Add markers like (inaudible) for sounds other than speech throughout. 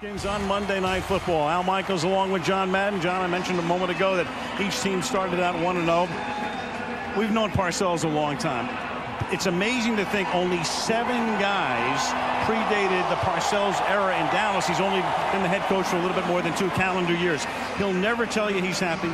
Games on Monday Night Football. Al Michaels along with John Madden. John, I mentioned a moment ago that each team started out 1-0. We've known Parcells a long time. It's amazing to think only seven guys predated the Parcells era in Dallas. He's only been the head coach for a little bit more than two calendar years. He'll never tell you he's happy.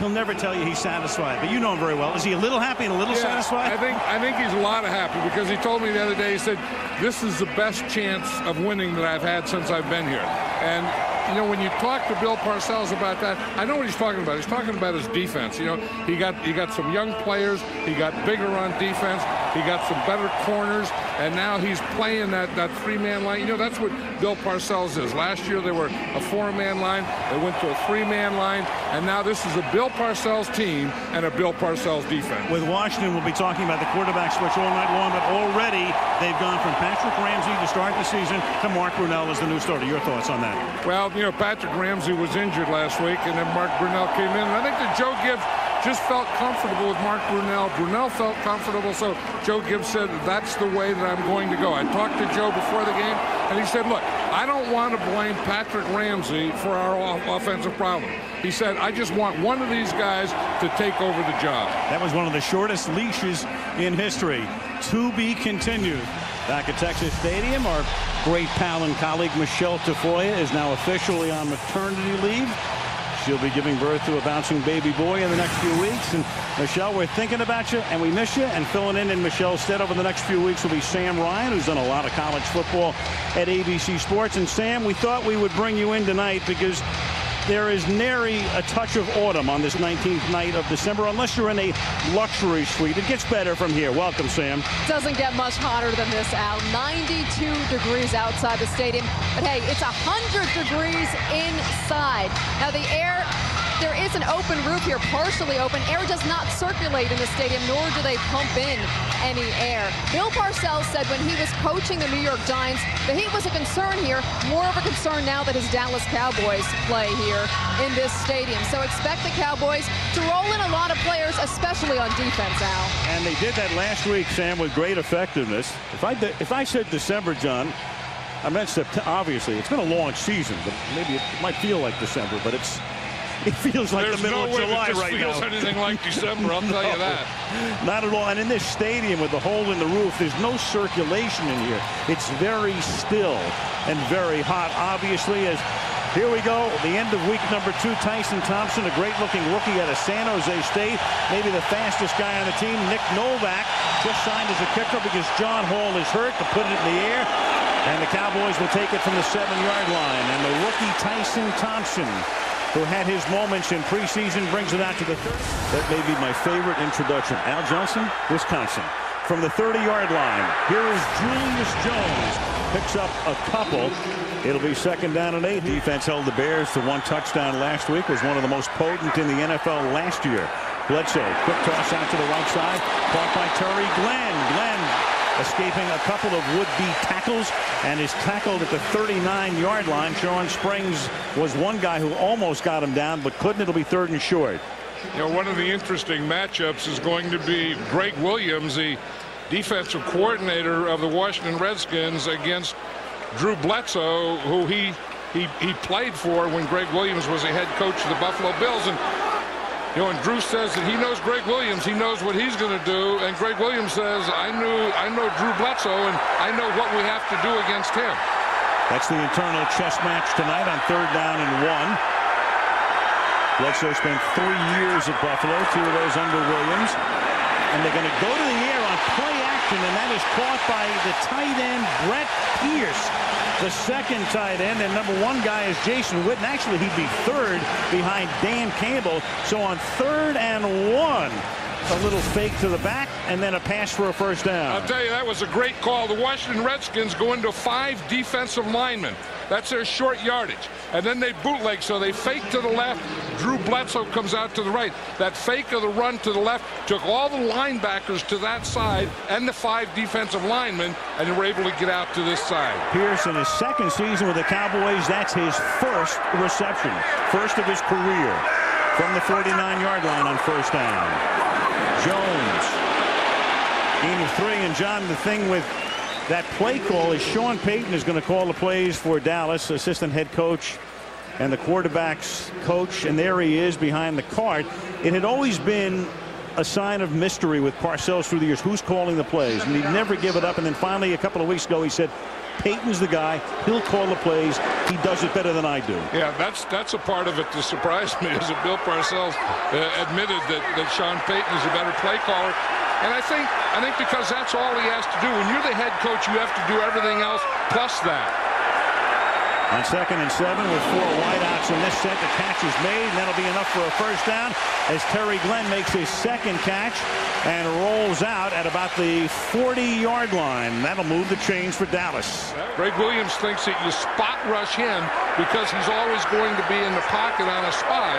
He'll never tell you he's satisfied, but you know him very well. Is he a little happy and a little yeah, satisfied? I think I think he's a lot of happy because he told me the other day. He said, "This is the best chance of winning that I've had since I've been here." And you know, when you talk to Bill Parcells about that, I know what he's talking about. He's talking about his defense. You know, he got he got some young players. He got bigger on defense. He got some better corners, and now he's playing that that three-man line. You know, that's what Bill Parcells is. Last year they were a four-man line. They went to a three-man line, and now this is a Bill Parcells team and a Bill Parcells defense. With Washington, we'll be talking about the quarterback switch all night long, but already they've gone from Patrick Ramsey to start the season to Mark Brunell as the new starter. Your thoughts on that? Well, you know, Patrick Ramsey was injured last week, and then Mark Brunell came in. And I think that Joe Gibbs just felt comfortable with Mark Brunell. Brunell felt comfortable, so Joe Gibbs said, that's the way that I'm going to go. I talked to Joe before the game, and he said, look, I don't want to blame Patrick Ramsey for our offensive problem. He said, I just want one of these guys to take over the job. That was one of the shortest leashes in history. To be continued. Back at Texas Stadium, our great pal and colleague Michelle Tafoya is now officially on maternity leave. She'll be giving birth to a bouncing baby boy in the next few weeks. And Michelle, we're thinking about you and we miss you. And filling in in Michelle's stead over the next few weeks will be Sam Ryan, who's done a lot of college football at ABC Sports. And Sam, we thought we would bring you in tonight because there is nary a touch of autumn on this 19th night of December, unless you're in a luxury suite. It gets better from here. Welcome, Sam. Doesn't get much hotter than this, Al. 92 degrees outside the stadium. But hey, it's 100 degrees inside. Now, the air there is an open roof here, partially open. Air does not circulate in the stadium, nor do they pump in any air. Bill Parcells said when he was coaching the New York Giants, the heat was a concern here, more of a concern now that his Dallas Cowboys play here in this stadium. So expect the Cowboys to roll in a lot of players, especially on defense, Al. And they did that last week, Sam, with great effectiveness. If I, if I said December, John, I meant September. Obviously, it's been a long season, but maybe it might feel like December, but it's it feels like There's the middle no of July right now. feels anything like (laughs) December, I'll tell no, you that. Not at all. And in this stadium with the hole in the roof, there's no circulation in here. It's very still and very hot, obviously, as here we go, the end of week number two. Tyson Thompson, a great-looking rookie out of San Jose State, maybe the fastest guy on the team. Nick Novak just signed as a kicker because John Hall is hurt to put it in the air. And the Cowboys will take it from the seven-yard line. And the rookie Tyson Thompson who had his moments in preseason, brings it out to the 30. That may be my favorite introduction. Al Johnson, Wisconsin. From the 30-yard line, here is Julius Jones. Picks up a couple. It'll be second down and eight. Defense held the Bears to one touchdown last week. Was one of the most potent in the NFL last year. Bledsoe, quick toss out to the right side. Caught by Terry Glenn. Glenn escaping a couple of would-be tackles and is tackled at the 39-yard line. Shawn Springs was one guy who almost got him down but couldn't. It'll be third and short. You know, one of the interesting matchups is going to be Gregg Williams, the defensive coordinator of the Washington Redskins, against Drew Bledsoe, who he he he played for when Gregg Williams was a head coach of the Buffalo Bills. And you know, and Drew says that he knows Gregg Williams. He knows what he's going to do. And Gregg Williams says, I knew, I know Drew Bledsoe, and I know what we have to do against him. That's the internal chess match tonight on third down and one. Bledsoe spent three years at Buffalo, two of those under Williams. And they're going to go to the air on play action, and that is caught by the tight end, Brett Pierce the second tight end. And number one guy is Jason Witten. Actually, he'd be third behind Dan Campbell. So on third and one, a little fake to the back, and then a pass for a first down. I'll tell you, that was a great call. The Washington Redskins go into five defensive linemen. That's their short yardage. And then they bootleg, so they fake to the left. Drew Bledsoe comes out to the right. That fake of the run to the left took all the linebackers to that side and the five defensive linemen, and they were able to get out to this side. Pearson, his second season with the Cowboys, that's his first reception, first of his career from the 49-yard line on first down. Jones. Gain of three, and John, the thing with that play call is Sean Payton is going to call the plays for Dallas, assistant head coach and the quarterback's coach, and there he is behind the cart. It had always been a sign of mystery with Parcells through the years. Who's calling the plays? And he'd never give it up. And then finally, a couple of weeks ago, he said, Payton's the guy. He'll call the plays. He does it better than I do. Yeah, that's that's a part of it that surprised me (laughs) is that Bill Parcells uh, admitted that, that Sean Payton is a better play caller. And I think I think because that's all he has to do. When you're the head coach, you have to do everything else plus that. On second and seven with four wideouts in this set, the catch is made, and that'll be enough for a first down as Terry Glenn makes his second catch and rolls out at about the 40-yard line. That'll move the chains for Dallas. Gregg Williams thinks that you spot rush him because he's always going to be in the pocket on a spot.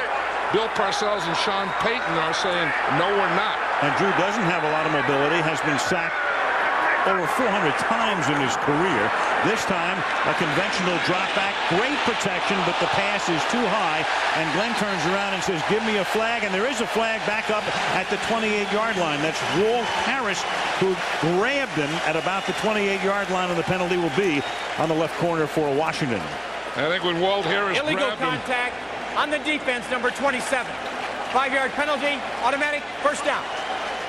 Bill Parcells and Sean Payton are saying, no, we're not. And Drew doesn't have a lot of mobility, has been sacked over 400 times in his career. This time, a conventional drop back. Great protection, but the pass is too high. And Glenn turns around and says, give me a flag. And there is a flag back up at the 28-yard line. That's Walt Harris, who grabbed him at about the 28-yard line, and the penalty will be on the left corner for Washington. I think when Walt Harris Illegal contact him, on the defense, number 27. Five-yard penalty, automatic, first down.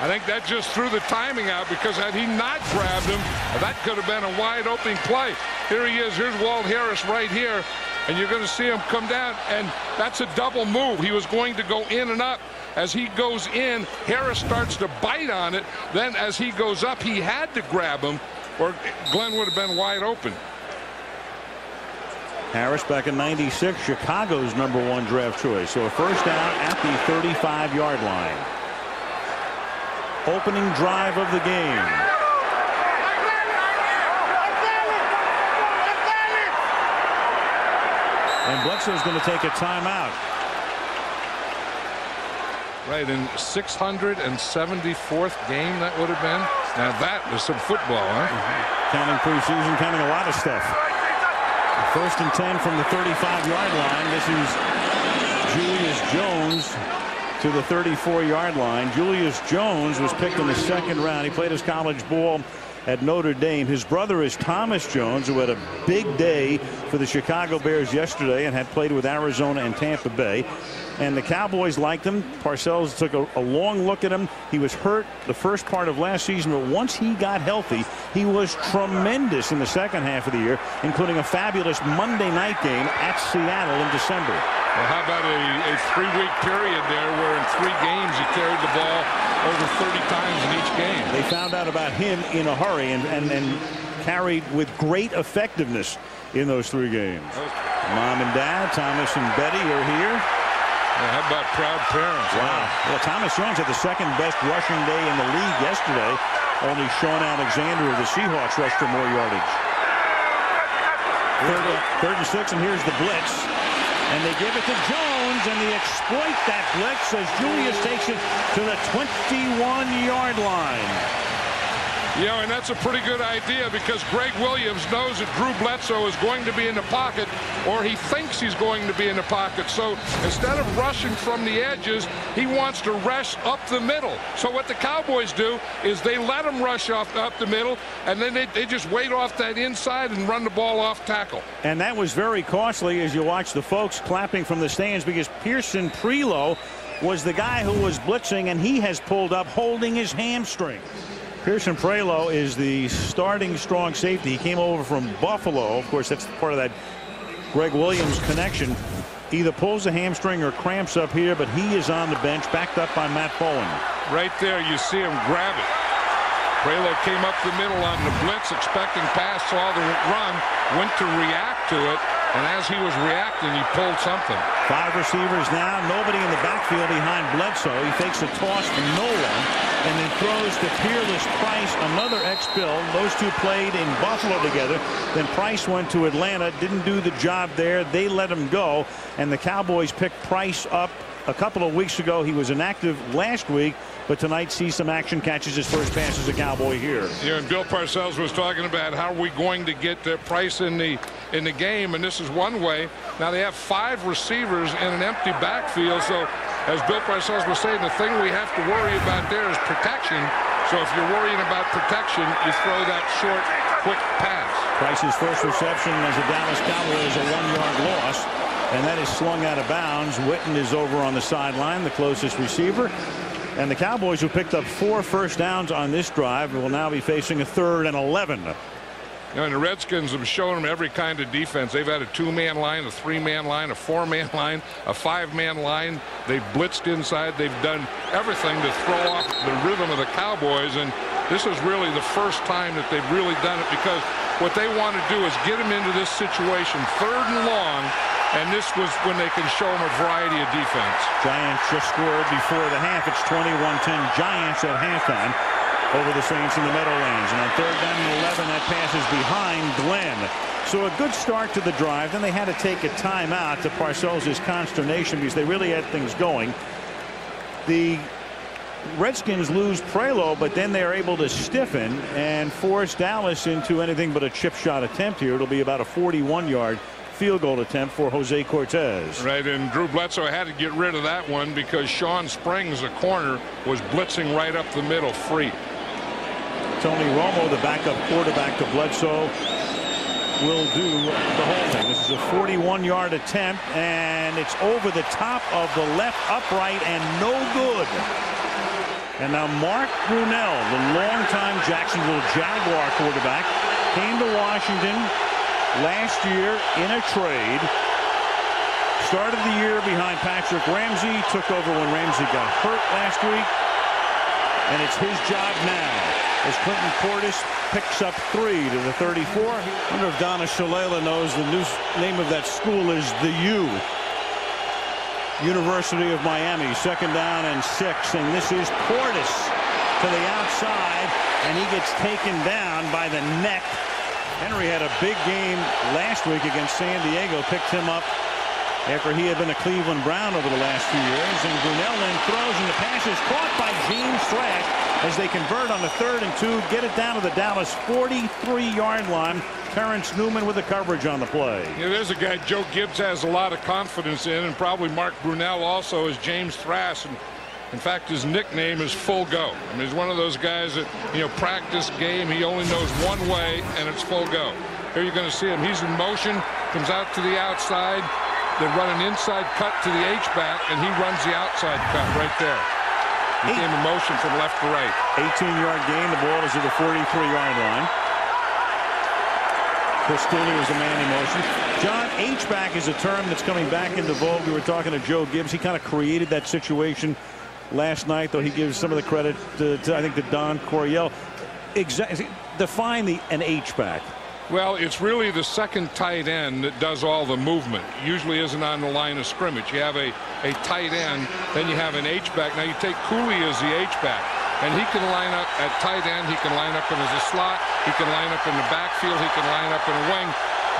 I think that just threw the timing out because had he not grabbed him, that could have been a wide open play. Here he is. Here's Walt Harris right here. And you're going to see him come down. And that's a double move. He was going to go in and up. As he goes in, Harris starts to bite on it. Then as he goes up, he had to grab him or Glenn would have been wide open. Harris back in 96, Chicago's number one draft choice. So a first down at the 35-yard line opening drive of the game. And Bledsoe's going to take a timeout. Right, in 674th game that would have been. Now that was some football, huh? Mm -hmm. Counting preseason, counting a lot of stuff. First and 10 from the 35-yard line. This is Julius Jones to the 34-yard line. Julius Jones was picked in the second round. He played his college ball at Notre Dame. His brother is Thomas Jones, who had a big day for the Chicago Bears yesterday and had played with Arizona and Tampa Bay. And the Cowboys liked him. Parcells took a, a, long look at him. He was hurt the first part of last season, but once he got healthy, he was tremendous in the second half of the year, including a fabulous Monday night game at Seattle in December. Well, how about a, a three-week period there where in three games he carried the ball over 30 times in each game? They found out about him in a hurry and, and, and carried with great effectiveness in those three games. Mom and Dad, Thomas and Betty are here. how about proud parents? Wow. Well, Thomas Jones had the second best rushing day in the league yesterday. Only Shaun Alexander of the Seahawks rushed for more yardage. Third, third and six, and here's the blitz. And they give it to Jones, and they exploit that blitz as Julius takes it to the 21-yard line. Yeah, and that's a pretty good idea because Gregg Williams knows that Drew Bledsoe is going to be in the pocket or he thinks he's going to be in the pocket. So instead of rushing from the edges, he wants to rush up the middle. So what the Cowboys do is they let him rush off up the middle and then they, they just wait off that inside and run the ball off tackle. And that was very costly as you watch the folks clapping from the stands because Pierson Prioleau was the guy who was blitzing and he has pulled up holding his hamstring. Pierson Prioleau is the starting strong safety. He came over from Buffalo. Of course, that's part of that Gregg Williams connection. Either pulls a hamstring or cramps up here, but he is on the bench, backed up by Matt Bowen. Right there, you see him grab it. Prioleau came up the middle on the blitz, expecting pass, saw the run, went to react to it, and as he was reacting, he pulled something. Five receivers now, nobody in the backfield behind Bledsoe. He takes a toss to no one and then throws to Peerless Price, another ex-Bill. Those two played in Buffalo together. Then Price went to Atlanta, didn't do the job there. They let him go, and the Cowboys picked Price up a couple of weeks ago. He was inactive last week, but tonight sees some action, catches his first pass as a Cowboy here. Yeah, and Bill Parcells was talking about how are we going to get uh, Price in the in the game, and this is one way. Now they have five receivers in an empty backfield, so as Bill Parcells was saying, the thing we have to worry about there is protection. So if you're worrying about protection, you throw that short quick pass. Price's first reception as a Dallas Cowboy is a one-yard loss. And that is slung out of bounds. Witten is over on the sideline, the closest receiver. And the Cowboys, who picked up four first downs on this drive, will now be facing a third and 11. You know, and the Redskins have shown them every kind of defense. They've had a two-man line, a three-man line, a four-man (laughs) line, a five-man line. They've blitzed inside. They've done everything to throw off the rhythm of the Cowboys. And this is really the first time that they've really done it because what they want to do is get them into this situation, third and long, and this was when they can show them a variety of defense. Giants just scored before the half. It's 21-10 Giants at halftime over the Saints in the Meadowlands. And on third down and 11, that pass is behind Glenn. So a good start to the drive. Then they had to take a timeout to Parcells' consternation because they really had things going. The Redskins lose Prioleau, but then they're able to stiffen and force Dallas into anything but a chip shot attempt here. It'll be about a 41-yard field goal attempt for Jose Cortez. Right, and Drew Bledsoe had to get rid of that one because Shawn Springs, the corner, was blitzing right up the middle free. Tony Romo, the backup quarterback to Bledsoe, will do the whole thing. This is a 41-yard attempt, and it's over the top of the left upright and no good. And now Mark Brunell, the longtime Jacksonville Jaguar quarterback, came to Washington last year in a trade. Started the year behind Patrick Ramsey, took over when Ramsey got hurt last week. And it's his job now as Clinton Portis picks up three to the 34. I wonder if Donna Shalala knows the new name of that school is the U. University of Miami, second down and six. And this is Portis to the outside, and he gets taken down by the neck Henry had a big game last week against San Diego, picked him up after he had been a Cleveland Brown over the last few years. And Brunell then throws, and the pass is caught by James Thrash as they convert on the third and two, get it down to the Dallas 43-yard line. Terrence Newman with the coverage on the play. Yeah, there's a guy Joe Gibbs has a lot of confidence in, and probably Mark Brunell also is James Thrash. And in fact, his nickname is Full Go. I mean, he's one of those guys that, you know, practice game. He only knows one way, and it's full go. Here you're going to see him. He's in motion, comes out to the outside. They run an inside cut to the H-back, and he runs the outside cut right there. He came in motion from left to right. 18-yard gain. The ball is at the 43-yard line. Chris Cooley was the man in motion. John, H-back is a term that's coming back into vogue. We were talking to Joe Gibbs. He kind of created that situation last night, though he gives some of the credit to, to I think, to Don Coryell. Exactly. Define the an H-back. Well, it's really the second tight end that does all the movement. Usually isn't on the line of scrimmage. You have a, a tight end, then you have an H-back. Now you take Cooley as the H-back, and he can line up at tight end. He can line up in as a slot. He can line up in the backfield. He can line up in a wing.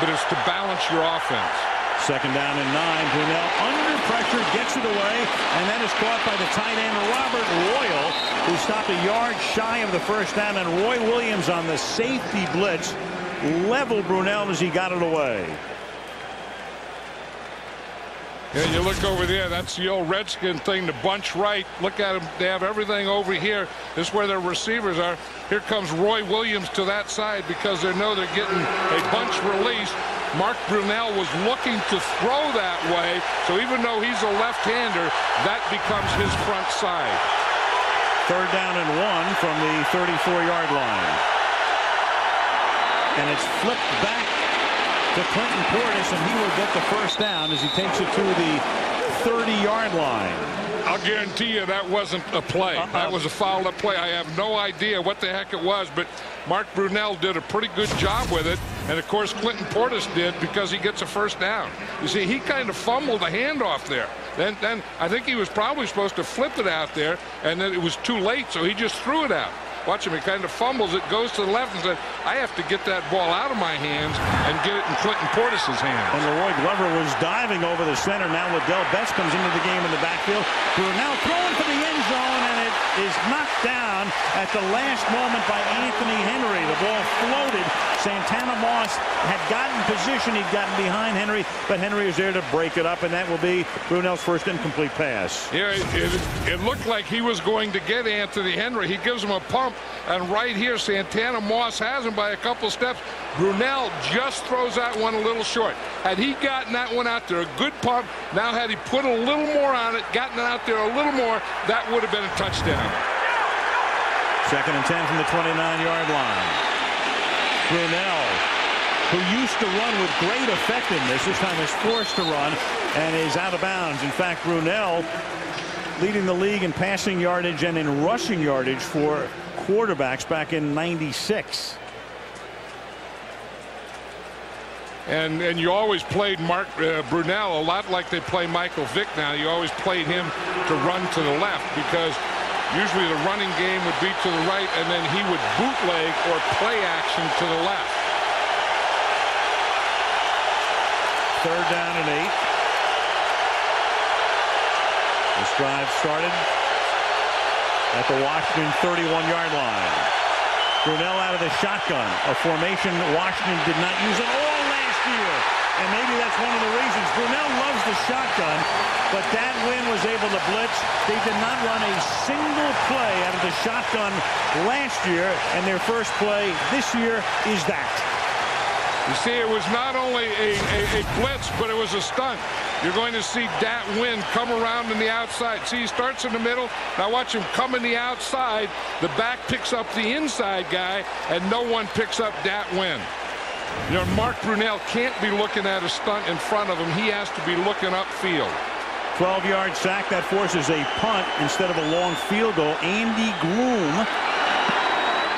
But it's to balance your offense. Second down and nine. Brunell under pressure gets it away, and then is caught by the tight end Robert Royal, who stopped a yard shy of the first down, and Roy Williams on the safety blitz leveled Brunell as he got it away. Yeah, you look over there, that's the old Redskin thing, the bunch right. Look at them, they have everything over here. This is where their receivers are. Here comes Roy Williams to that side because they know they're getting a bunch release. Mark Brunell was looking to throw that way, so even though he's a left-hander, that becomes his front side. Third down and one from the 34-yard line. And it's flipped back to Clinton Portis, and he will get the first down as he takes it to the 30-yard line. I'll guarantee you that wasn't a play. Uh -uh. That was a fouled up play. I have no idea what the heck it was, but Mark Brunell did a pretty good job with it. And of course, Clinton Portis did because he gets a first down. You see, he kind of fumbled the handoff there. Then, then I think he was probably supposed to flip it out there, and then it was too late, so he just threw it out. Watch him. He kind of fumbles it, goes to the left, and says, I have to get that ball out of my hands and get it in Clinton Portis's hands. And La'Roi Glover was diving over the center. Now Ladell Betts comes into the game in the backfield. Who are now throwing for the end zone, is knocked down at the last moment by Anthony Henry. The ball floated. Santana Moss had gotten position. He'd gotten behind Henry, but Henry is there to break it up, and that will be Brunell's first incomplete pass. Yeah, it, it, it looked like he was going to get Anthony Henry. He gives him a pump, and right here, Santana Moss has him by a couple steps. Brunell just throws that one a little short. Had he gotten that one out there, a good pump, now had he put a little more on it, gotten it out there a little more, that would have been a touchdown. Second and 10 from the 29-yard line. Brunell, who used to run with great effectiveness, this time is forced to run and is out of bounds. In fact, Brunell leading the league in passing yardage and in rushing yardage for quarterbacks back in 96. And and you always played Mark uh, Brunell a lot like they play Michael Vick now. You always played him to run to the left because usually the running game would be to the right and then he would bootleg or play action to the left. Third down and eight. This drive started at the Washington 31-yard line. Brunell out of the shotgun, a formation Washington did not use at all last year. And maybe that's one of the reasons. Brunell loves the shotgun, but Dat Nguyen was able to blitz. They did not run a single play out of the shotgun last year, and their first play this year is that. You see, it was not only a, a, a, blitz, but it was a stunt. You're going to see Dat Nguyen come around in the outside. See, he starts in the middle. Now watch him come in the outside. The back picks up the inside guy, and no one picks up Dat Nguyen. You know, Mark Brunell can't be looking at a stunt in front of him. He has to be looking upfield. 12-yard sack. That forces a punt instead of a long field goal. Andy Groom,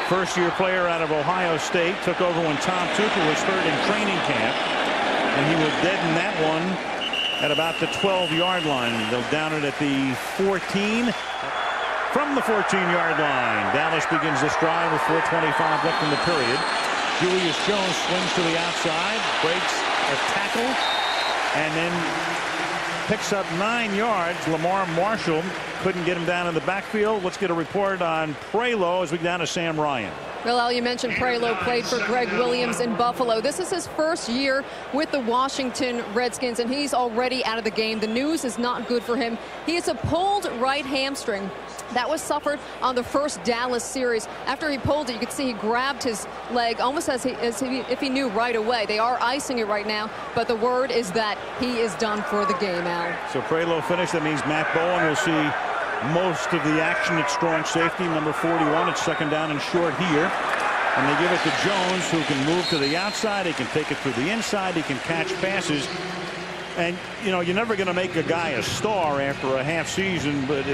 first-year player out of Ohio State, took over when Tom Tupa was third in training camp. And he will deaden that one at about the 12-yard line. They'll down it at the 14. From the 14-yard line, Dallas begins this drive with 4.25 left in the period. Julius Jones swings to the outside, breaks a tackle, and then picks up nine yards. Lemar Marshall couldn't get him down in the backfield. Let's get a report on Prioleau as we go down to Sam Ryan. Well, Al, you mentioned Prioleau played for Gregg Williams in Buffalo. This is his first year with the Washington Redskins, and he's already out of the game. The news is not good for him. He has a pulled right hamstring. That was suffered on the first Dallas series. After he pulled it, you could see he grabbed his leg almost as, he, as he, if he knew right away. They are icing it right now, but the word is that he is done for the game, Al. So Prioleau finish. That means Matt Bowen will see most of the action at strong safety. Number 41, it's second down and short here. And they give it to Jones, who can move to the outside. He can take it through the inside. He can catch passes. And, you know, you're never going to make a guy a star after a half season, but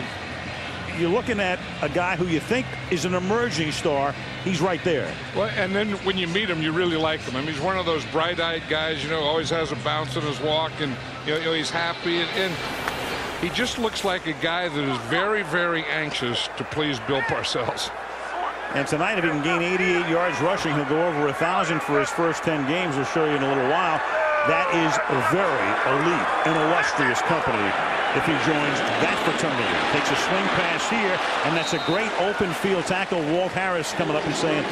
you're looking at a guy who you think is an emerging star. He's right there. Well, and then when you meet him, you really like him. I mean, he's one of those bright-eyed guys, you know, always has a bounce in his walk, and you know, he's happy. And, and he just looks like a guy that is very, very anxious to please Bill Parcells. And tonight, if he can gain 88 yards rushing, he'll go over 1,000 for his first 10 games. We'll show you in a little while. That is a very elite and illustrious company if he joins that fraternity. Takes a swing pass here, and that's a great open field tackle. Walt Harris coming up and saying,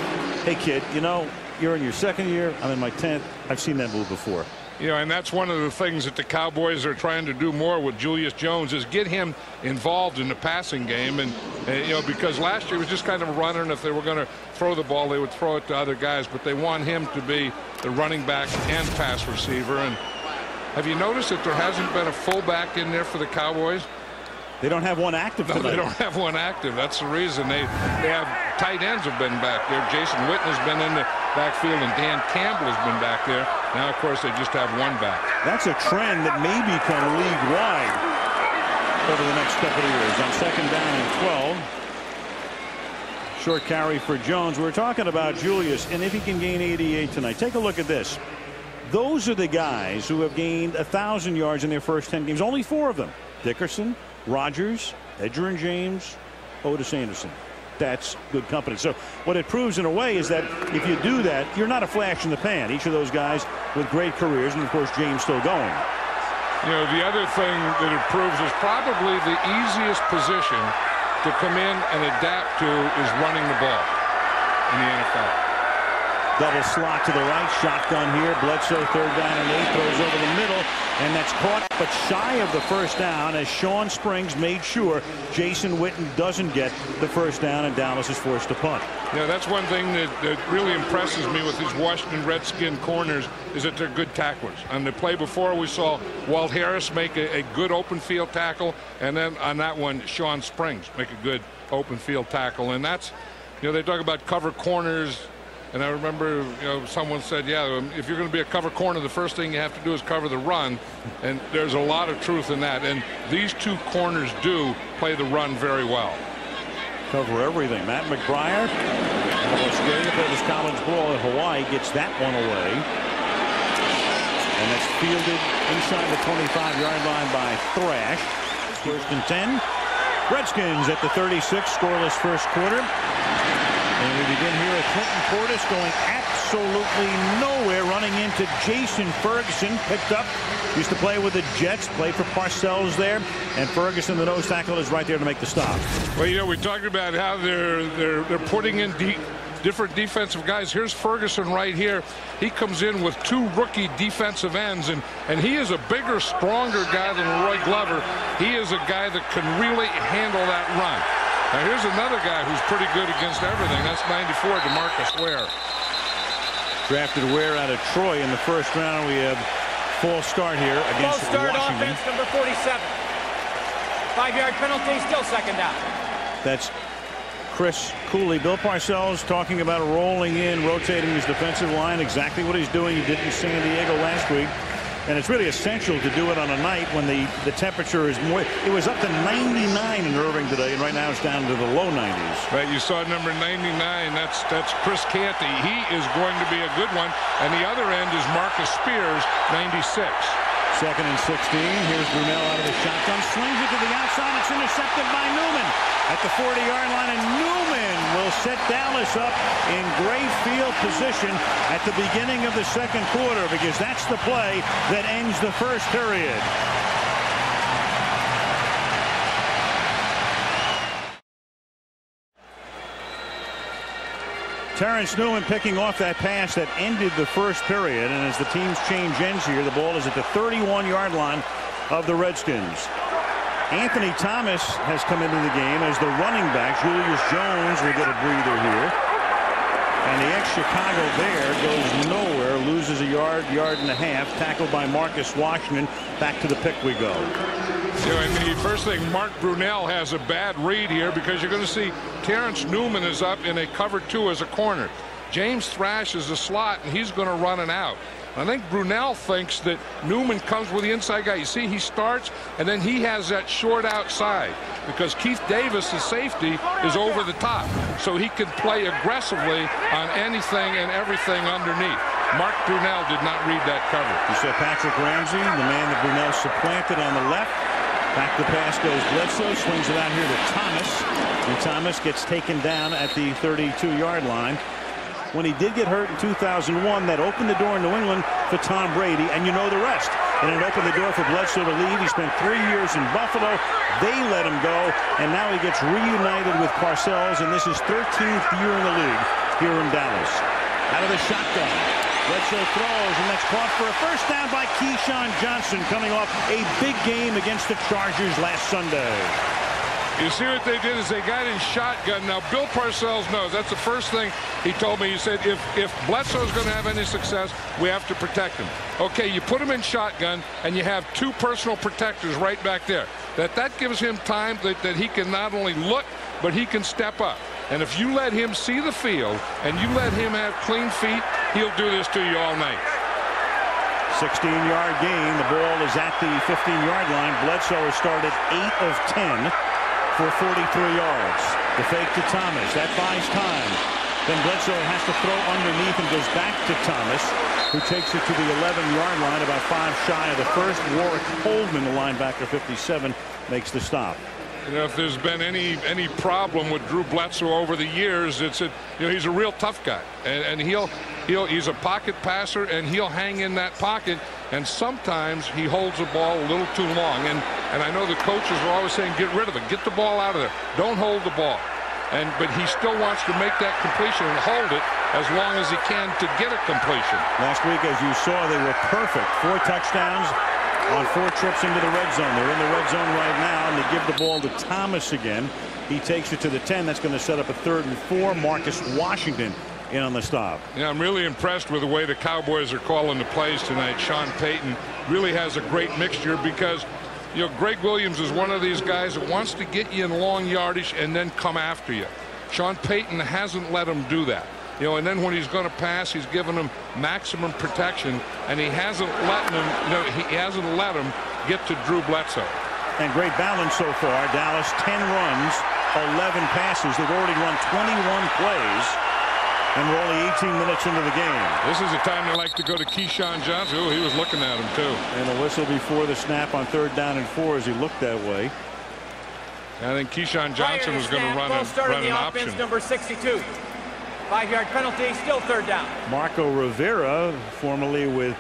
hey, kid, you know, you're in your second year. I'm in my 10th. I've seen that move before. You know, and that's one of the things that the Cowboys are trying to do more with Julius Jones is get him involved in the passing game. And, uh, you know, because last year was just kind of and if they were going to throw the ball, they would throw it to other guys. But they want him to be the running back and pass receiver. And have you noticed that there hasn't been a fullback in there for the Cowboys? They don't have one active no, tonight. they don't have one active. That's the reason. They they have tight ends have been back there. Jason Witten has been in the backfield, and Dan Campbell has been back there. Now, of course, they just have one back. That's a trend that may become league-wide over the next couple of years. On second down and 12. Short carry for Jones. We we're talking about Julius, and if he can gain 88 tonight. Take a look at this. Those are the guys who have gained 1,000 yards in their first 10 games. Only four of them. Dickerson, Rogers, Edgerrin James, Ottis Anderson. That's good company. So what it proves in a way is that if you do that, you're not a flash in the pan. Each of those guys with great careers, and of course James still going. You know, the other thing that it proves is probably the easiest position to come in and adapt to is running the ball in the NFL. Double slot to the right. Shotgun here. Bledsoe third down and eight. Throws over the middle. And that's caught but shy of the first down as Shawn Springs made sure Jason Witten doesn't get the first down and Dallas is forced to punt. Yeah, that's one thing that, that really impresses me with these Washington Redskin corners is that they're good tacklers. On the play before, we saw Walt Harris make a, a good open field tackle. And then on that one, Shawn Springs make a good open field tackle. And that's, you know, they talk about cover corners and I remember, you know, someone said, yeah, um, if you're going to be a cover corner, the first thing you have to do is cover the run. And there's a lot of truth in that. And these two corners do play the run very well. Cover everything. Mat McBriar, Australia plays college ball in Hawaii, gets that one away. And that's fielded inside the 25-yard line by Thrash. First and 10. Redskins at the 36, scoreless first quarter. And we begin here at Clinton Portis going absolutely nowhere running into Jason Ferguson picked up used to play with the Jets played for Parcells there and Ferguson the nose tackle is right there to make the stop. Well you know we talked about how they're they're they're putting in deep different defensive guys. Here's Ferguson right here. He comes in with two rookie defensive ends, and, and he is a bigger, stronger guy than Roy Glover. He is a guy that can really handle that run. Now here's another guy who's pretty good against everything. That's 94, DeMarcus Ware. Drafted Ware out of Troy in the first round. We have full start here against full start Washington. offense number 47. Five-yard penalty, still second down. That's Chris Cooley. Bill Parcells talking about rolling in, rotating his defensive line. Exactly what he's doing. He did in San Diego last week. And it's really essential to do it on a night when the, the temperature is more. It was up to 99 in Irving today, and right now it's down to the low 90s. Right, you saw number 99. That's that's Chris Canty. He is going to be a good one. And the other end is Marcus Spears, 96. Second and 16. Here's Brunell out of the shotgun. Slings it to the outside. It's intercepted by Newman at the 40-yard line. And Newman will set Dallas up in great field position at the beginning of the second quarter because that's the play that ends the first period. Terrence Newman picking off that pass that ended the first period. And as the teams change ends here, the ball is at the 31-yard line of the Redskins. Anthony Thomas has come into the game as the running back. Julius Jones will get a breather here. And the ex-Chicago Bear goes nowhere, loses a yard, yard and a half, tackled by Marcus Washington. Back to the pick we go. And the first thing, Mark Brunell has a bad read here because you're going to see Terrence Newman is up in a cover two as a corner. James Thrash is a slot, and he's going to run an out. I think Brunell thinks that Newman comes with the inside guy. You see, he starts, and then he has that short outside because Keith Davis, the safety, is over the top. So he can play aggressively on anything and everything underneath. Mark Brunell did not read that cover. You saw Patrick Ramsey, the man that Brunell supplanted on the left. Back the pass goes Bledsoe, swings it out here to Thomas. And Thomas gets taken down at the 32-yard line. When he did get hurt in 2001, that opened the door in New England for Tom Brady, and you know the rest. And it opened the door for Bledsoe to leave. He spent three years in Buffalo. They let him go, and now he gets reunited with Parcells, and this is 13th year in the league here in Dallas. Out of the shotgun. Bledsoe throws, and that's caught for a first down by Keyshawn Johnson, coming off a big game against the Chargers last Sunday. You see what they did is they got in shotgun. Now, Bill Parcells knows. That's the first thing he told me. He said, if, if Bledsoe's going to have any success, we have to protect him. Okay, you put him in shotgun, and you have two personal protectors right back there. That that gives him time that, that he can not only look, but he can step up. And if you let him see the field, and you let him have clean feet, he'll do this to you all night. 16-yard gain. The ball is at the 15-yard line. Bledsoe has started 8 of 10 for 43 yards. The fake to Thomas. That buys time. Then Bledsoe has to throw underneath and goes back to Thomas, who takes it to the 11-yard line, about five shy of the first. Warwick Holdman, the linebacker, 57, makes the stop. You know, if there's been any any problem with Drew Bledsoe over the years, it's a you know he's a real tough guy, and, and he'll he'll he's a pocket passer, and he'll hang in that pocket. And sometimes he holds the ball a little too long. And, and I know the coaches are always saying, get rid of it. Get the ball out of there. Don't hold the ball. And, but he still wants to make that completion and hold it as long as he can to get a completion. Last week, as you saw, they were perfect. Four touchdowns on four trips into the red zone. They're in the red zone right now, and they give the ball to Thomas again. He takes it to the 10. That's going to set up a third and four. Marcus Washington in on the stop. Yeah, I'm really impressed with the way the Cowboys are calling the plays tonight. Sean Payton really has a great mixture because you know Gregg Williams is one of these guys that wants to get you in long yardage and then come after you. Sean Payton hasn't let him do that. You know, and then when he's going to pass, he's given him maximum protection, and he hasn't let him. You know, he hasn't let him get to Drew Bledsoe. And great balance so far. Dallas 10 runs, 11 passes. They've already run 21 plays. And we're only 18 minutes into the game. This is the time they like to go to Keyshawn Johnson. Oh, he was looking at him, too. And a whistle before the snap on third down and four as he looked that way. I think Keyshawn Johnson was going to run, a, run an option. number 62. Five-yard penalty, still third down. Marco Rivera, formerly with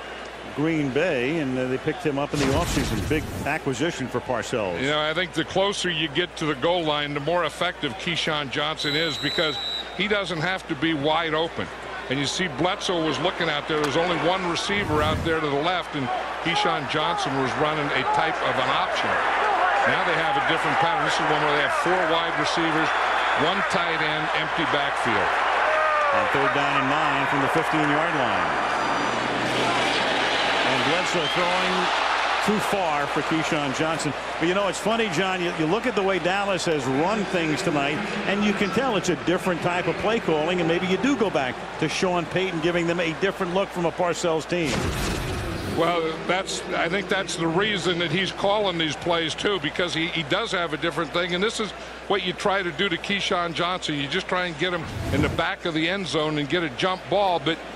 Green Bay, and uh, they picked him up in the offseason. Big acquisition for Parcells. You know, I think the closer you get to the goal line, the more effective Keyshawn Johnson is because – he doesn't have to be wide open. And you see Bledsoe was looking out there. There's only one receiver out there to the left, and Keyshawn Johnson was running a type of an option. Now they have a different pattern. This is one where they have four wide receivers, one tight end, empty backfield. On third down and nine from the 15-yard line. And Bledsoe throwing too far for Keyshawn Johnson. But you know, it's funny, John, you, you, look at the way Dallas has run things tonight, and you can tell it's a different type of play calling, and maybe you do go back to Sean Payton giving them a different look from a Parcells team. Well, that's I think that's the reason that he's calling these plays, too, because he, he does have a different thing, and this is what you try to do to Keyshawn Johnson. You just try and get him in the back of the end zone and get a jump ball, but –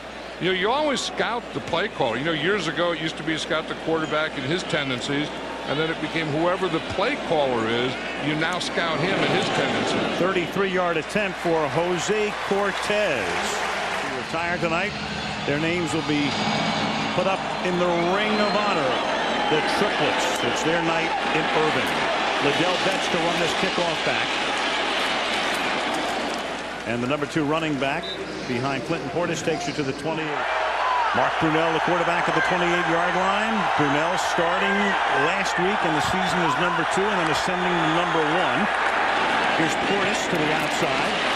you know, you always scout the play caller. You know, years ago it used to be scout the quarterback and his tendencies, and then it became whoever the play caller is, you now scout him and his tendencies. 33-yard attempt for Jose Cortez. He retired tonight. Their names will be put up in the ring of honor. The triplets. It's their night in Irving. Ladell Betts to run this kickoff back. And the number two running back behind Clinton Portis takes you to the 28. Mark Brunell, the quarterback at the 28-yard line. Brunell starting last week, and the season is number two, and then ascending to number one. Here's Portis to the outside.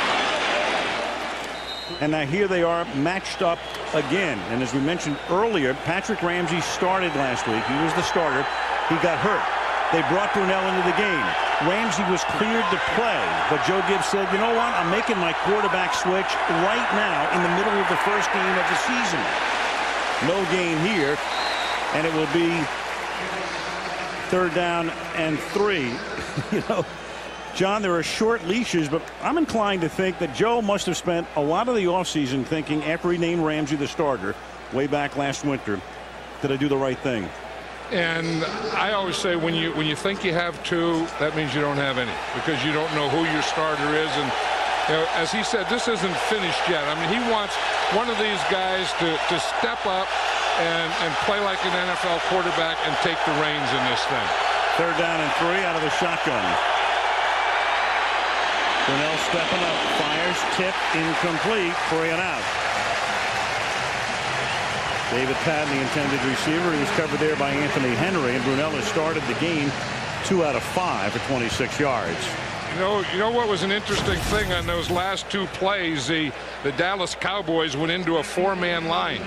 And now here they are matched up again. And as we mentioned earlier, Patrick Ramsey started last week. He was the starter. He got hurt. They brought Brunell into the game. Ramsey was cleared to play, but Joe Gibbs said, you know what, I'm making my quarterback switch right now in the middle of the first game of the season. No gain here, and it will be third down and three. (laughs) you know, John, there are short leashes, but I'm inclined to think that Joe must have spent a lot of the offseason thinking after he named Ramsey the starter way back last winter, did I do the right thing? And I always say when you when you think you have two, that means you don't have any because you don't know who your starter is. And you know, as he said, this isn't finished yet. I mean, he wants one of these guys to, to step up and, and play like an NFL quarterback and take the reins in this thing. Third down and three out of the shotgun. Brunell stepping up, fires, tip, incomplete, three and out. David Patten, the intended receiver. He was covered there by Anthony Henry. And Brunell has started the game two out of five for 26 yards. You know, you know what was an interesting thing on those last two plays? The, the Dallas Cowboys went into a four-man line.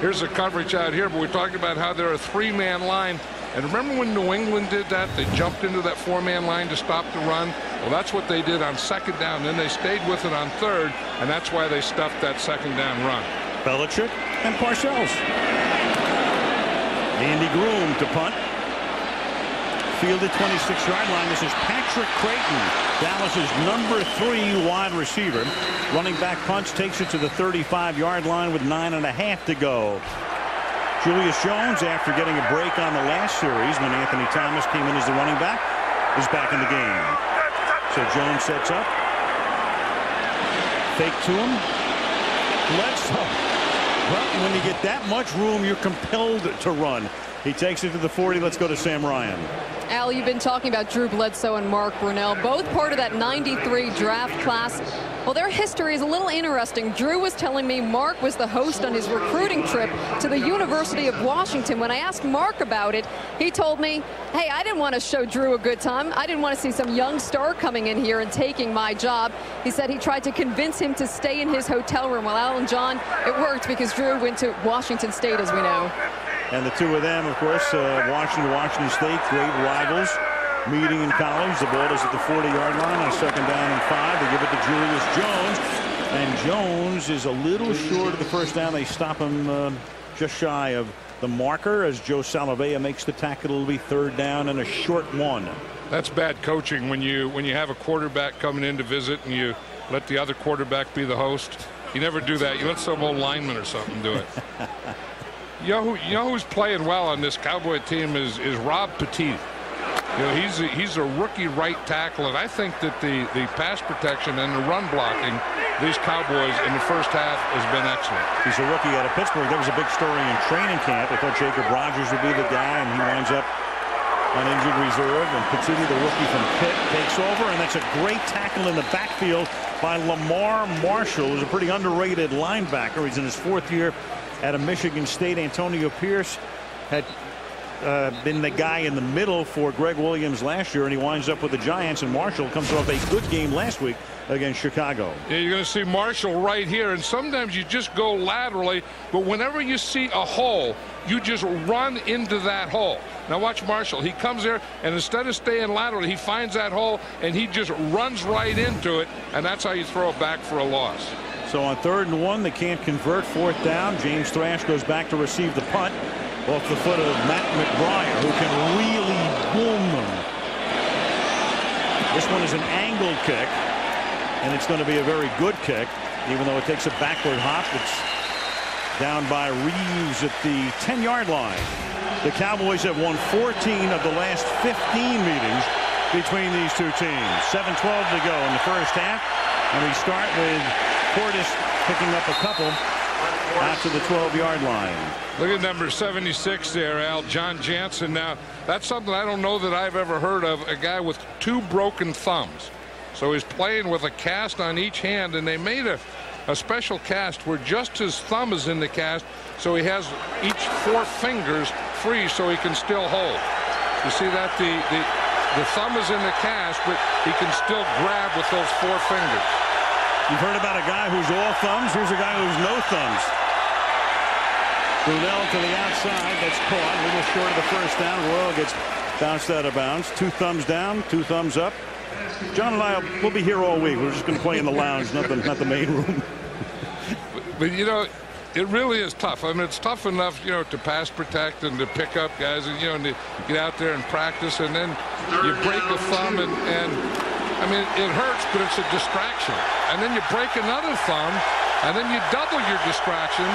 Here's the coverage out here, but we're talking about how they're a three-man line. And remember when New England did that? They jumped into that four-man line to stop the run. Well, that's what they did on second down. Then they stayed with it on third, and that's why they stuffed that second down run. Belichick and Parcells. Andy Groom to punt. Fielded 26-yard line. This is Patrick Crayton, Dallas's number three wide receiver. Running back punch takes it to the 35-yard line with nine and a half to go. Julius Jones, after getting a break on the last series when Anthony Thomas came in as the running back, is back in the game. So Jones sets up. Fake to him. Bledsoe Well, when you get that much room, you're compelled to run. He takes it to the 40. Let's go to Sam Ryan. Al, you've been talking about Drew Bledsoe and Mark Brunell, both part of that 93 draft class. Well, their history is a little interesting. Drew was telling me Mark was the host on his recruiting trip to the University of Washington. When I asked Mark about it, he told me, hey, I didn't want to show Drew a good time. I didn't want to see some young star coming in here and taking my job. He said he tried to convince him to stay in his hotel room. Well, Alan John, it worked because Drew went to Washington State, as we know. And the two of them, of course, uh, Washington, Washington State, great rivals. Meeting in college. The ball is at the 40-yard line on second down and five. They give it to Julius Jones. And Jones is a little short of the first down. They stop him uh, just shy of the marker as Joe Salavea makes the tackle. It'll be third down and a short one. That's bad coaching when you when you have a quarterback coming in to visit and you let the other quarterback be the host. You never do that. You let some old lineman or something do it. (laughs) you, know who, you know who's playing well on this Cowboy team is is Rob Petitti. You know, he's a, he's a rookie right tackle, and I think that the, the pass protection and the run blocking these Cowboys in the first half has been excellent. He's a rookie out of Pittsburgh. There was a big story in training camp. I thought Jacob Rogers would be the guy, and he winds up on injured reserve. And Petitti, the rookie from Pitt, takes over, and that's a great tackle in the backfield by Lemar Marshall, who's a pretty underrated linebacker. He's in his fourth year at a Michigan State. Antonio Pierce had uh, been the guy in the middle for Gregg Williams last year, and he winds up with the Giants. And Marshall comes off a good game last week against Chicago. Yeah, you're going to see Marshall right here, and sometimes you just go laterally, but whenever you see a hole, you just run into that hole. Now watch Marshall. He comes there, and instead of staying laterally, he finds that hole, and he just runs right into it, and that's how you throw it back for a loss. So on third and one, they can't convert. Fourth down, James Thrash goes back to receive the punt off the foot of Mat McBriar, who can really boom them. This one is an angled kick, and it's going to be a very good kick, even though it takes a backward hop. It's down by Reeves at the 10-yard line. The Cowboys have won 14 of the last 15 meetings between these two teams. 7-12 to go in the first half, and we start with Portis picking up a couple out to the 12-yard line. Look at number 76 there, Al. John Jansen. Now, that's something I don't know that I've ever heard of, a guy with two broken thumbs. So he's playing with a cast on each hand, and they made a, a special cast where just his thumb is in the cast, so he has each four fingers free so he can still hold. You see that? The, the, the thumb is in the cast, but he can still grab with those four fingers. You've heard about a guy who's all thumbs. Here's a guy who's no thumbs. Brunell to the outside. That's caught. A little short of the first down. Royal gets bounced out of bounds. Two thumbs down, two thumbs up. John and I will be here all week. We're just going to play in the lounge, not the, not the main room. (laughs) but, you know, it really is tough. I mean, it's tough enough, you know, to pass protect and to pick up guys and, you know, and to get out there and practice. And then you break a thumb and, and I mean, it hurts, but it's a distraction. And then you break another thumb, and then you double your distraction,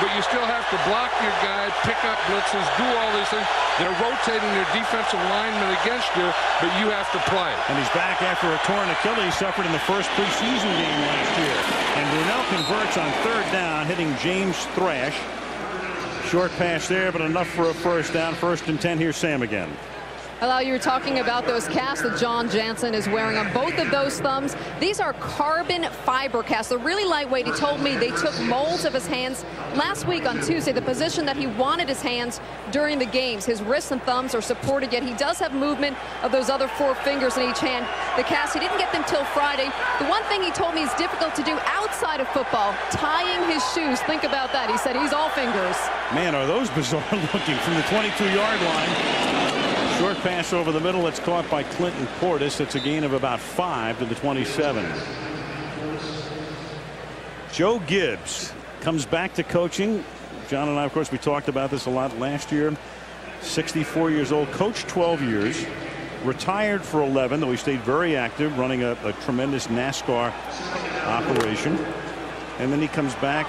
but you still have to block your guy, pick up blitzes, do all these things. They're rotating their defensive linemen against you, but you have to play. And he's back after a torn Achilles suffered in the first preseason game last year. And Brunell converts on third down, hitting James Thrash. Short pass there, but enough for a first down. First and 10. Here's Sam again. Hello, you were talking about those casts that John Jansen is wearing on both of those thumbs. These are carbon fiber casts. They're really lightweight. He told me they took molds of his hands last week on Tuesday, the position that he wanted his hands during the games. His wrists and thumbs are supported, yet he does have movement of those other four fingers in each hand. The cast, he didn't get them till Friday. The one thing he told me is difficult to do outside of football, tying his shoes. Think about that. He said he's all fingers. Man, are those bizarre (laughs) looking from the 22-yard line. Short pass over the middle. It's caught by Clinton Portis. It's a gain of about five to the 27. Joe Gibbs comes back to coaching. John and I, of course, we talked about this a lot last year. 64 years old, coached 12 years, retired for 11, though he stayed very active, running a, a tremendous NASCAR operation. And then he comes back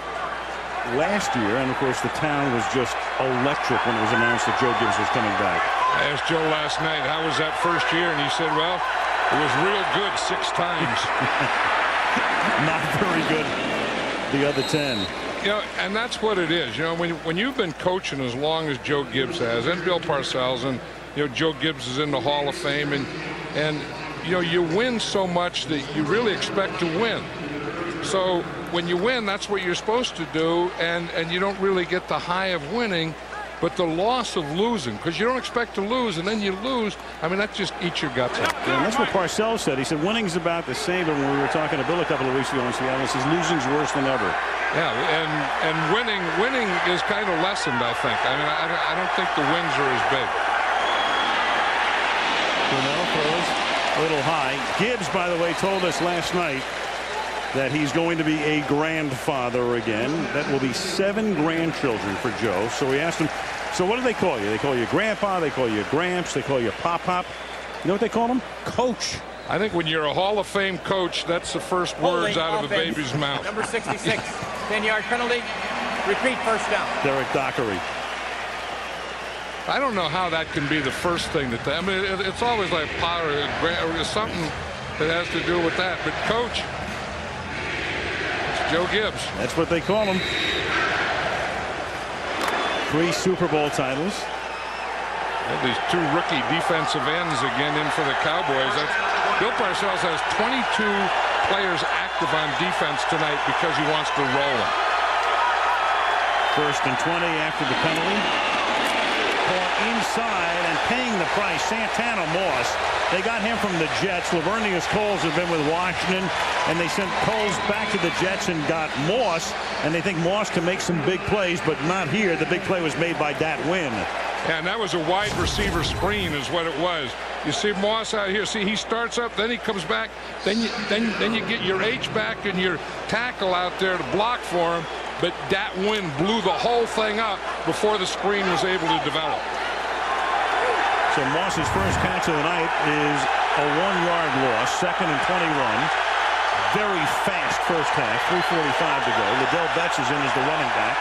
last year, and of course, the town was just electric when it was announced that Joe Gibbs was coming back. I asked Joe last night, how was that first year? And he said, well, it was real good six times. (laughs) Not very good the other 10. You know, and that's what it is. You know, when when you've been coaching as long as Joe Gibbs has, and Bill Parcells, and you know Joe Gibbs is in the Hall of Fame, and and you know you win so much that you really expect to win. So when you win, that's what you're supposed to do, and and you don't really get the high of winning but the loss of losing, because you don't expect to lose, and then you lose, I mean, that just eats your guts out. Yeah, and that's what Parcells said. He said winning's about the same, but when we were talking to Bill a couple of weeks ago in Seattle, he says losing's worse than ever. Yeah, and and winning winning is kind of lessened, I think. I mean, I, I don't think the wins are as big. Brunell throws a little high. Gibbs, by the way, told us last night that he's going to be a grandfather again. That will be seven grandchildren for Joe. So we asked him, so what do they call you? They call you grandpa, they call you gramps, they call you pop pop. You know what they call him? Coach. I think when you're a Hall of Fame coach, that's the first words out of a baby's mouth. Number 66, (laughs) 10-yard penalty. Repeat first down. Derek Dockery. I don't know how that can be the first thing that they, I mean, it, it's always like power or something that has to do with that. But coach, Joe Gibbs. That's what they call him. Three Super Bowl titles. Well, these two rookie defensive ends again in for the Cowboys. That's, Bill Parcells has 22 players active on defense tonight because he wants to roll them. First and 20 after the penalty inside and paying the price. Santana Moss. They got him from the Jets. Laveranues Coles have been with Washington, and they sent Coles back to the Jets and got Moss, and they think Moss can make some big plays, but not here. The big play was made by Dat Nguyen. And that was a wide receiver screen is what it was. You see Moss out here. See, he starts up, then he comes back. Then you, then, then you get your H back and your tackle out there to block for him. But Dat Nguyen blew the whole thing up before the screen was able to develop. So Moss's first catch of the night is a one-yard loss, second and 21. Very fast first half, 3.45 to go. Ladell Betts is in as the running back.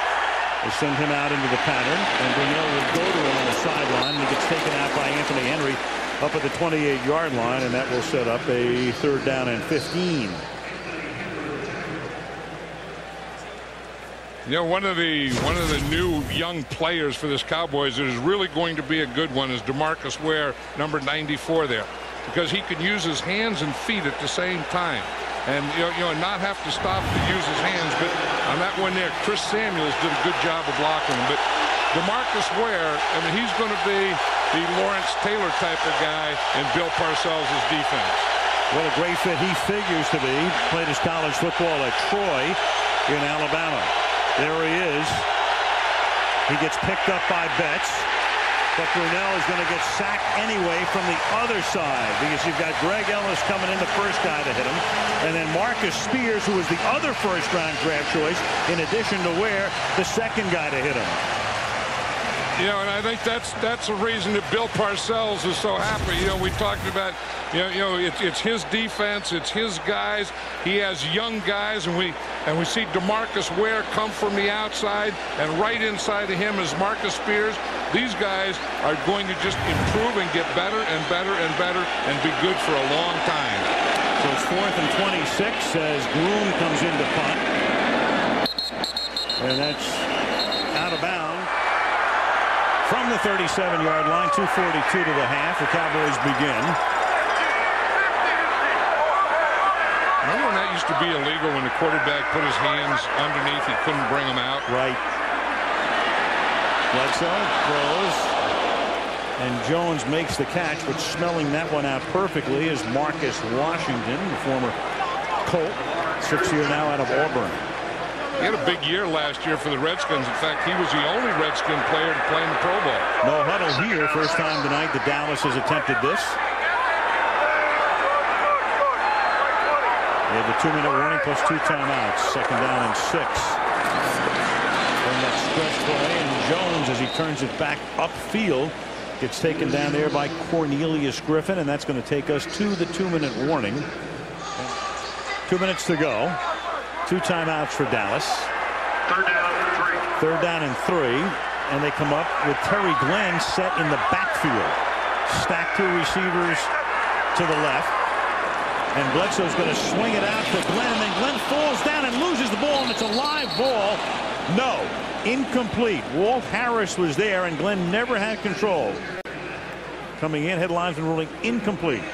They send him out into the pattern, and Brunell will go to him on the sideline. He gets taken out by Anthony Henry up at the 28-yard line, and that will set up a third down and 15. You know, one of the one of the new young players for this Cowboys that is really going to be a good one is DeMarcus Ware, number 94 there, because he can use his hands and feet at the same time, and you know, you know not have to stop to use his hands. But on that one there, Chris Samuels did a good job of blocking him. But DeMarcus Ware, I mean, he's going to be the Lawrence Taylor type of guy in Bill Parcells' defense. What a great fit he figures to be. Played his college football at Troy in Alabama. There he is. He gets picked up by Betts. But Brunell is going to get sacked anyway from the other side because you've got Greg Ellis coming in, the first guy to hit him. And then Marcus Spears, who was the other first-round draft choice, in addition to Ware, the second guy to hit him. You know, and I think that's that's the reason that Bill Parcells is so happy. You know, we talked about, you know, you know, it's it's his defense, it's his guys. He has young guys, and we and we see Demarcus Ware come from the outside, and right inside of him is Marcus Spears. These guys are going to just improve and get better and better and better and be good for a long time. So it's fourth and 26 as Groom comes into punt. And that's out of bounds from the 37-yard line, 242 to the half. The Cowboys begin. Remember when that used to be illegal when the quarterback put his hands underneath, he couldn't bring them out? Right. Bledsoe throws. And Jones makes the catch, but smelling that one out perfectly is Marcus Washington, the former Colt, six year now out of Auburn. He had a big year last year for the Redskins. In fact, he was the only Redskin player to play in the Pro Bowl. No huddle here. First time tonight that Dallas has attempted this. They have the two-minute warning plus two timeouts. Second down and six. From that stretch play, and Jones, as he turns it back upfield, gets taken down there by Cornelius Griffin, and that's going to take us to the two-minute warning. Two minutes to go. Two timeouts for Dallas. Third down and three. Third down and three, and they come up with Terry Glenn set in the backfield. Stack two receivers to the left. And Bledsoe's going to swing it out to Glenn, and then Glenn falls down and loses the ball, and it's a live ball No, incomplete. Walt Harris was there, and Glenn never had control. Coming in, headlines and ruling incomplete.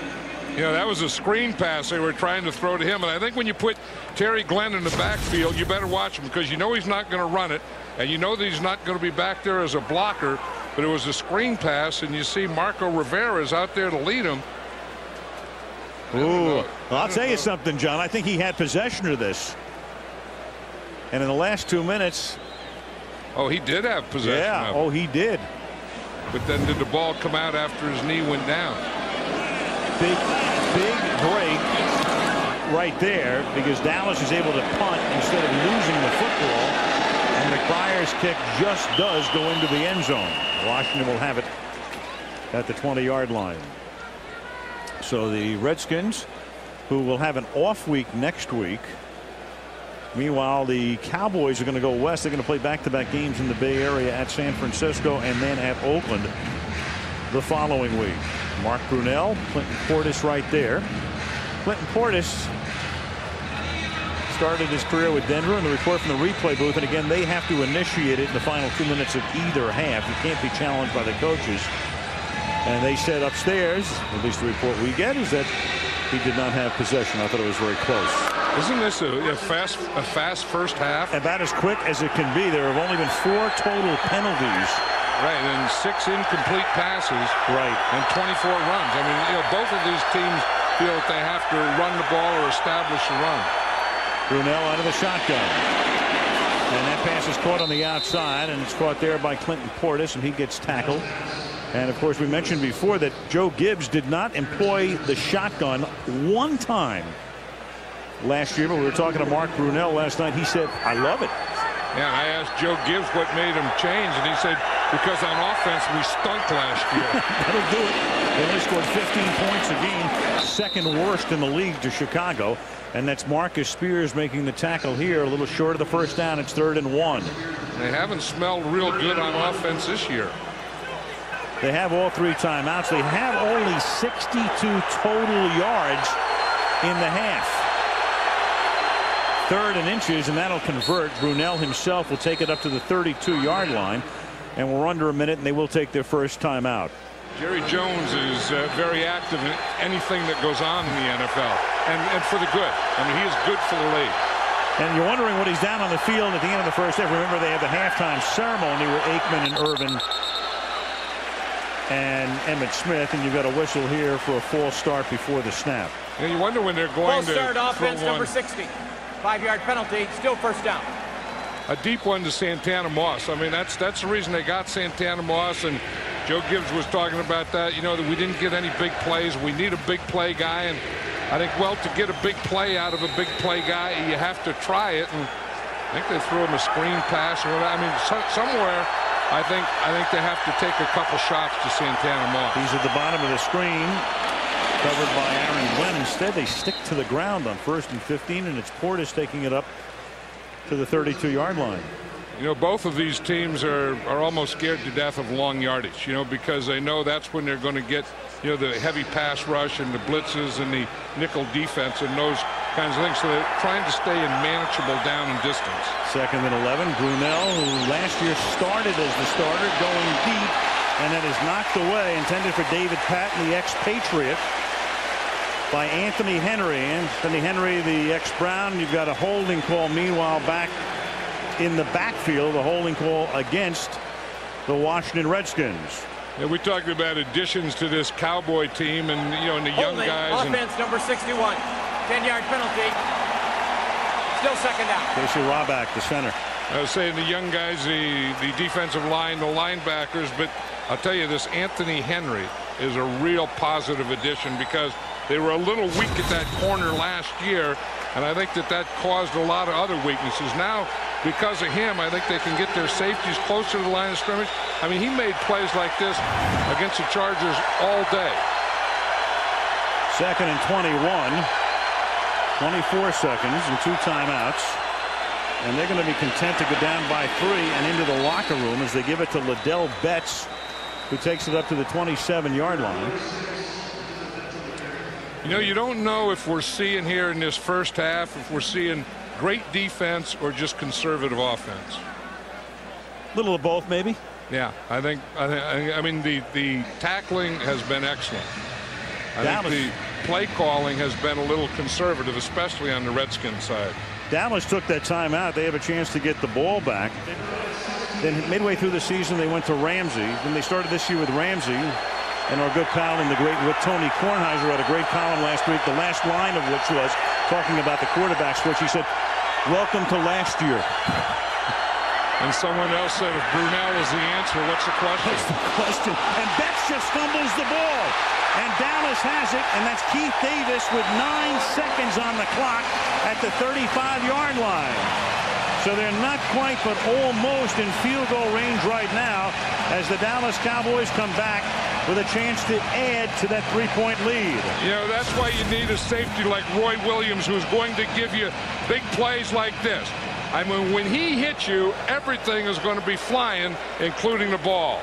You know, that was a screen pass they were trying to throw to him. And I think when you put Terry Glenn in the backfield, you better watch him because you know he's not going to run it. And you know that he's not going to be back there as a blocker. But it was a screen pass, and you see Marco Rivera is out there to lead him. Ooh, well, I'll tell you something, John. I think he had possession of this. And in the last two minutes. Oh, he did have possession. Yeah. Oh, he did. But then did the ball come out after his knee went down? Big, big break right there because Dallas is able to punt instead of losing the football. And McBriar's kick just does go into the end zone. Washington will have it at the 20 yard line. So the Redskins who will have an off week next week. Meanwhile the Cowboys are going to go west. They're going to play back-to-back games in the Bay Area at San Francisco and then at Oakland the following week. Mark Brunell Clinton Portis right there. Clinton Portis started his career with Denver and the report from the replay booth and again they have to initiate it in the final two minutes of either half. You can't be challenged by the coaches. And they said upstairs, at least the report we get, is that he did not have possession. I thought it was very close. Isn't this a, a fast a fast first half? About as quick as it can be. There have only been four total penalties. Right, and six incomplete passes. Right. And 24 runs. I mean, you know, both of these teams feel that they have to run the ball or establish a run. Brunell out of the shotgun. And that pass is caught on the outside, and it's caught there by Clinton Portis, and he gets tackled. And of course, we mentioned before that Joe Gibbs did not employ the shotgun one time last year. But we were talking to Mark Brunell last night. He said, I love it. Yeah, I asked Joe Gibbs what made him change, and he said, because on offense we stunk last year. (laughs) That'll do it. They only scored 15 points a game, second worst in the league to Chicago. And that's Marcus Spears making the tackle here, a little short of the first down. It's third and one. They haven't smelled real good on offense this year. They have all three timeouts. They have only 62 total yards in the half. Third and inches, and that'll convert. Brunell himself will take it up to the 32 yard line. And we're under a minute, and they will take their first timeout. Jerry Jones is uh, very active in anything that goes on in the NFL, and, and for the good. I mean, he is good for the league. And you're wondering what he's down on the field at the end of the first half. Remember, they have the halftime ceremony with Aikman and Irvin and Emmitt Smith, and you've got a whistle here for a false start before the snap. And you wonder when they're going False to start offense number 60. Five-yard penalty, still first down. a deep one to Santana Moss. I mean, that's that's the reason they got Santana Moss. And Joe Gibbs was talking about that. You know that we didn't get any big plays. We need a big play guy, and I think well to get a big play out of a big play guy, you have to try it. And I think they threw him a screen pass or whatever. I mean, so, somewhere. I think I think they have to take a couple shots to Santana Moss. He's at the bottom of the screen, covered by Aaron Glenn. Instead, they stick to the ground on first and 15, and it's Portis taking it up to the 32 yard line. You know, both of these teams are, are almost scared to death of long yardage, you know, because they know that's when they're going to get, you know, the heavy pass rush and the blitzes and the nickel defense and those kinds of things. So they're trying to stay in manageable down and distance. Second and 11. Brunell, who last year started as the starter, going deep, and that is knocked away, intended for David Patten, the ex-Patriot, by Anthony Henry. Anthony Henry, the ex-Brown. You've got a holding call, meanwhile, back in the backfield, a holding call against the Washington Redskins. Yeah, we talked about additions to this Cowboy team and, you know, and the young Holding, guys. and- offense number 61. 10-yard penalty. Still second down. Casey Rabach, the center. I was saying the young guys, the, the defensive line, the linebackers, but I'll tell you this, Anthony Henry is a real positive addition because they were a little weak at that corner last year, and I think that that caused a lot of other weaknesses. Now, because of him, I think they can get their safeties closer to the line of scrimmage. I mean, he made plays like this against the Chargers all day. Second and 21. 24 seconds and two timeouts. And they're going to be content to go down by three and into the locker room as they give it to Ladell Betts, who takes it up to the 27 yard line. You know, you don't know if we're seeing here in this first half, if we're seeing great defense or just conservative offense. A little of both, maybe. Yeah, I think. I, think, I mean, the the tackling has been excellent. I Dallas. think the play calling has been a little conservative, especially on the Redskins side. Dallas took that time out. They have a chance to get the ball back. Then midway through the season, they went to Ramsey. Then they started this year with Ramsey. And our good pal and the great with Tony Kornheiser had a great column last week. The last line of which was talking about the quarterback switch. He said, "Welcome to last year." And someone else said, if Brunell is the answer, what's the question? That's the question. And Betts just fumbles the ball. And Dallas has it, and that's Keith Davis with nine seconds on the clock at the 35-yard line. So they're not quite, but almost in field goal range right now as the Dallas Cowboys come back with a chance to add to that three-point lead. You know, that's why you need a safety like Roy Williams who's going to give you big plays like this. I mean, when he hits you, everything is going to be flying, including the ball.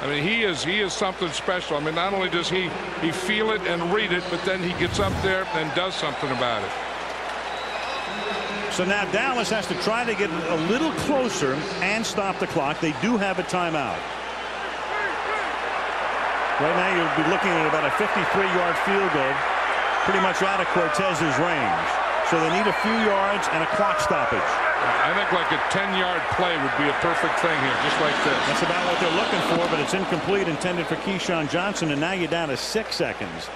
I mean, he is he is something special. I mean, not only does he he feel it and read it, but then he gets up there and does something about it. So now Dallas has to try to get a little closer and stop the clock. They do have a timeout. Right now you'll be looking at about a 53-yard field goal, pretty much out of Cortez's range. So they need a few yards and a clock stoppage. I think like a 10-yard play would be a perfect thing here, just like this. That's about what they're looking for, but it's incomplete, intended for Keyshawn Johnson, and now you're down to six seconds.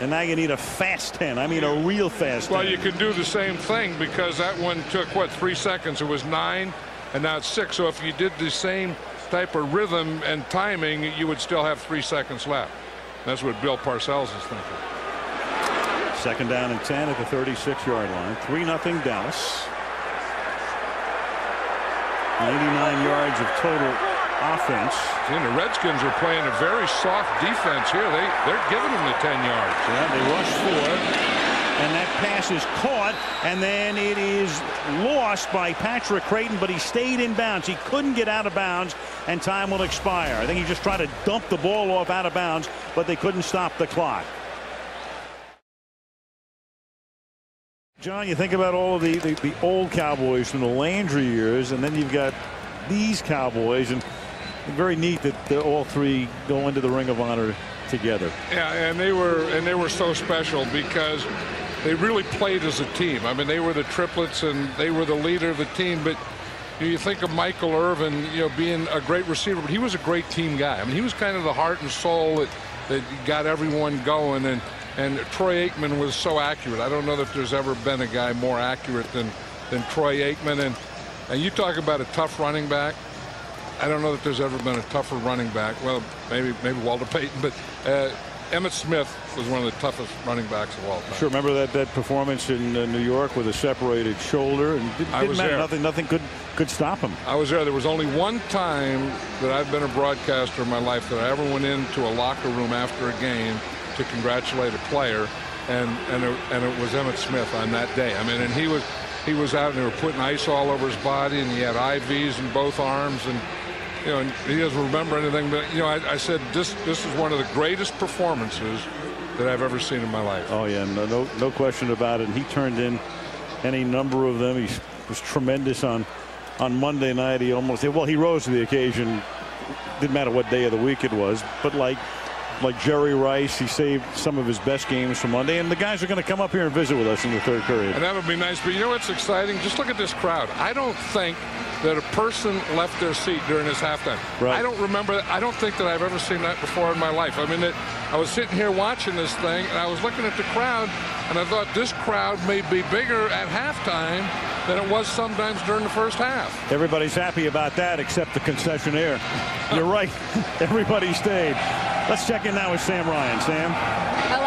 And now you need a fast 10. I mean, a real fast Well, 10. you can do the same thing because that one took, what, three seconds? It was nine, and now it's six. So if you did the same type of rhythm and timing, you would still have three seconds left. That's what Bill Parcells is thinking. Second down and 10 at the 36-yard line. 3 nothing Dallas. 99 yards of total offense. And the Redskins are playing a very soft defense here. They, they're giving them the 10 yards. Yeah, they rush forward. And that pass is caught, and then it is lost by Patrick Crayton, but he stayed in bounds. He couldn't get out of bounds, and time will expire. I think he just tried to dump the ball off out of bounds, but they couldn't stop the clock. John, you think about all of the, the, the old Cowboys from the Landry years, and then you've got these Cowboys, and very neat that all three go into the Ring of Honor together. Yeah, and they were and they were so special because they really played as a team. I mean, they were the triplets and they were the leader of the team. But you, think of Michael Irvin, you know, being a great receiver, but he was a great team guy. I mean, he was kind of the heart and soul that that got everyone going. And and Troy Aikman was so accurate. I don't know that there's ever been a guy more accurate than than Troy Aikman. And and you talk about a tough running back. I don't know that there's ever been a tougher running back. Well, maybe maybe Walter Payton, but uh, Emmitt Smith was one of the toughest running backs of all time. Sure, remember that that performance in uh, New York with a separated shoulder, and didn't, I didn't was matter. there. Nothing, nothing could could stop him. I was there. There was only one time that I've been a broadcaster in my life that I ever went into a locker room after a game to congratulate a player, and and it, and it was Emmitt Smith on that day. I mean, and he was he was out and they were putting ice all over his body, and he had IVs in both arms, and you know, he doesn't remember anything. But you know, I, I said this this is one of the greatest performances that I've ever seen in my life. Oh yeah, no, no, no question about it. And he turned in any number of them. He was tremendous on on Monday night. He almost well, he rose to the occasion. Didn't matter what day of the week it was, but like like Jerry Rice, he saved some of his best games for Monday. And the guys are going to come up here and visit with us in the third period. And that would be nice. But you know what's exciting? Just look at this crowd. I don't think that a person left their seat during this halftime. Right. I don't remember. I don't think that I've ever seen that before in my life. I mean, it, I was sitting here watching this thing, and I was looking at the crowd, and I thought this crowd may be bigger at halftime than it was sometimes during the first half. Everybody's happy about that except the concessionaire. You're right. (laughs) Everybody stayed. Let's check in now with Sam Ryan. Sam.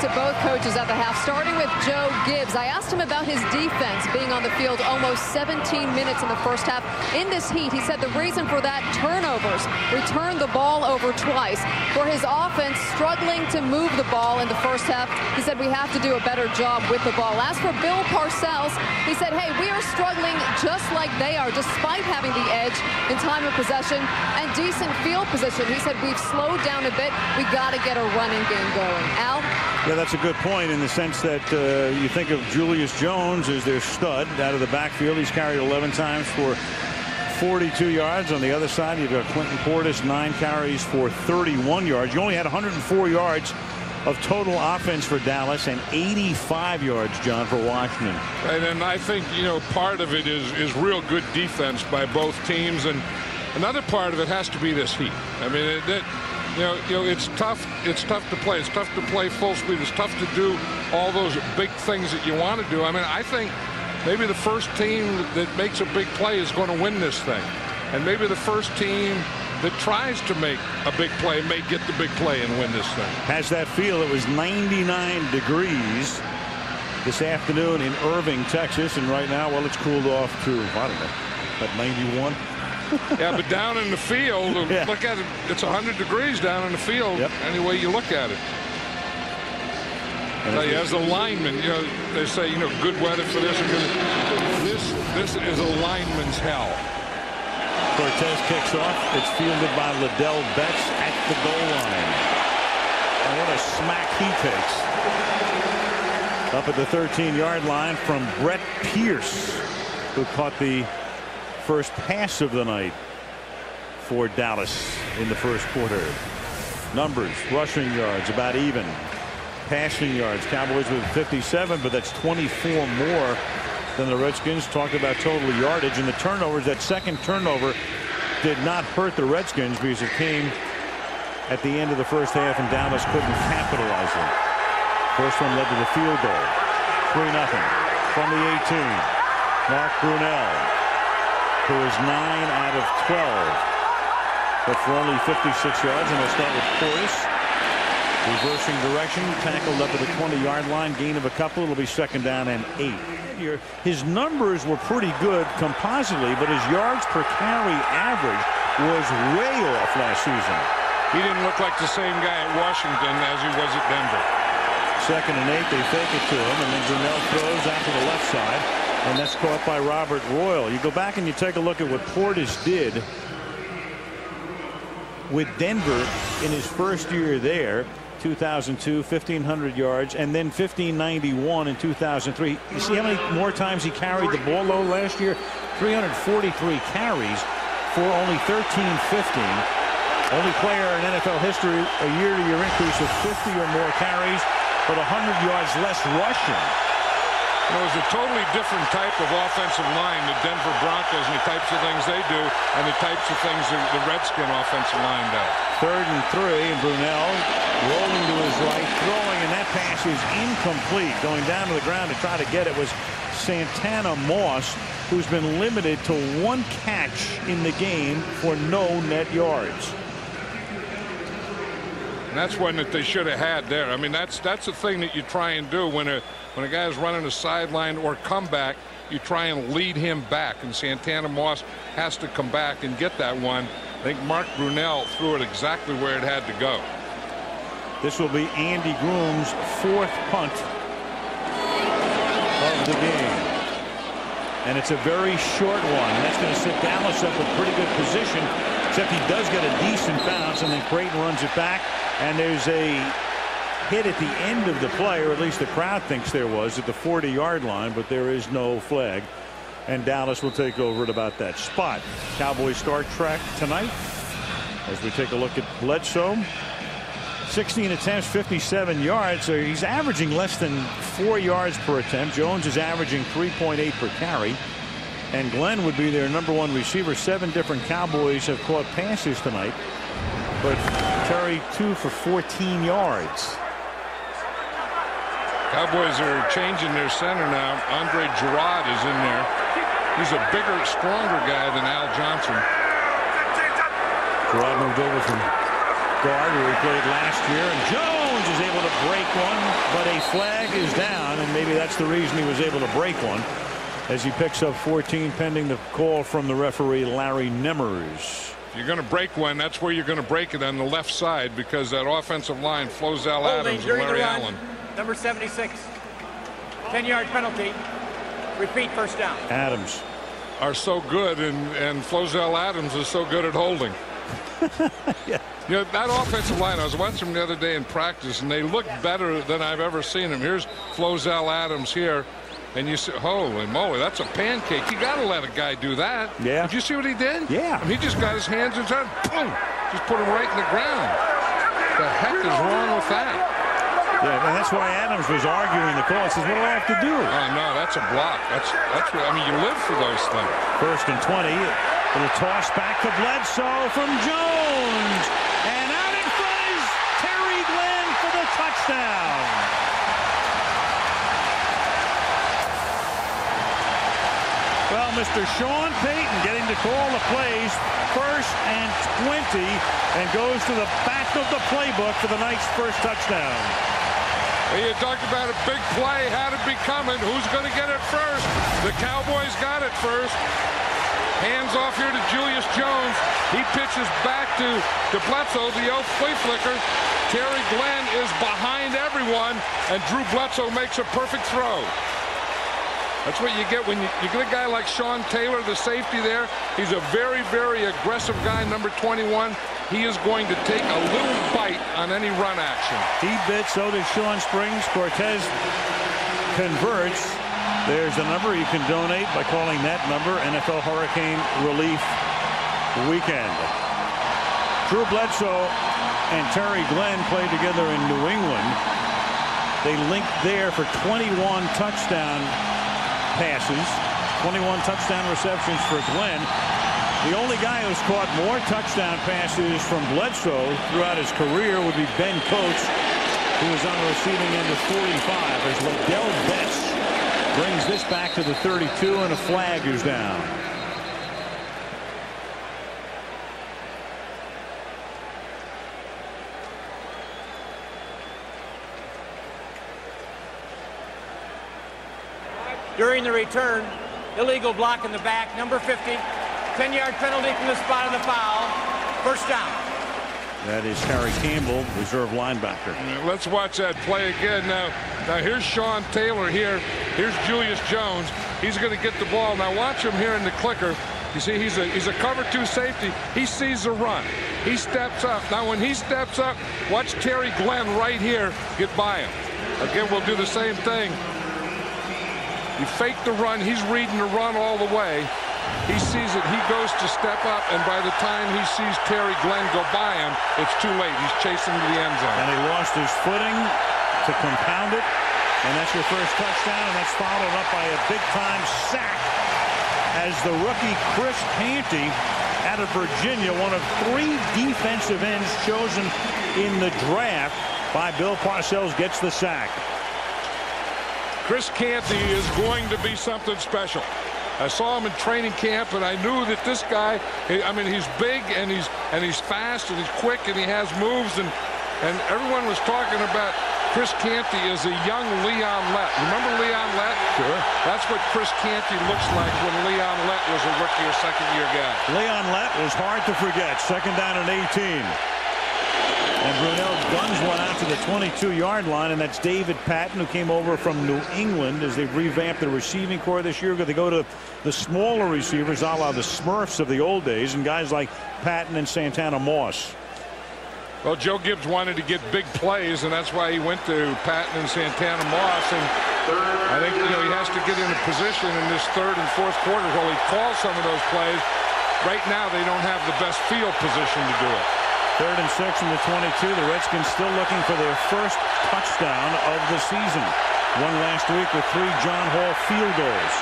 To both coaches at the half, starting with Joe Gibbs. I asked him about his defense being on the field almost 17 minutes in the first half. In this heat, he said the reason for that, turnovers. Returned the ball over twice. For his offense, struggling to move the ball in the first half, he said we have to do a better job with the ball. As for Bill Parcells, he said, hey, we are struggling just like they are, despite having the edge in time of possession and decent field position. He said we've slowed down a bit. We got to get a running game going. Al? Yeah, that's a good point in the sense that uh, you think of Julius Jones as their stud out of the backfield. He's carried 11 times for 42 yards. On the other side, you've got Clinton Portis, nine carries for 31 yards. You only had 104 yards of total offense for Dallas and 85 yards, John, for Washington. And, and I think, you know, part of it is, is real good defense by both teams. And another part of it has to be this heat. I mean, it, it, you know, you know, it's tough. It's tough to play. It's tough to play full speed. It's tough to do all those big things that you want to do. I mean, I think maybe the first team that makes a big play is going to win this thing, and maybe the first team that tries to make a big play may get the big play and win this thing. Has that feel? It was 99 degrees this afternoon in Irving, Texas, and right now, well, it's cooled off to I don't know, at 91. Yeah, but down in the field, (laughs) yeah. look at it. It's 100 degrees down in the field. Yep. Any way you look at it. And you, as a lineman, you know, they say, you know, good weather for this. This, this is a lineman's hell. Cortez kicks off. It's fielded by Ladell Betts at the goal line. And what a smack he takes. Up at the 13-yard line from Brett Pierce, who caught the first pass of the night for Dallas in the first quarter. Numbers, rushing yards, about even. Passing yards, Cowboys with 57, but that's 24 more than the Redskins. Talked about total yardage and the turnovers. That second turnover did not hurt the Redskins because it came at the end of the first half and Dallas couldn't capitalize it. First one led to the field goal. 3 0 from the 18. Mark Brunell who is 9 out of 12. But for only 56 yards, and we'll start with Portis. Reversing direction, tackled up at the 20-yard line, gain of a couple. It'll be second down and eight. His numbers were pretty good compositely, but his yards per carry average was way off last season. He didn't look like the same guy at Washington as he was at Denver. Second and eight, they fake it to him, and then Brunell throws out to the left side. And that's caught by Robert Royal. You go back and you take a look at what Portis did with Denver in his first year there. 2002, 1,500 yards, and then 1,591 in 2003. You see how many more times he carried the ball, though, last year? 343 carries for only 13, 15. Only player in NFL history, a year-to-year -year increase of 50 or more carries, but 100 yards less rushing. It was a totally different type of offensive line, the Denver Broncos, and the types of things they do, and the types of things the Redskin offensive line does. Third and three, and Brunell rolling to his right, throwing, and that pass is incomplete. Going down to the ground to try to get it was Santana Moss, who's been limited to one catch in the game for no net yards. And that's one that they should have had there. I mean, that's that's the thing that you try and do when a when a guy is running a sideline or comeback, you try and lead him back. And Santana Moss has to come back and get that one. I think Mark Brunell threw it exactly where it had to go. This will be Andy Groom's fourth punt of the game. And it's a very short one. That's going to sit Dallas up in pretty good position, except he does get a decent bounce, and then Crayton runs it back. And there's a hit at the end of the play, or at least the crowd thinks there was at the 40 yard line, but there is no flag. And Dallas will take over at about that spot. Cowboys start track tonight as we take a look at Bledsoe. 16 attempts, 57 yards. So he's averaging less than four yards per attempt. Jones is averaging 3.8 per carry. And Glenn would be their number one receiver. Seven different Cowboys have caught passes tonight. But Terry two for 14 yards. Cowboys are changing their center now. Andre Gurode is in there. He's a bigger, stronger guy than Al Johnson. Gurode moved over from guard where he played last year. And Jones is able to break one, but a flag is down, and maybe that's the reason he was able to break one as he picks up 14 pending the call from the referee Larry Nemmers. If you're going to break one, that's where you're going to break it on the left side because that offensive line, Flozell Adams and Larry Allen number 76. 10 yard penalty. Repeat first down. Adams. Are so good, and, and Flozell Adams is so good at holding. (laughs) yeah. You know, that offensive line, I was watching them the other day in practice, and they look better than I've ever seen them. Here's Flozell Adams here. And you say, holy moly, that's a pancake. You got to let a guy do that. Yeah. Did you see what he did? Yeah. I mean, he just got his hands inside, boom, just put him right in the ground. The heck is wrong with that? Yeah, and that's why Adams was arguing the call. He says, what do I have to do? Oh no, that's a block. That's that's what I mean. You live for those things. First and 20. With a toss back to Bledsoe from Jones. And out in front is Terry Glenn for the touchdown. Mr. Sean Payton getting to call the plays first and 20 and goes to the back of the playbook for the night's first touchdown. You talked about a big play, had it be coming. Who's going to get it first? The Cowboys got it first. Hands off here to Julius Jones. He pitches back to, to the old flea flicker. Terry Glenn is behind everyone, and Drew Bledsoe makes a perfect throw. That's what you get when you, you get a guy like Sean Taylor, the safety there. He's a very, very aggressive guy, number 21. He is going to take a little bite on any run action. He bit, so did Shawn Springs. Cortez converts. There's a number you can donate by calling that number NFL Hurricane Relief Weekend. Drew Bledsoe and Terry Glenn played together in New England. They linked there for 21 touchdown passes, 21 touchdown receptions for Glenn. The only guy who's caught more touchdown passes from Bledsoe throughout his career would be Ben Coates, who is on the receiving end of 45 as Ladell Betts brings this back to the 32 and a flag is down. During the return, illegal block in the back, number 50. 10-yard penalty from the spot of the foul. First down. That is Harry Campbell, reserve linebacker. Let's watch that play again. Now, now here's Sean Taylor here. Here's Julius Jones. He's going to get the ball. Now watch him here in the clicker. You see, he's a he's a cover two safety. He sees the run. He steps up. Now, when he steps up, watch Terry Glenn right here get by him. Again, we'll do the same thing. You fake the run. He's reading the run all the way. He sees it. He goes to step up, and by the time he sees Terry Glenn go by him, it's too late. He's chasing to the end zone. And he lost his footing to compound it. And that's your first touchdown, and that's followed up by a big-time sack as the rookie Chris Canty out of Virginia, one of three defensive ends chosen in the draft by Bill Parcells, gets the sack. Chris Canty is going to be something special. I saw him in training camp, and I knew that this guy. I mean, he's big and he's and he's fast and he's quick and he has moves and and everyone was talking about Chris Canty as a young Leon Lett. Remember Leon Lett? Sure. That's what Chris Canty looks like when Leon Lett was a rookie or second year guy. Leon Lett was hard to forget. Second down and 18. And Brunell guns one out to the 22-yard line, and that's David Patten, who came over from New England as they've revamped the receiving corps this year. They go to the smaller receivers, a la the Smurfs of the old days, and guys like Patten and Santana Moss. Well, Joe Gibbs wanted to get big plays, and that's why he went to Patten and Santana Moss. And I think you know he has to get in a position in this third and fourth quarter while he calls some of those plays. Right now, they don't have the best field position to do it. Third and six from the 22. The Redskins still looking for their first touchdown of the season. One last week with three John Hall field goals.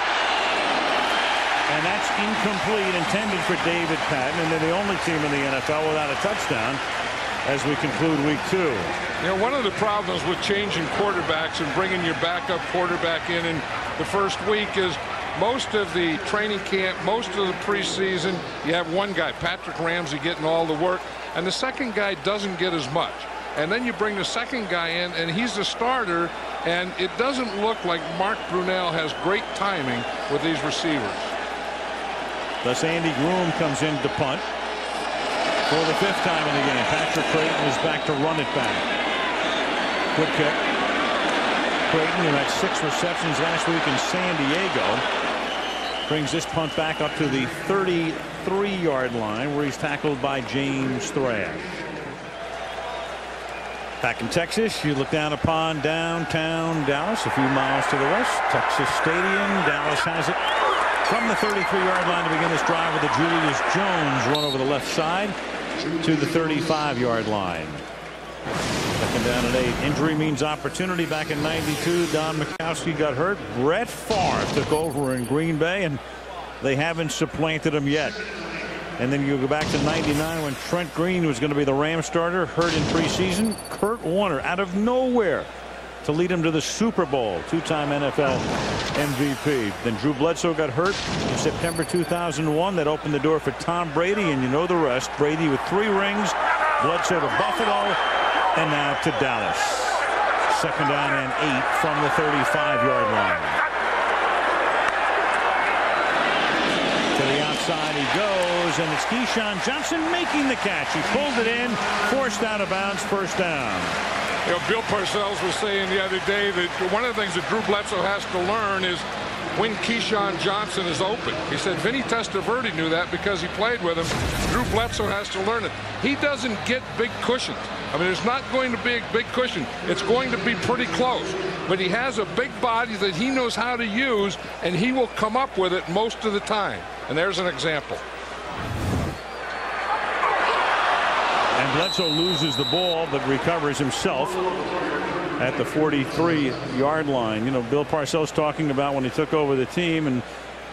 And that's incomplete, intended for David Patten, and they're the only team in the NFL without a touchdown as we conclude week two. You know, one of the problems with changing quarterbacks and bringing your backup quarterback in in the first week is most of the training camp, most of the preseason, you have one guy, Patrick Ramsey, getting all the work, and the second guy doesn't get as much. And then you bring the second guy in, and he's the starter, and it doesn't look like Mark Brunell has great timing with these receivers. Thus Andy Groom comes in to punt for the fifth time in the game. Patrick Crayton is back to run it back. Good kick. Crayton, who had six receptions last week in San Diego, brings this punt back up to the 33-yard line where he's tackled by James Thrash. Back in Texas, you look down upon downtown Dallas, a few miles to the west. Texas Stadium. Dallas has it from the 33-yard line to begin this drive with a Julius Jones run over the left side to the 35-yard line. Second down at eight. Injury means opportunity. Back in 92, Don Majkowski got hurt. Brett Favre took over in Green Bay, and they haven't supplanted him yet. And then you go back to 99 when Trent Green was going to be the Ram starter, hurt in preseason. Kurt Warner out of nowhere to lead him to the Super Bowl. Two-time NFL MVP. Then Drew Bledsoe got hurt in September 2001. That opened the door for Tom Brady, and you know the rest. Brady with three rings, Bledsoe to Buffalo, and now to Dallas. Second down and eight from the 35-yard line. To the outside he goes, and it's Keyshawn Johnson making the catch. He pulled it in, forced out of bounds, first down. You know, Bill Parcells was saying the other day that one of the things that Drew Bledsoe has to learn is when Keyshawn Johnson is open. He said Vinny Testaverde knew that because he played with him. Drew Bledsoe has to learn it. He doesn't get big cushions. I mean, it's not going to be a big cushion. It's going to be pretty close. But he has a big body that he knows how to use, and he will come up with it most of the time. And there's an example. And Bledsoe loses the ball, but recovers himself at the 43-yard line. You know, Bill Parcells talking about when he took over the team and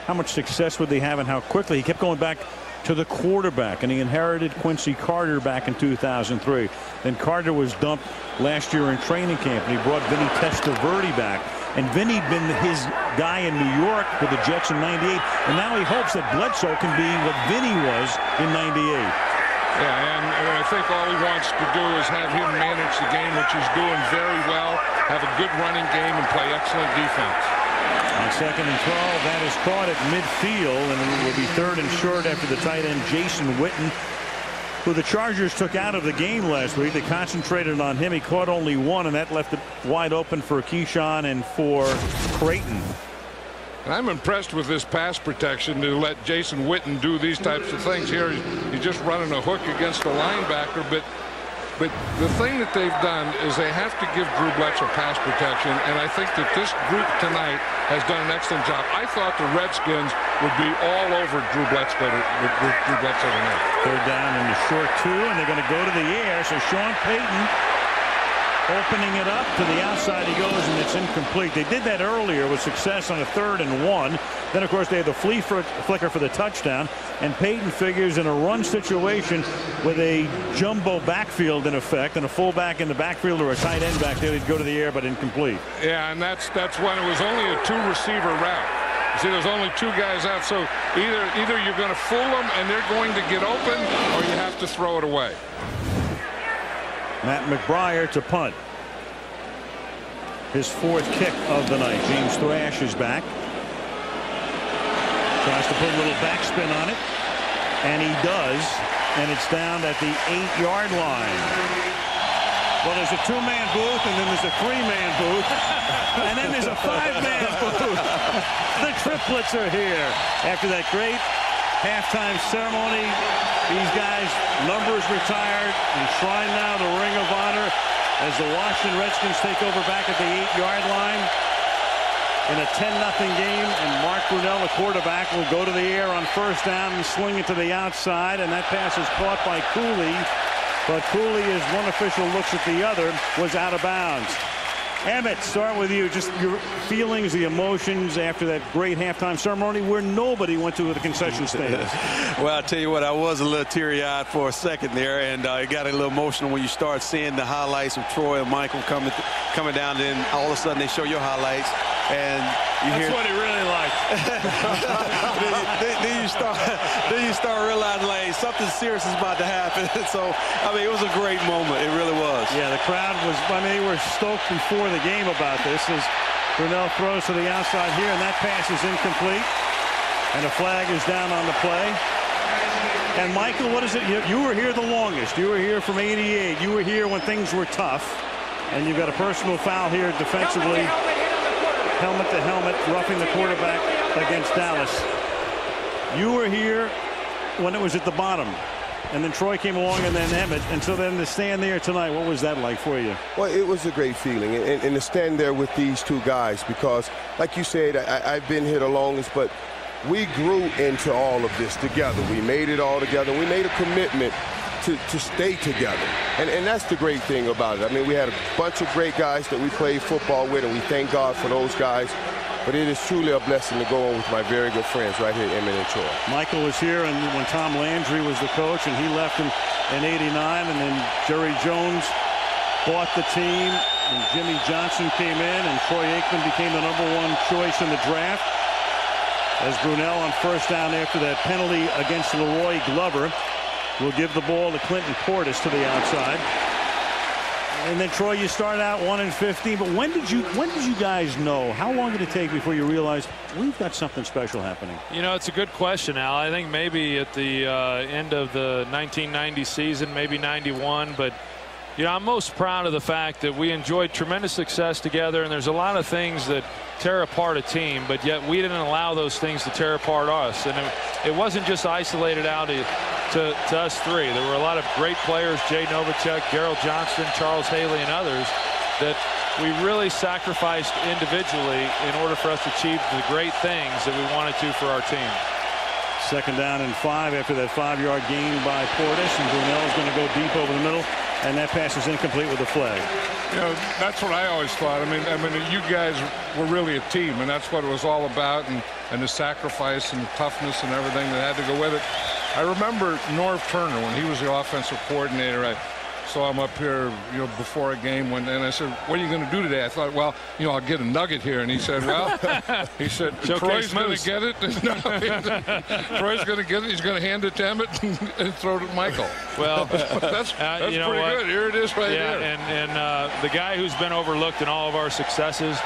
how much success would they have and how quickly. He kept going back to the quarterback, and he inherited Quincy Carter back in 2003. Then Carter was dumped last year in training camp, and he brought Vinny Testaverde back. And Vinny'd been his guy in New York with the Jets in 98, and now he hopes that Bledsoe can be what Vinny was in 98. Yeah, and, and I think all he wants to do is have him manage the game, which he's doing very well, have a good running game, and play excellent defense. On second and 12, that is caught at midfield, and it will be third and short after the tight end Jason Witten, who the Chargers took out of the game last week. They concentrated on him. He caught only one, and that left it wide open for Keyshawn and for Crayton. I'm impressed with this pass protection to let Jason Witten do these types of things here. He's just running a hook against the linebacker, but but the thing that they've done is they have to give Drew Bledsoe pass protection, and I think that this group tonight has done an excellent job. I thought the Redskins would be all over Drew Bledsoe, Drew Bledsoe tonight. Third down in the short two, and they're going to go to the air. So Sean Payton opening it up to the outside he goes and it's incomplete. They did that earlier with success on a third and one. Then of course they have the flea flicker for the touchdown and Payton figures in a run situation with a jumbo backfield in effect and a fullback in the backfield or a tight end back there they'd go to the air but incomplete. Yeah and that's that's when it was only a two receiver route see there's only two guys out so either either you're going to fool them and they're going to get open or you have to throw it away Mat McBriar to punt. His fourth kick of the night. James Thrash is back. Tries to put a little backspin on it. And he does. And it's down at the eight-yard line. Well, there's a two-man booth, and then there's a three-man booth, (laughs) and then there's a five-man (laughs) booth. the triplets are here after that great halftime ceremony. Guys, numbers retired, enshrined now the Ring of Honor as the Washington Redskins take over back at the eight-yard line in a 10-0 game. And Mark Brunell, the quarterback, will go to the air on first down and swing it to the outside. And that pass is caught by Cooley. But Cooley, as one official looks at the other, was out of bounds. Emmitt, start with you. Just your feelings, the emotions after that great halftime ceremony where nobody went to the concession stand. (laughs) well, I tell you what, I was a little teary-eyed for a second there, and uh, it got a little emotional when you start seeing the highlights of Troy and Michael coming coming down. And then all of a sudden they show your highlights, and you That's hear. what he really liked. then, then, then, you start, then you start realizing like something serious is about to happen. (laughs) so, I mean, it was a great moment. It really was. Yeah, the crowd was. I mean, they were stoked before the game about this. As Brunell throws to the outside here, and that pass is incomplete, and a flag is down on the play. And Michael, what is it? You, you were here the longest. You were here from '88. You were here when things were tough, and you've got a personal foul here defensively. Helmet to helmet, roughing the quarterback against Dallas. You were here when it was at the bottom. and then Troy came along, and then Emmitt. And so then to stand there tonight, what was that like for you? Well, it was a great feeling, and, and to stand there with these two guys because, like you said, I, I've been here the longest, but we grew into all of this together. We made it all together. We made a commitment to, to stay together. And, and that's the great thing about it. I mean, we had a bunch of great guys that we played football with, and we thank God for those guys. But it is truly a blessing to go on with my very good friends right here, Emmitt and Troy. Michael was here and when Tom Landry was the coach, and he left in, in 89, and then Jerry Jones bought the team, and Jimmy Johnson came in, and Troy Aikman became the number one choice in the draft. As Brunell on first down after that penalty against La'Roi Glover will give the ball to Clinton Portis to the outside. And then Troy, you start out one and 15. But when did you when did you guys know? How long did it take before you realized we've got something special happening? You know, it's a good question, Al. I think maybe at the uh, end of the 1990 season, maybe 91, but. You know, I'm most proud of the fact that we enjoyed tremendous success together, and there's a lot of things that tear apart a team, but yet we didn't allow those things to tear apart us. And it, it wasn't just isolated out to, to, to, us three. There were a lot of great players, Jay Novacek, Gerald Johnston, Charles Haley, and others, that we really sacrificed individually in order for us to achieve the great things that we wanted to for our team. Second down and five after that five-yard gain by Portis, and Brunell is going to go deep over the middle. And that pass is incomplete with the flag. You know, that's what I always thought. I mean, I mean, you guys were really a team, and that's what it was all about, and, and the sacrifice and the toughness and everything that had to go with it. I remember Norv Turner when he was the offensive coordinator at saw him up here, you know, before a game when, and I said, "What are you going to do today?" I thought, "Well, you know, I'll get a nugget here." And he said, "Well," he said, (laughs) "Troy's going to get it. (laughs) Troy's going to get it. He's going to hand it to Emmitt and, and throw it to Michael." Well, (laughs) that's, uh, that's you know pretty what? good. Here it is, right yeah, here. and and uh, the guy who's been overlooked in all of our successes,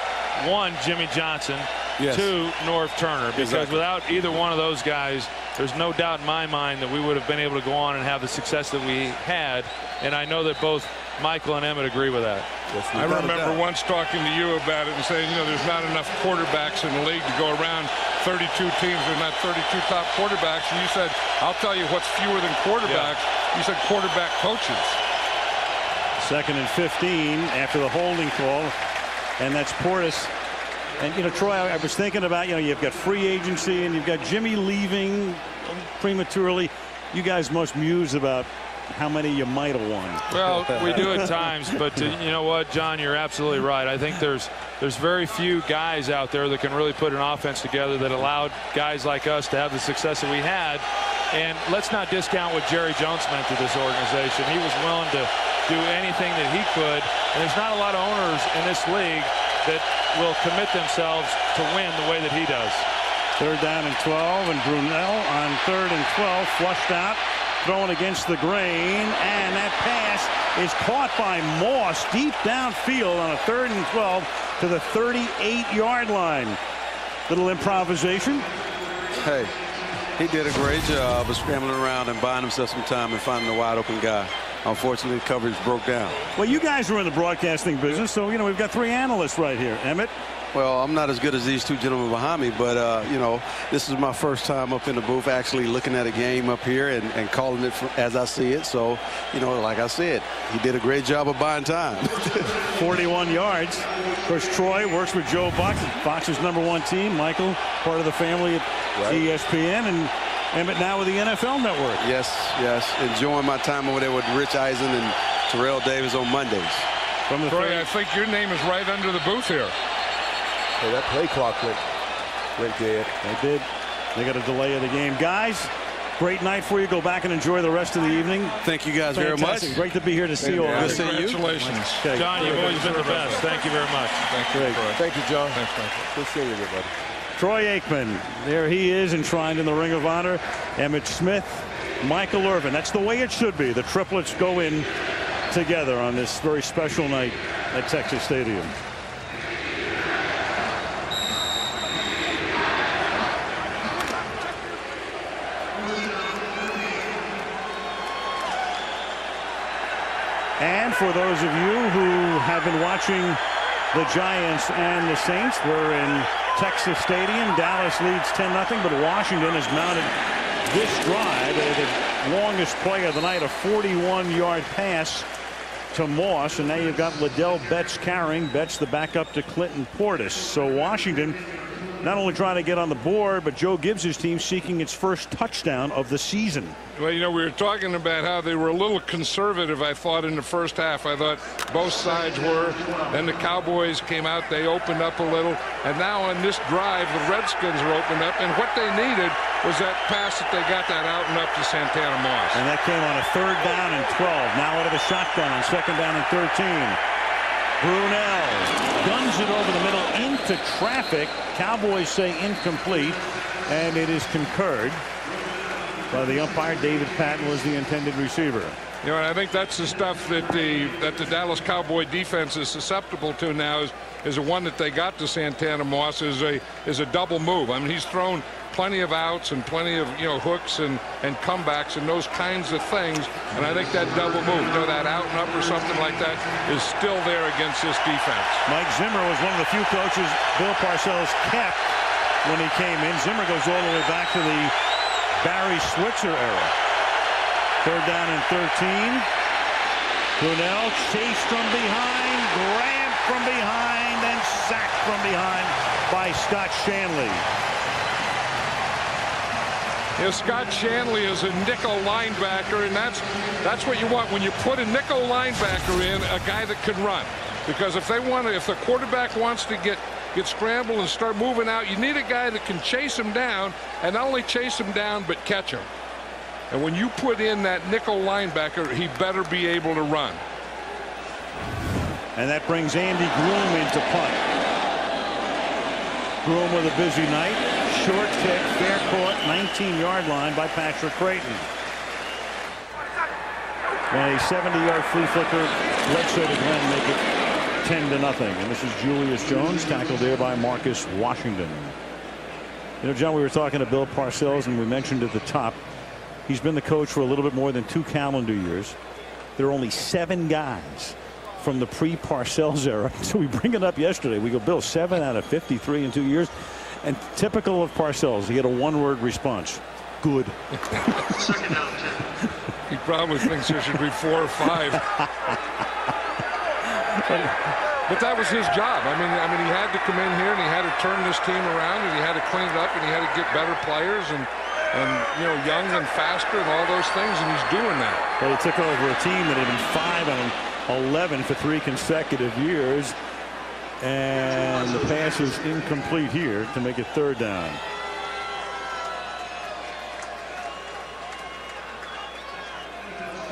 one, Jimmy Johnson. Yes. Two, Norv Turner, because Exactly. without either one of those guys, there's no doubt in my mind that we would have been able to go on and have the success that we had. And I know that both Michael and Emmitt agree with that. I remember once talking to you about it and saying, you know, there's not enough quarterbacks in the league to go around 32 teams. There's not 32 top quarterbacks. And you said, I'll tell you what's fewer than quarterbacks. You said quarterback coaches. Second and 15 after the holding call. And that's Portis. And, you know, Troy, I was thinking about, you know, you've got free agency and you've got Jimmy leaving prematurely. You guys must muse about how many you might have won. Well, (laughs) we do at times, but uh, you know what, John, you're absolutely right. I think there's there's very few guys out there that can really put an offense together that allowed guys like us to have the success that we had. And let's not discount what Jerry Jones meant to this organization. He was willing to do anything that he could. And there's not a lot of owners in this league that will commit themselves to win the way that he does. Third down and 12, and Brunell on third and 12, flushed out, thrown against the grain, and that pass is caught by Moss deep downfield on a third and 12 to the 38-yard line. Little improvisation. Hey, he did a great job of scrambling around and buying himself some time and finding a wide open guy. Unfortunately, the coverage broke down. Well, you guys are in the broadcasting business, so, you know, we've got three analysts right here. Emmitt, Well, I'm not as good as these two gentlemen behind me, but, uh, you know, this is my first time up in the booth actually looking at a game up here and, and calling it as I see it. So, you know, like I said, he did a great job of buying time. (laughs) 41 yards. Of course, Troy works with Joe Buck, Fox's number one team. Michael, part of the family at E ESPN, and Emmitt now with the NFL Network. yes, yes. Enjoying my time over there with Rich Eisen and Terrell Davis on Mondays. From the Troy, I think your name is right under the booth here. Hey, that play clock went, went dead. They did. They got a delay of the game. Guys, great night for you. Go back and enjoy the rest of the evening. Thank you guys very much. Great to be here to see you all. Good to see you. Congratulations. Okay. John, you've always been the best. Thank you very much. Thank you, Great. Thank you, John. Thanks, Michael. Good seeing you, everybody. Troy Aikman, there he is, enshrined in the Ring of Honor. Emmitt Smith, Michael Irvin. That's the way it should be. The triplets go in together on this very special night at Texas Stadium. And for those of you who have been watching the Giants and the Saints, we're in Texas Stadium. Dallas leads 10-0, but Washington has mounted this drive. The longest play of the night, a 41-yard pass to Moss, and now you've got Ladell Betts carrying. Betts the backup to Clinton Portis. So Washington not only trying to get on the board, but Joe Gibbs' team seeking its first touchdown of the season. Well, you know, we were talking about how they were a little conservative, I thought, in the first half. I thought both sides were. Then the Cowboys came out, they opened up a little. And now on this drive, the Redskins are opened up. And what they needed was that pass that they got that out and up to Santana Moss. And that came on a third down and 12. Now out of the shotgun on second down and 13. Brunell guns it over the middle into traffic. Cowboys say incomplete, and it is concurred by the umpire. David Patten was the intended receiver. You know, I think that's the stuff that the that the Dallas Cowboy defense is susceptible to now is is the one that they got to Santana Moss is a is a double move. I mean, he's thrown plenty of outs and plenty of you know hooks and and comebacks and those kinds of things. And I think that double move, you know, that out and up or something like that, is still there against this defense. Mike Zimmer was one of the few coaches Bill Parcells kept when he came in. Zimmer goes all the way back to the Barry Switzer era. Third down and 13. Brunell chased from behind, grabbed from behind, and sacked from behind by Scott Shanle. Yeah, Scott Shanle is a nickel linebacker, and that's that's what you want when you put a nickel linebacker in, a guy that can run. Because if they want to, if the quarterback wants to get get scrambled and start moving out, you need a guy that can chase him down, and not only chase him down, but catch him. And when you put in that nickel linebacker, he better be able to run. And that brings Andy Groom into punt. Groom with a busy night. Short kick, fair court, 19-yard line by Patrick Crayton. And a 70-yard flea flicker, Bledsoe to Glenn make it 10 to nothing. And this is Julius Jones, tackled there by Marcus Washington. You know, John, we were talking to Bill Parcells, and we mentioned at the top, he's been the coach for a little bit more than two calendar years. There are only seven guys from the pre-Parcells (laughs) era. So we bring it up yesterday. We go, Bill, seven out of 53 in two years. And typical of Parcells, he had a one-word response. Good. (laughs) he probably thinks there should be four or five. (laughs) but, but that was his job. I mean, I mean, he had to come in here and he had to turn this team around and he had to clean it up and he had to get better players and and you know young and faster and all those things and he's doing that. Well, he took over a team that had been five and 11 for three consecutive years and the pass is incomplete here to make it third down.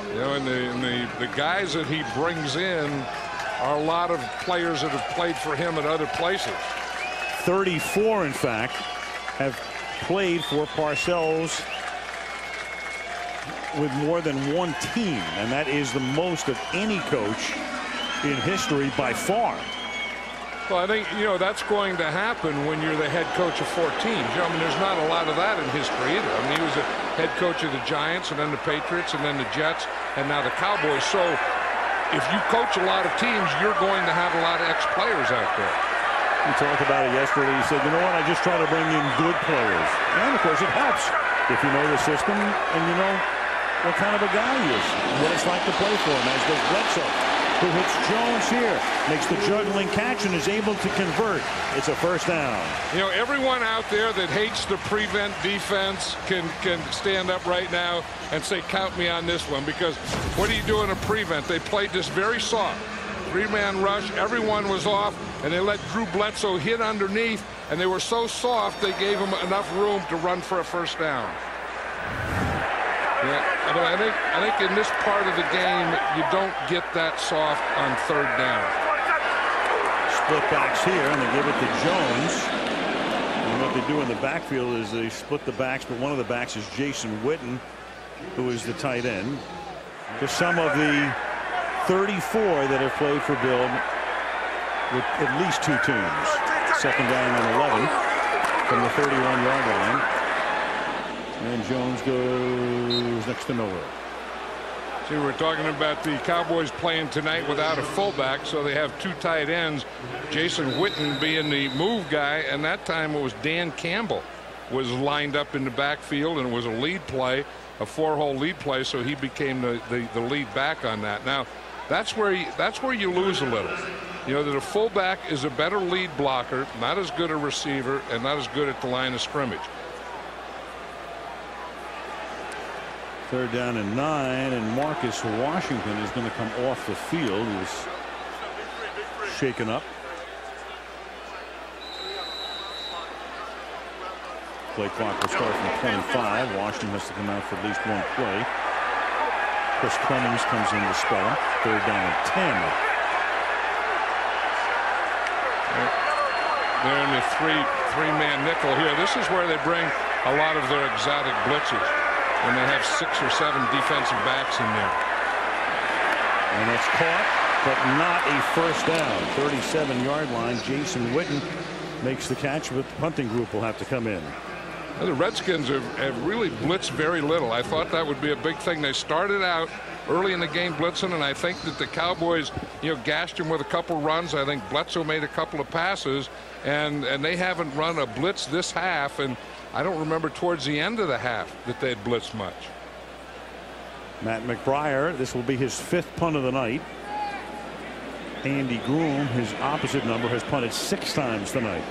You know, and the, and the, the guys that he brings in are a lot of players that have played for him at other places. 34, in fact, have played for Parcells with more than one team, and that is the most of any coach in history by far. Well, I think, you know, that's going to happen when you're the head coach of four teams. I mean, there's not a lot of that in history either. I mean, he was a head coach of the Giants and then the Patriots and then the Jets and now the Cowboys. So if you coach a lot of teams, you're going to have a lot of ex-players out there. We talked about it yesterday. He said, you know what, I just try to bring in good players. And, of course, it helps if you know the system and you know what kind of a guy he is, what it's like to play for him, as does Bledsoe who hits Jones here, makes the juggling catch and is able to convert. It's a first down. You know, everyone out there that hates the prevent defense can can stand up right now and say, count me on this one, because what do you do in a prevent? They played this very soft. Three-man rush, everyone was off, and they let Drew Bledsoe hit underneath, and they were so soft they gave him enough room to run for a first down. Yeah, but I think I think in this part of the game you don't get that soft on third down. Split backs here, and they give it to Jones. And what they do in the backfield is they split the backs, but one of the backs is Jason Witten, who is the tight end. For some of the 34 that have played for Bill with at least two teams. Second down and 11 from the 31-yard line. And Jones goes next to nowhere. See, we're talking about the Cowboys playing tonight without a fullback, so they have two tight ends. Jason Witten being the move guy, and that time it was Dan Campbell was lined up in the backfield, and it was a lead play, a four-hole lead play, so he became the, the, the lead back on that. Now, that's where that's where you lose a little. You know that a fullback is a better lead blocker, not as good a receiver, and not as good at the line of scrimmage. Third down and nine, and Marcus Washington is going to come off the field. He was shaken up. Play clock will start from 25. Washington has to come out for at least one play. Chris Clemons comes in to spell him. Third down and 10. They're in the three three man nickel here. This is where they bring a lot of their exotic blitzes when they have six or seven defensive backs in there. And it's caught, but not a first down. 37 yard line. Jason Witten makes the catch, but the punting group will have to come in. The Redskins have, have really blitzed very little. I thought that would be a big thing. They started out early in the game blitzing, and I think that the Cowboys, you know, gashed him with a couple runs. I think Bledsoe made a couple of passes, and and they haven't run a blitz this half, and I don't remember towards the end of the half that they'd blitzed much. Mat McBriar, this will be his fifth punt of the night. Andy Groom, his opposite number, has punted six times tonight.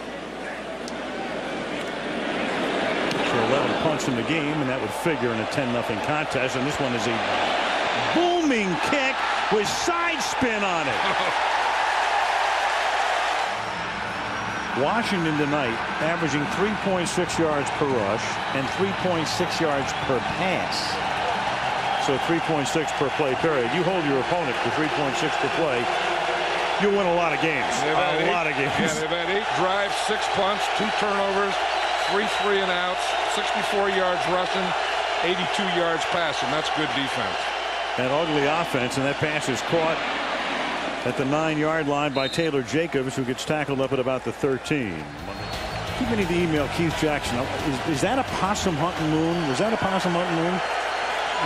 So 11 punts in the game, and that would figure in a 10 0 contest. And this one is a booming kick with side spin on it. (laughs) Washington tonight averaging 3.6 yards per rush and 3.6 yards per pass. So 3.6 per play period. You hold your opponent to 3.6 per play, you win a lot of games. A eight, lot of games. Yeah, they've had eight drives, six punts, two turnovers, three three and outs, 64 yards rushing, 82 yards passing. That's good defense. An ugly offense, and that pass is caught at the nine yard line by Taylor Jacobs, who gets tackled up at about the 13. Keep meaning to email Keith Jackson. Is, is that a possum hunting moon? Was that a possum hunting moon?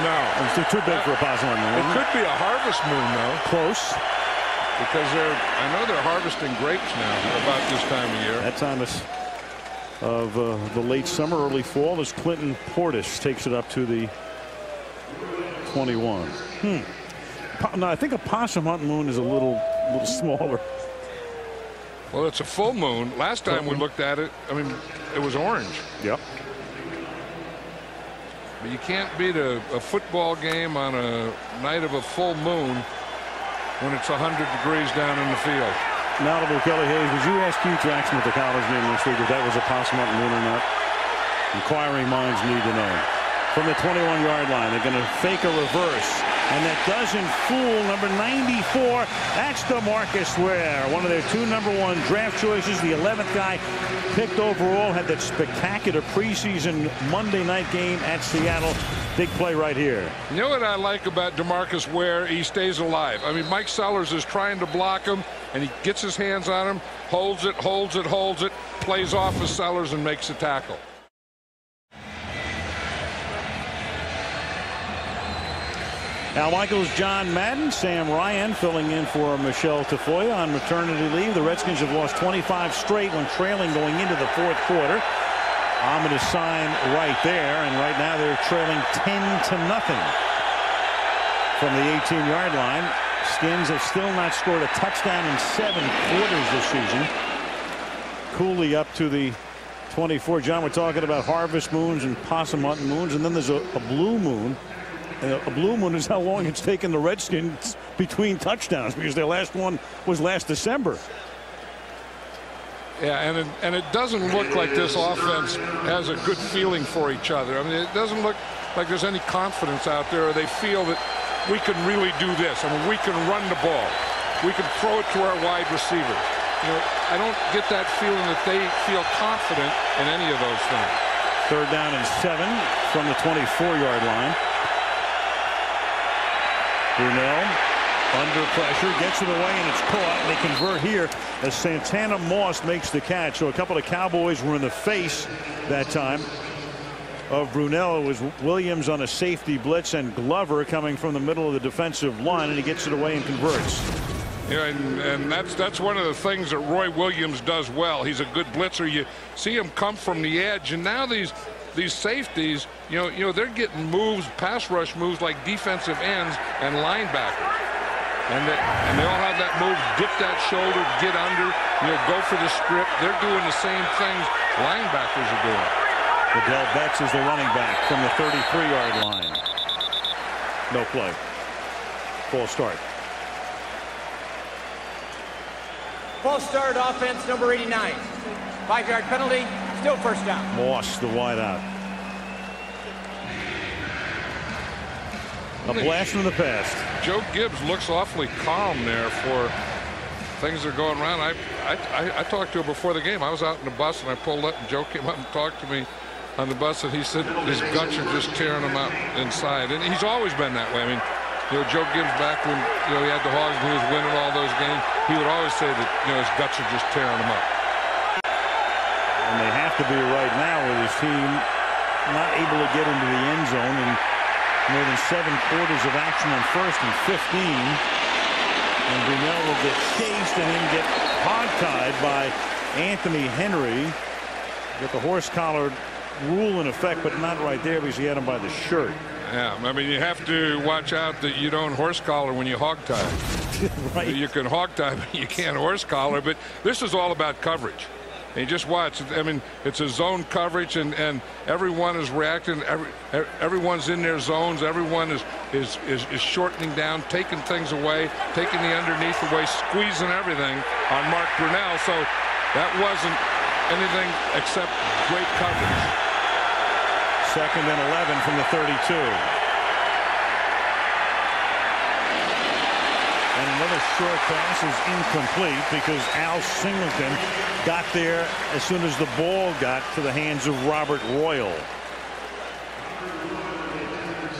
No. It's too big for a possum hunting moon. It could be a harvest moon, though. Close. Because they're, I know they're harvesting grapes now about this time of year. That time is of uh, the late summer, early fall, as Clinton Portis takes it up to the 21. Hmm. No, I think a possum hunting moon is a little, little smaller. Well, it's a full moon. Last time we mm-hmm. looked at it, I mean, it was orange. Yep. But you can't beat a, a football game on a night of a full moon when it's 100 degrees down in the field. Malibu Kelly Hayes, would you ask Keith Jackson at the college game this week if that was a possum hunting moon or not? Inquiring minds need to know. From the 21 yard line, they're going to fake a reverse. And that doesn't fool number 94. That's DeMarcus Ware, one of their two number one draft choices. The 11th guy picked overall had that spectacular preseason Monday night game at Seattle. Big play right here. You know what I like about DeMarcus Ware? He stays alive. I mean, Mike Sellers is trying to block him, and he gets his hands on him, holds it, holds it, holds it, plays off of Sellers, and makes a tackle. Al Michaels, John Madden, Sam Ryan filling in for Michele Tafoya on maternity leave. The Redskins have lost 25 straight when trailing going into the fourth quarter. Ominous sign right there, and right now they're trailing 10 to nothing from the 18-yard line. Skins have still not scored a touchdown in seven quarters this season. Cooley up to the 24. John, we're talking about harvest moons and possum hunting moons, and then there's a, a blue moon. And a blue moon is how long it's taken the Redskins between touchdowns because their last one was last December. Yeah, and it, and it doesn't look like this offense has a good feeling for each other. I mean, it doesn't look like there's any confidence out there, or they feel that we can really do this. I mean, we can run the ball. We can throw it to our wide receivers. You know, I don't get that feeling that they feel confident in any of those things. Third down and seven from the 24-yard line. Brunell under pressure gets it away and it's caught. They convert here as Santana Moss makes the catch. So a couple of Cowboys were in the face that time of Brunell. It was Williams on a safety blitz and Glover coming from the middle of the defensive line and he gets it away and converts. Yeah, and, and that's that's one of the things that Roy Williams does well. He's a good blitzer. You see him come from the edge, and now these these safeties, you know, you know, they're getting moves, pass rush moves like defensive ends and linebackers. And they, and they all have that move, dip that shoulder, get under, you know, go for the strip. They're doing the same things linebackers are doing. Ladell Betts is the running back from the 33-yard line. No play. Full start. Full start offense number 89. Five-yard penalty, still first down. Moss, the wideout. A blast from the past. Joe Gibbs looks awfully calm there for things that are going around. I, I, I, I talked to him before the game. I was out in the bus and I pulled up and Joe came up and talked to me on the bus and he said his guts are just tearing him out inside. And he's always been that way. I mean, you know, Joe Gibbs back when you know he had the Hogs and he was winning all those games, he would always say that you know his guts are just tearing him up. And they have to be right now with his team not able to get into the end zone and more than seven quarters of action on first and 15. And Brunell will get chased and then get hog-tied by Anthony Henry. Get the horse collar rule in effect, but not right there because he had him by the shirt. Yeah, I mean, you have to watch out that you don't horse collar when you hog tie. (laughs) right. You can hog tie, but you can't horse collar. But this is all about coverage. And you just watch. I mean, it's a zone coverage, and, and everyone is reacting. Every, everyone's in their zones. Everyone is, is, is, is shortening down, taking things away, taking the underneath away, squeezing everything on Mark Brunell. So that wasn't anything except great coverage. Second and 11 from the 32. And another short pass is incomplete because Al Singleton got there as soon as the ball got to the hands of Robert Royal.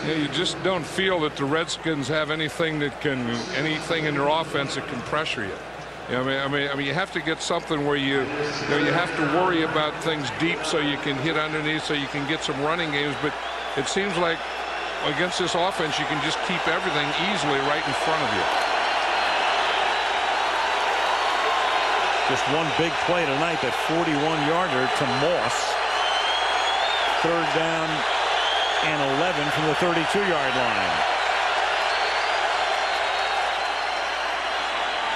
Yeah, you just don't feel that the Redskins have anything that can anything in their offense that can pressure you. you I mean, I mean, I mean, you have to get something where you, you know, you have to worry about things deep so you can hit underneath, so you can get some running games. But it seems like against this offense, you can just keep everything easily right in front of you. Just one big play tonight, that 41-yarder to Moss. Third down and 11 from the 32-yard line.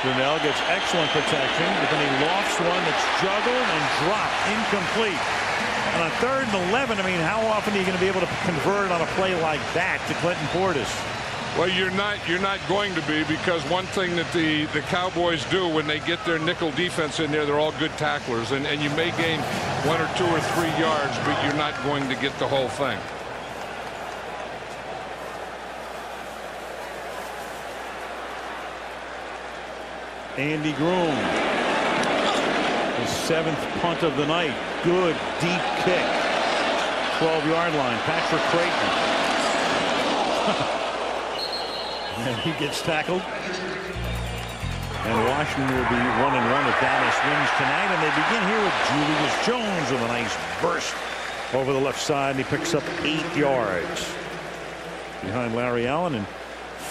Brunell gets excellent protection, but then he lofts one that's juggled and dropped, incomplete. On a third and 11, I mean, how often are you going to be able to convert on a play like that to Clinton Portis? Well, you're not you're not going to be because one thing that the the Cowboys do when they get their nickel defense in there, they're all good tacklers, and and you may gain one or two or three yards, but you're not going to get the whole thing. Andy Groom. His seventh punt of the night. Good deep kick. 12-yard line. Patrick Crayton. (laughs) and he gets tackled. And Washington will be one and one if Dallas wins tonight. And they begin here with Julius Jones with a nice burst over the left side. And he picks up eight yards behind Larry Allen and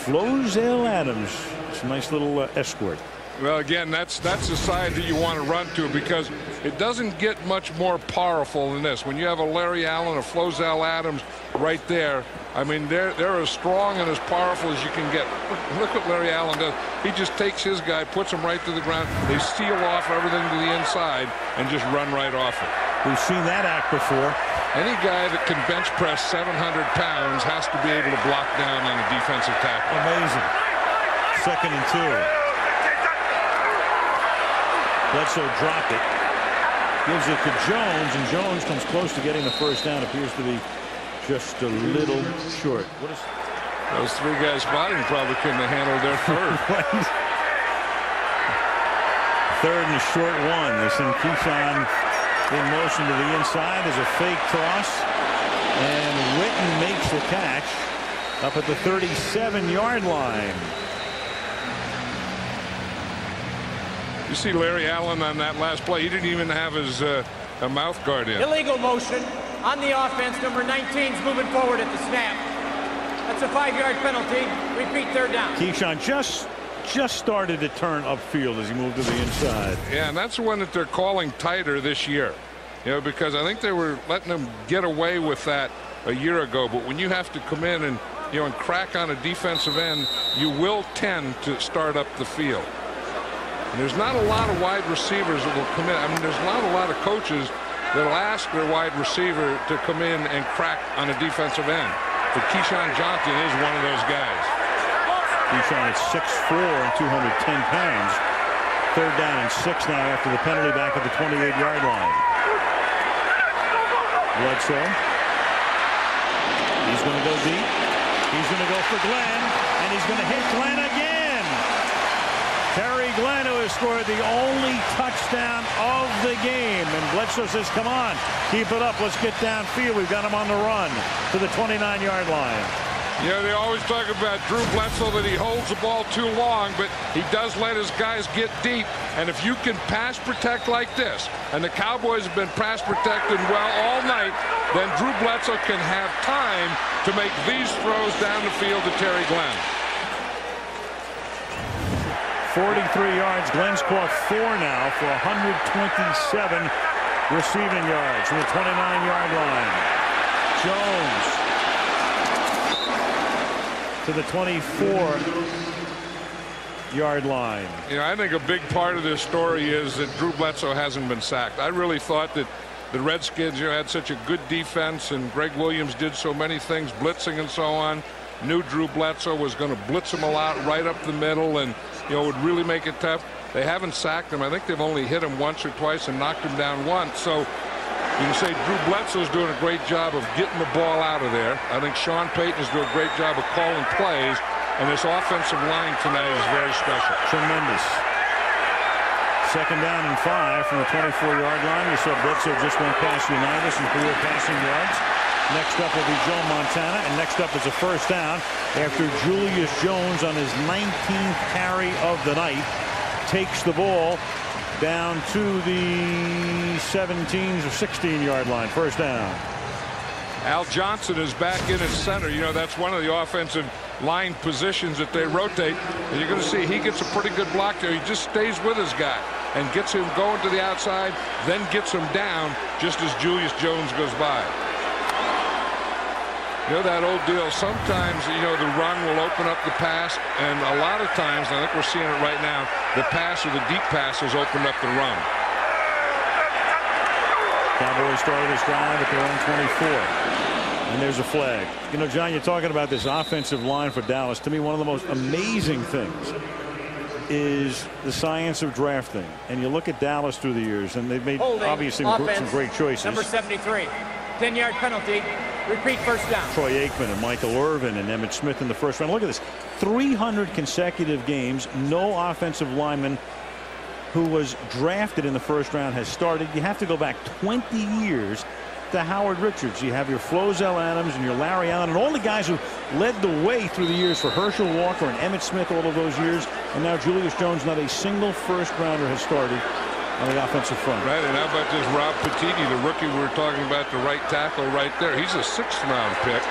Flozell Adams. It's a nice little uh, escort. Well, again, that's that's the side that you want to run to because it doesn't get much more powerful than this. When you have a Larry Allen, a Flozell Adams right there, I mean, they're they're as strong and as powerful as you can get. Look, what Larry Allen does. He just takes his guy, puts him right to the ground. They seal off everything to the inside and just run right off it. We've seen that act before. Any guy that can bench press 700 pounds has to be able to block down on a defensive tackle. Amazing. Second and two. Bledsoe dropped it. Gives it to Jones, and Jones comes close to getting the first down. Appears to be just a little short. What is Those three guys spotting probably couldn't have handled their third. (laughs) third and a short one. They send Keyshawn in motion to the inside as a fake toss. And Witten makes the catch up at the 37-yard line. You see Larry Allen on that last play. He didn't even have his uh, a mouth guard in. Illegal motion on the offense. Number 19 is moving forward at the snap. That's a five-yard penalty. Repeat third down. Keyshawn just just started to turn upfield as he moved to the inside. Yeah, and that's the one that they're calling tighter this year. You know, because I think they were letting them get away with that a year ago. But when you have to come in and you know and crack on a defensive end, you will tend to start up the field. And there's not a lot of wide receivers that will come in. I mean, there's not a lot of coaches that'll ask their wide receiver to come in and crack on a defensive end. But Keyshawn Johnson is one of those guys. Keyshawn at 6'4 and 210 pounds. Third down and six now after the penalty back at the 28-yard line. Bledsoe. He's going to go deep. He's going to go for Glenn, and he's going to hit Glenn again. Glenn, who has scored the only touchdown of the game. And Bledsoe says, come on, keep it up. Let's get downfield. We've got him on the run to the 29-yard line. Yeah, they always talk about Drew Bledsoe that he holds the ball too long, but he does let his guys get deep. And if you can pass protect like this, and the Cowboys have been pass protecting well all night, then Drew Bledsoe can have time to make these throws down the field to Terry Glenn. 43 yards. Glenn's caught four now for 127 receiving yards from the 29-yard line. Jones to the 24-yard line. You know, I think a big part of this story is that Drew Bledsoe hasn't been sacked. I really thought that the Redskins you know, had such a good defense and Gregg Williams did so many things, blitzing and so on. Knew Drew Bledsoe was going to blitz him a lot right up the middle and, you know, would really make it tough. They haven't sacked him. I think they've only hit him once or twice and knocked him down once. So you can say Drew Bledsoe's doing a great job of getting the ball out of there. I think Sean Payton is doing a great job of calling plays. And this offensive line tonight is very special. Tremendous. Second down and five from the 24-yard line. You saw Bledsoe just went past Unitas in career passing yards. Next up will be Joe Montana, and next up is a first down after Julius Jones on his 19th carry of the night takes the ball down to the 17s or 16 yard line. First down. Al Johnson is back in at center. You know, that's one of the offensive line positions that they rotate. And you're going to see he gets a pretty good block there. He just stays with his guy and gets him going to the outside, then gets him down just as Julius Jones goes by. You know that old deal. Sometimes, you know, the run will open up the pass, and a lot of times, I think we're seeing it right now, the pass or the deep pass has opened up the run. Cowboys started this drive at their own 24. And there's a flag. You know, John, you're talking about this offensive line for Dallas. To me, one of the most amazing things is the science of drafting. And you look at Dallas through the years, and they've made Holding, obviously offense, some great choices. Number 73, 10-yard penalty. Repeat first down. Troy Aikman and Michael Irvin and Emmitt Smith in the first round. Look at this. 300 consecutive games. No offensive lineman who was drafted in the first round has started. You have to go back 20 years to Howard Richards. You have your Flozell Adams and your Larry Allen and all the guys who led the way through the years for Herschel Walker and Emmitt Smith all of those years. And now Julius Jones, not a single first rounder has started on the offensive front. Right, and how about this Rob Petitti, the rookie we were talking about, the right tackle right there. He's a sixth round pick.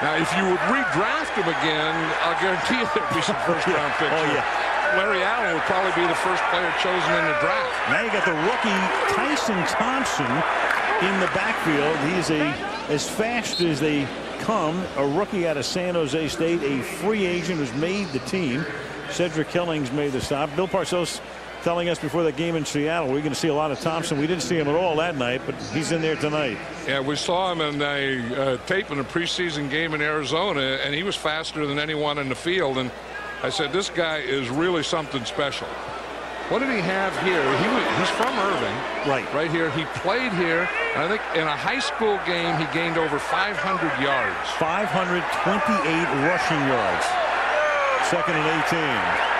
Now, if you would redraft him again, I'll guarantee you (laughs) there'd be some first (laughs) round picks. Oh, yeah. Larry Allen would probably be the first player chosen in the draft. Now you got the rookie Tyson Thompson in the backfield. He's a as fast as they come. A rookie out of San Jose State, a free agent who's made the team. Cedric Killings made the stop. Bill Parcells telling us before the game in Seattle we're going to see a lot of Thompson. We didn't see him at all that night, but he's in there tonight. Yeah, we saw him in a uh, tape in a preseason game in Arizona, and he was faster than anyone in the field. And I said, this guy is really something special. What did he have here? He was, he's from Irving. Right. Right here. He played here. And I think in a high school game, he gained over 500 yards. 528 rushing yards. Second and 18.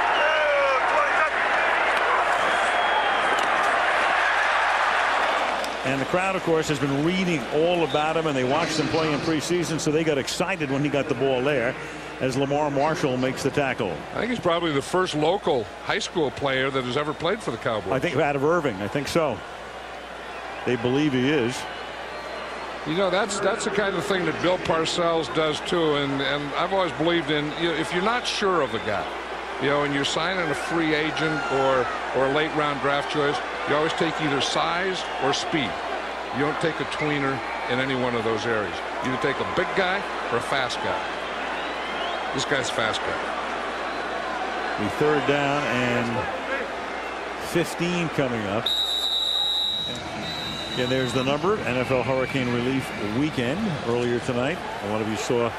And the crowd, of course, has been reading all about him, and they watched him play in preseason, so they got excited when he got the ball there as Lemar Marshall makes the tackle. I think he's probably the first local high school player that has ever played for the Cowboys. I think out of Irving. I think so. They believe he is. You know, that's that's the kind of thing that Bill Parcells does too, and and I've always believed in. You know, if you're not sure of a guy, You know, and you're signing a free agent or or a late round draft choice, you always take either size or speed. You don't take a tweener in any one of those areas. You either take a big guy or a fast guy. This guy's fast guy. The third down and 15 coming up. And there's the number. NFL Hurricane Relief Weekend earlier tonight. A lot of you saw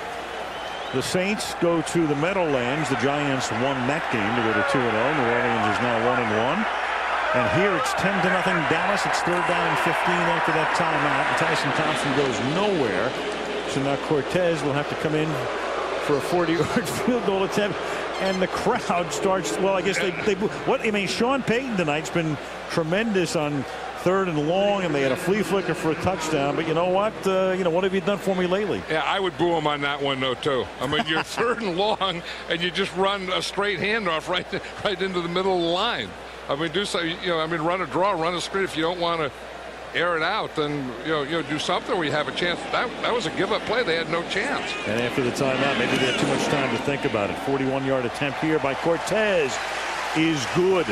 the Saints go to the Meadowlands. The Giants won that game to go to 2 0. New Orleans is now 1 1. And here it's 10 to nothing Dallas. It's third down and 15 after that timeout. And Tyson Thompson goes nowhere. So now Cortez will have to come in for a 40-yard (laughs) field goal attempt. And the crowd starts, well, I guess they, they what, I mean, Sean Payton tonight's been tremendous on third and long, and they had a flea flicker for a touchdown. But you know what? Uh, you know what have you done for me lately? Yeah, I would boo him on that one though too. I mean, you're (laughs) third and long, and you just run a straight handoff right right into the middle of the line. I mean, do so. You know, I mean, run a draw, run a screen. If you don't want to air it out, then you know, you know, do something where you have a chance. That that was a give-up play. They had no chance. And after the timeout, maybe they had too much time to think about it. 41-yard attempt here by Cortez is good.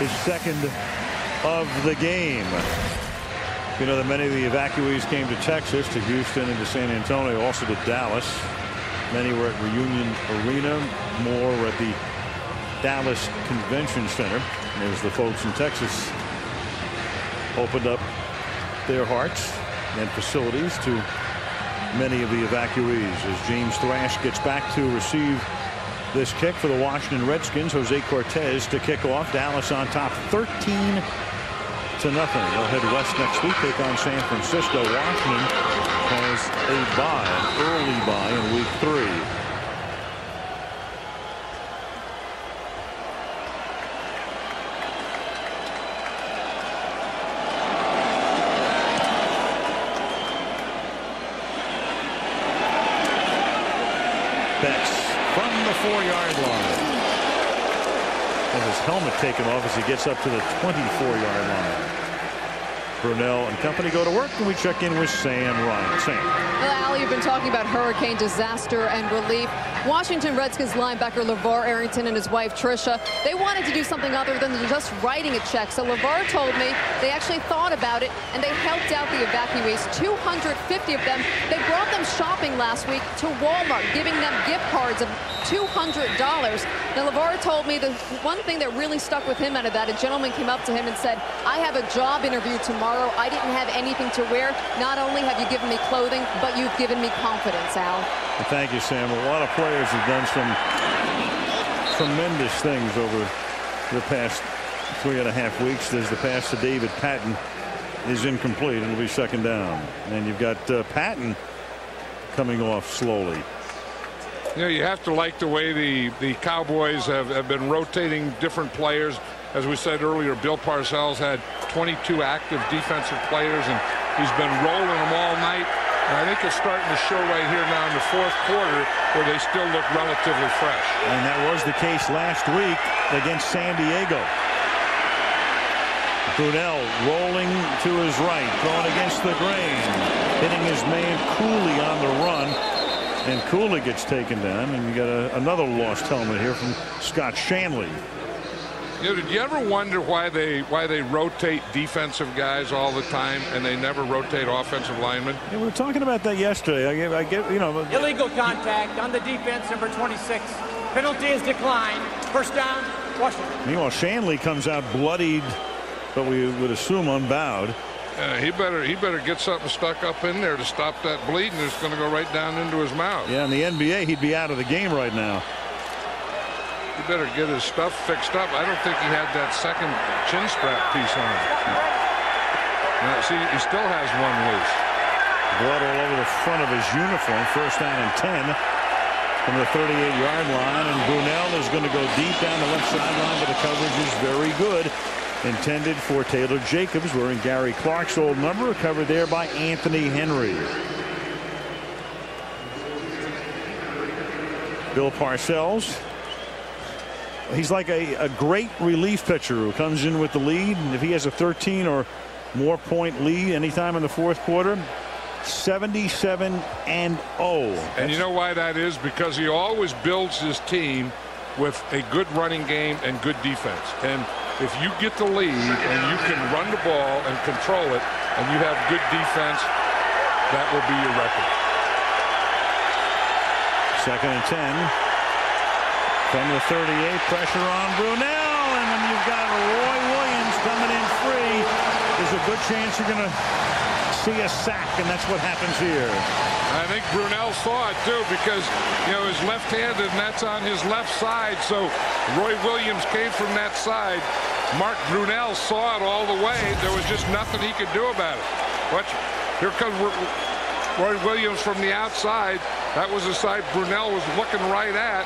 His second of the game. You know that many of the evacuees came to Texas, to Houston, and to San Antonio, also to Dallas. Many were at Reunion Arena, more were at the Dallas Convention Center as the folks in Texas opened up their hearts and facilities to many of the evacuees as James Thrash gets back to receive this kick for the Washington Redskins. Jose Cortez to kick off. Dallas on top 13 to nothing. They'll head west next week, take on San Francisco. Washington has a bye, an early bye in week three. Betts from the four-yard line. And his helmet taken off as he gets up to the 24-yard line. Brunell and company go to work, and we check in with Sam Ryan. Sam. Well, Al, you've been talking about hurricane disaster and relief. Washington Redskins linebacker LaVar Arrington and his wife Tricia, they wanted to do something other than just writing a check. So LaVar told me they actually thought about it and they helped out the evacuees, 250 of them. They brought them shopping last week to Walmart, giving them gift cards of $200. Now, LaVar told me the one thing that really stuck with him out of that, a gentleman came up to him and said, I have a job interview tomorrow. I didn't have anything to wear. Not only have you given me clothing, but you've given me confidence, Al. Thank you, Sam. A lot of players have done some tremendous things over the past three and a half weeks. There's the pass to David Patten is incomplete. It'll be second down. And you've got uh, Patten coming off slowly. You know, you have to like the way the, the Cowboys have, have been rotating different players. As we said earlier, Bill Parcells had 22 active defensive players, and he's been rolling them all night. And I think it's starting to show right here now in the fourth quarter where they still look relatively fresh. And that was the case last week against San Diego. Brunell rolling to his right, going against the grain, hitting his man Cooley on the run. And Cooley gets taken down, and you got a, another lost helmet here from Scott Shanley. You know, did you ever wonder why they why they rotate defensive guys all the time and they never rotate offensive linemen? Yeah, we were talking about that yesterday. I get, I get, you know. Illegal contact on the defense, number 26. Penalty is declined. First down, Washington. Meanwhile, Shanley comes out bloodied, but we would assume unbowed. Uh, he better he better get something stuck up in there to stop that bleeding. It's going to go right down into his mouth. Yeah, in the NBA, he'd be out of the game right now. He better get his stuff fixed up. I don't think he had that second chin strap piece on. Now, see, he still has one loose. Blood all over the front of his uniform. First down and 10 from the 38-yard line. And Brunell is going to go deep down the left sideline, but the coverage is very good. Intended for Taylor Jacobs, wearing Gary Clark's old number, covered there by Anthony Henry. Bill Parcells he's like a, a, great relief pitcher who comes in with the lead. And if he has a 13 or more point lead anytime in the fourth quarter, 77 and 0. And you know why that is? Because he always builds his team with a good running game and good defense. And if you get the lead and you can run the ball and control it and you have good defense, that will be your record. Second and 10. From the 38, pressure on Brunell, and then you've got Roy Williams coming in free. There's a good chance you're going to see a sack, and that's what happens here. I think Brunell saw it too because you know he's left-handed and that's on his left side. So Roy Williams came from that side. Mark Brunell saw it all the way. There was just nothing he could do about it. Watch, here comes Roy Williams from the outside. That was the side Brunell was looking right at,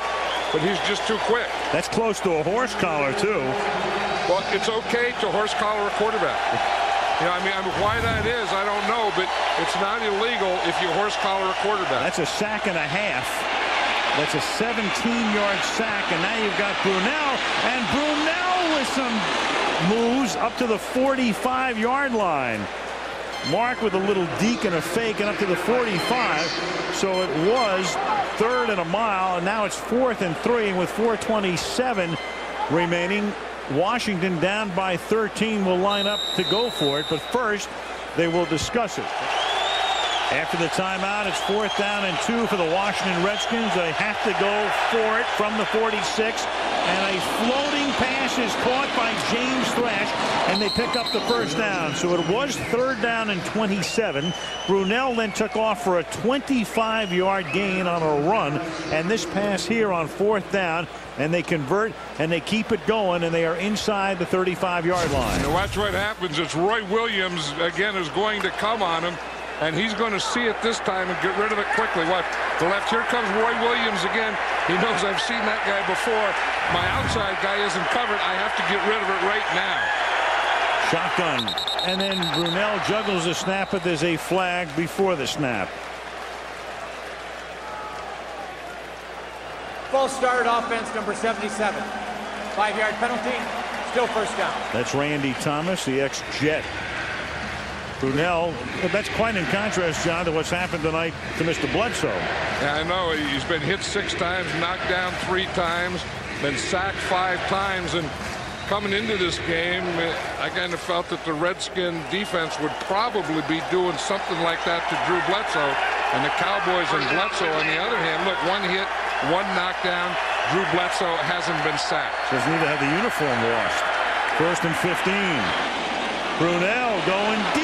but he's just too quick. That's close to a horse collar too. Well, it's okay to horse collar a quarterback. Know, I mean, I mean, why that is, I don't know, but it's not illegal if you horse collar a quarterback. That's a sack and a half. That's a 17-yard sack, and now you've got Brunell, and Brunell with some moves up to the 45-yard line. Mark with a little deke and a fake and up to the 45. So it was third and a mile, and now it's fourth and three, and with 427 remaining, Washington down by 13 will line up to go for it, but first they will discuss it. After the timeout, it's fourth down and two for the Washington Redskins. They have to go for it from the 46. And a floating pass is caught by James Thrash, and they pick up the first down. So it was third down and 27. Brunell then took off for a 25-yard gain on a run. And this pass here on fourth down, and they convert, and they keep it going, and they are inside the 35-yard line. Now watch what happens. It's Roy Williams, again, is going to come on him and he's going to see it this time and get rid of it quickly. What the left here comes Roy Williams again. He knows I've seen that guy before. My outside guy isn't covered. I have to get rid of it right now. Shotgun, and then Brunell juggles the snap, but there's a flag before the snap. False start offense number 77. Five-yard penalty. Still first down. That's Randy Thomas, the ex-Jet. Brunell, that's quite in contrast, John, to what's happened tonight to Mr. Bledsoe. Yeah, I know. He's been hit six times, knocked down three times, been sacked five times, and coming into this game, I kind of felt that the Redskin defense would probably be doing something like that to Drew Bledsoe. And the Cowboys and Bledsoe, on the other hand, look, one hit, one knockdown. Drew Bledsoe hasn't been sacked. Doesn't even have the uniform washed. First and 15. Brunell going deep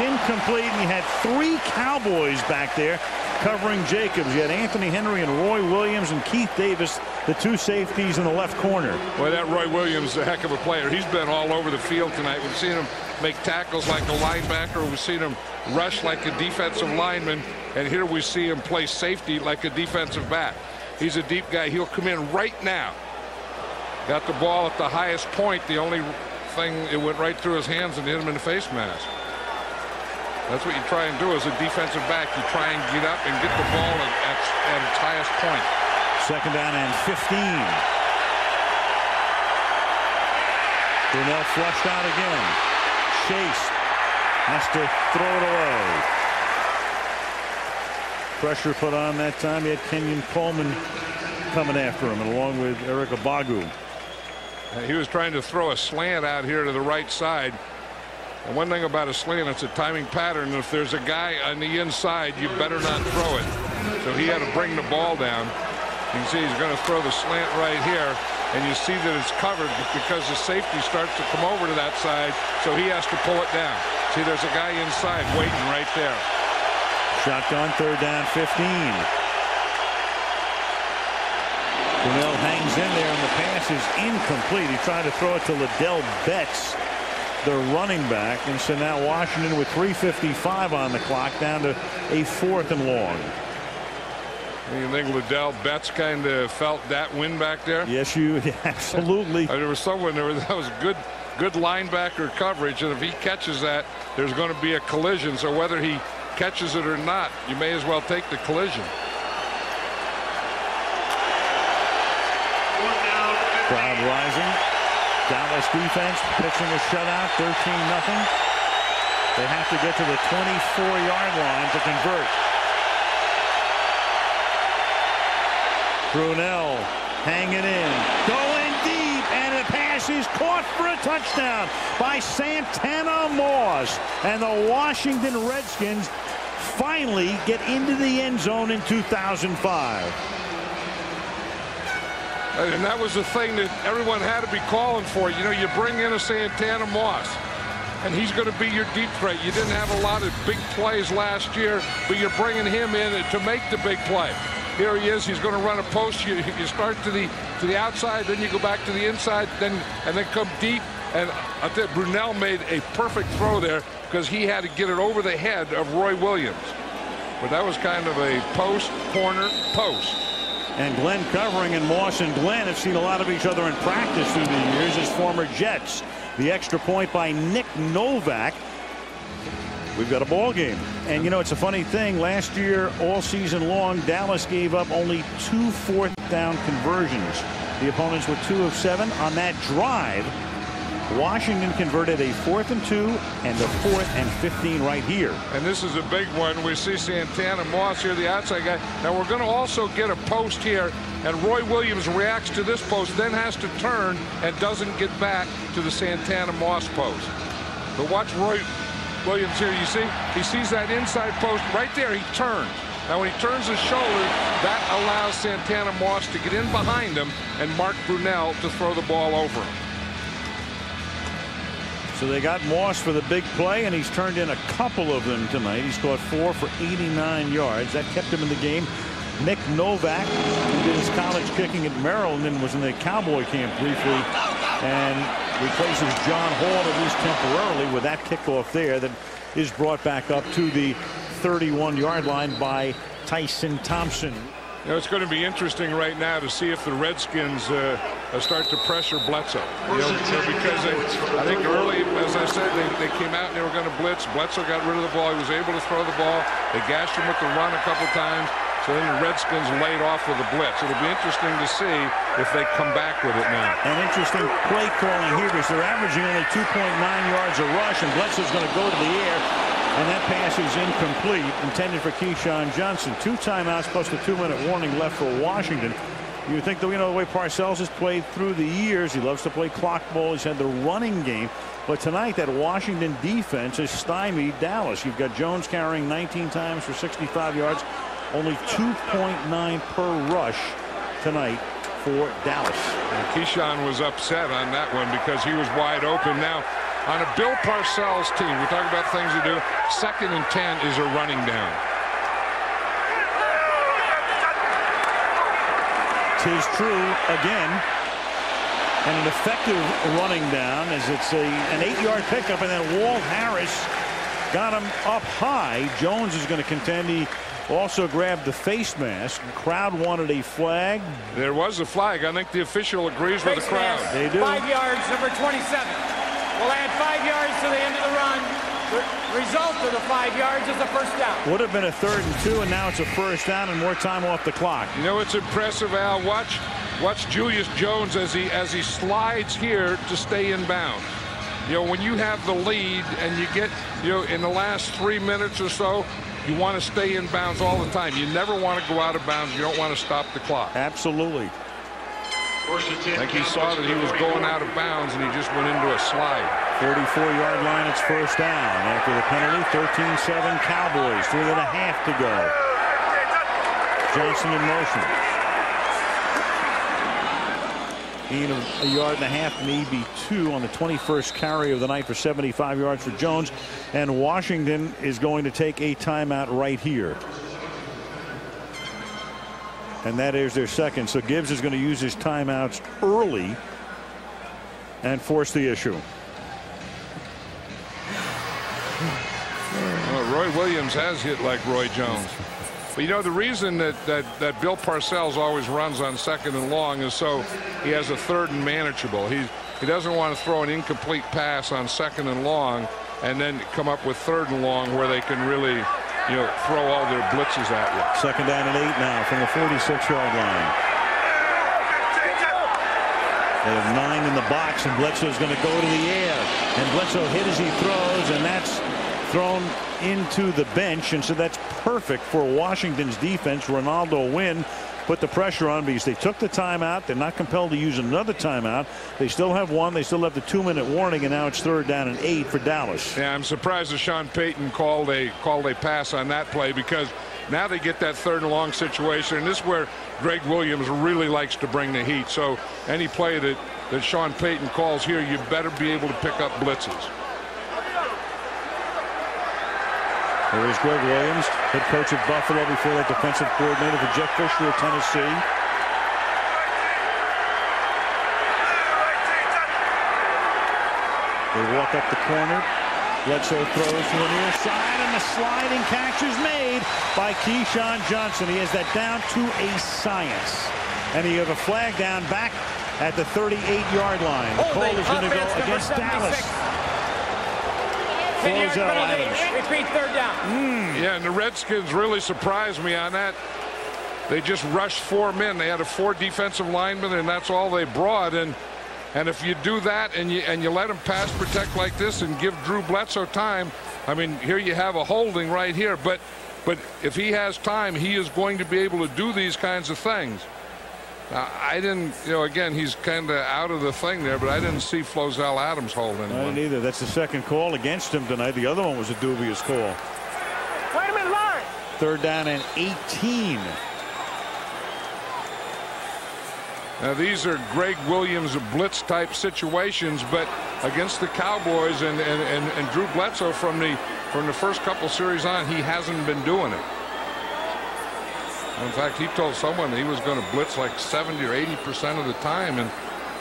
incomplete, and you had three Cowboys back there covering Jacobs. You had Anthony Henry and Roy Williams and Keith Davis, the two safeties in the left corner. Well, that Roy Williams is a heck of a player. He's been all over the field tonight. We've seen him make tackles like a linebacker. We've seen him rush like a defensive lineman. And here we see him play safety like a defensive back. He's a deep guy. He'll come in right now. Got the ball at the highest point. The only thing, it went right through his hands and hit him in the face mask. That's what you try and do as a defensive back. You try and get up and get the ball at, at, at its highest point. Second down and 15. Brunell flushed out again. Chase has to throw it away. Pressure put on that time. He had Kenyon Coleman coming after him, and along with Eric Ogbogu. He was trying to throw a slant out here to the right side. And one thing about a slant, it's a timing pattern. If there's a guy on the inside, you better not throw it. So he had to bring the ball down. You can see he's going to throw the slant right here. And you see that it's covered because the safety starts to come over to that side. So he has to pull it down. See, there's a guy inside waiting right there. Shotgun, third down, 15. Brunell hangs in there, and the pass is incomplete. He tried to throw it to Ladell Betts the running back. And so now Washington with 3.55 on the clock down to a fourth and long. You think Ladell Betts kind of felt that win back there? Yes, you (laughs) absolutely. there was someone there that was good good linebacker coverage and if he catches that there's going to be a collision so whether he catches it or not you may as well take the collision. Crowd rising. Dallas defense pitching a shutout, 13 nothing. They have to get to the 24-yard line to convert. Brunell hanging in, going deep, and the pass is caught for a touchdown by Santana Moss. And the Washington Redskins finally get into the end zone in 2005. And that was the thing that everyone had to be calling for. You know, you bring in a Santana Moss, and he's going to be your deep threat. You didn't have a lot of big plays last year, but you're bringing him in to make the big play. Here he is. He's going to run a post. You, you start to the to the outside, then you go back to the inside, then and then come deep. And I think Brunell made a perfect throw there because he had to get it over the head of Roy Williams. But that was kind of a post, corner, post. And Glenn covering and Moss and Glenn have seen a lot of each other in practice through the years as former Jets. The extra point by Nick Novak. We've got a ball game. And you know, it's a funny thing. Last year, all season long, Dallas gave up only two fourth down conversions. The opponents were two of seven on that drive. Washington converted a fourth and two and a fourth and 15 right here. And this is a big one. We see Santana Moss here, the outside guy. Now we're going to also get a post here, and Roy Williams reacts to this post, then has to turn and doesn't get back to the Santana Moss post. But watch Roy Williams here. You see, he sees that inside post right there. He turns. Now, when he turns his shoulder, that allows Santana Moss to get in behind him and Mark Brunell to throw the ball over him. So they got Moss for the big play, and he's turned in a couple of them tonight. He scored four for 89 yards. That kept him in the game. Nick Novak, who did his college kicking at Maryland and was in the Cowboy camp briefly, and replaces John Hall, at least temporarily, with that kickoff there that is brought back up to the 31-yard line by Tyson Thompson. You know, it's going to be interesting right now to see if the Redskins uh, start to pressure Bledsoe. You know, because they, I think early, as I said, they, they came out and they were going to blitz. Bledsoe got rid of the ball. He was able to throw the ball. They gashed him with the run a couple times. So then the Redskins laid off with a blitz. It'll be interesting to see if they come back with it now. An interesting play calling here because they're averaging only 2.9 yards a rush, and Bledsoe's going to go to the air. And that pass is incomplete, intended for Keyshawn Johnson. Two timeouts plus the two-minute warning left for Washington. You think that you know the way Parcells has played through the years. He loves to play clock ball. He's had the running game. But tonight, that Washington defense has stymied Dallas. You've got Jones carrying 19 times for 65 yards. Only 2.9 per rush tonight for Dallas. And Keyshawn was upset on that one because he was wide open. Now, on a Bill Parcells team, we talk about things to do. Second and 10 is a running down. Tis true again. And an effective running down as it's a, an eight-yard pickup, and then Walt Harris got him up high. Jones is going to contend he also grabbed the face mask. The crowd wanted a flag. There was a flag. I think the official agrees face with the crowd. Mask, they do. Five yards, number 27. We'll add five yards to the end of the run. The result of the five yards is a first down. Would have been a third and two, and now it's a first down and more time off the clock. You know it's impressive, Al. Watch, watch Julius Jones as he as he slides here to stay in bounds. You know when you have the lead and you get you know in the last three minutes or so, you want to stay in bounds all the time. You never want to go out of bounds. You don't want to stop the clock. Absolutely. Like he saw that he was going out of bounds and he just went into a slide. 44-yard line, it's first down. After the penalty, 13-7 Cowboys. Three and a half to go. Johnson in motion. Gain of a yard and a half, maybe two on the 21st carry of the night for 75 yards for Jones. And Washington is going to take a timeout right here. And that is their second. So Gibbs is going to use his timeouts early and force the issue. Well, Roy Williams has hit like Roy Jones. But you know the reason that, that, that Bill Parcells always runs on second and long is so he has a third and manageable. He, he doesn't want to throw an incomplete pass on second and long and then come up with third and long where they can really you know, throw all their blitzes at you. Second down and eight now from the 46-yard line. They have nine in the box, and Bledsoe's going to go to the air. And Bledsoe hit as he throws, and that's thrown into the bench. And so that's perfect for Washington's defense. Renaldo Wynn put the pressure on because they took the timeout. They're not compelled to use another timeout. They still have one. They still have the two-minute warning, and now it's third down and eight for Dallas. Yeah, I'm surprised that Sean Payton called a called a pass on that play because now they get that third and long situation, and this is where Gregg Williams really likes to bring the heat. So any play that that Sean Payton calls here, you better be able to pick up blitzes. Here is Gregg Williams, head coach of Buffalo before that defensive coordinator for Jeff Fisher of Tennessee. They walk up the corner. Bledsoe throws to the near side, and the sliding catch is made by Keyshawn Johnson. He has that down to a science. And he has a flag down back at the 38-yard line. The call is going to go against Dallas. Flozell Adams. Repeat third down. Mm. Yeah, and the Redskins really surprised me on that. They just rushed four men. They had a four defensive linemen, and that's all they brought. And and if you do that and you and you let them pass protect like this and give Drew Bledsoe time, I mean, here you have a holding right here. But but if he has time, he is going to be able to do these kinds of things. Uh, I didn't, you know, again, he's kind of out of the thing there, but I didn't see Flozell Adams holding anyone. I didn't either. That's the second call against him tonight. The other one was a dubious call. Wait a minute, line. Third down and 18. Now these are Gregg Williams blitz type situations, but against the Cowboys and, and, and, and Drew Bledsoe from the from the first couple series on, he hasn't been doing it. In fact, he told someone he was going to blitz like 70 or 80 percent of the time, and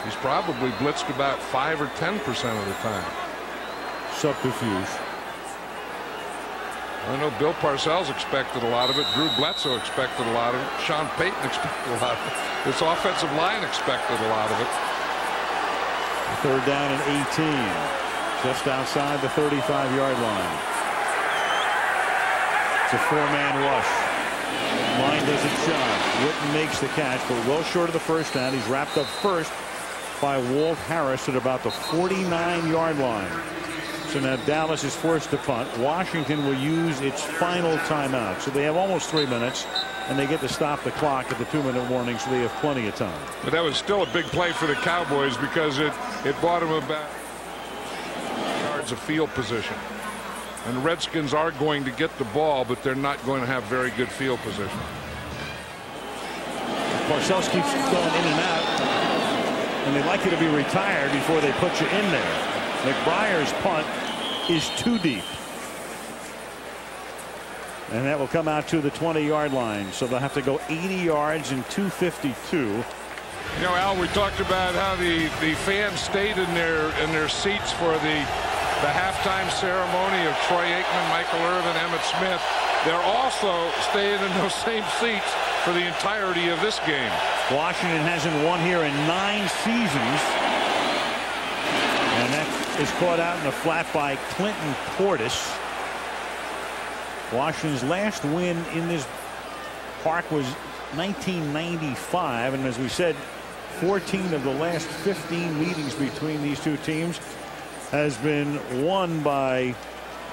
he's probably blitzed about 5 or 10 percent of the time. Subterfuge. I know Bill Parcells expected a lot of it. Drew Bledsoe expected a lot of it. Sean Payton (laughs) expected a lot of it. This offensive line expected a lot of it. Third down and 18. Just outside the 35-yard line. It's a four-man rush. Line does its job. Witten makes the catch, but well short of the first down. He's wrapped up first by Walt Harris at about the 49-yard line. So now Dallas is forced to punt. Washington will use its final timeout. So they have almost three minutes, and they get to stop the clock at the two-minute warning, so they have plenty of time. But that was still a big play for the Cowboys because it, it bought them about yards of field position. And the Redskins are going to get the ball, but they're not going to have very good field position. Parcells keeps going in and out, and they'd like you to be retired before they put you in there. McBriar's punt is too deep. And that will come out to the 20-yard line. So they'll have to go 80 yards in 252. You know, Al, we talked about how the, the fans stayed in their in their seats for the the halftime ceremony of Troy Aikman, Michael Irvin, Emmitt Smith. They're also staying in those (laughs) same seats for the entirety of this game. Washington hasn't won here in nine seasons. And that is caught out in the flat by Clinton Portis. Washington's last win in this park was 1995. And as we said, 14 of the last 15 meetings between these two teams has been won by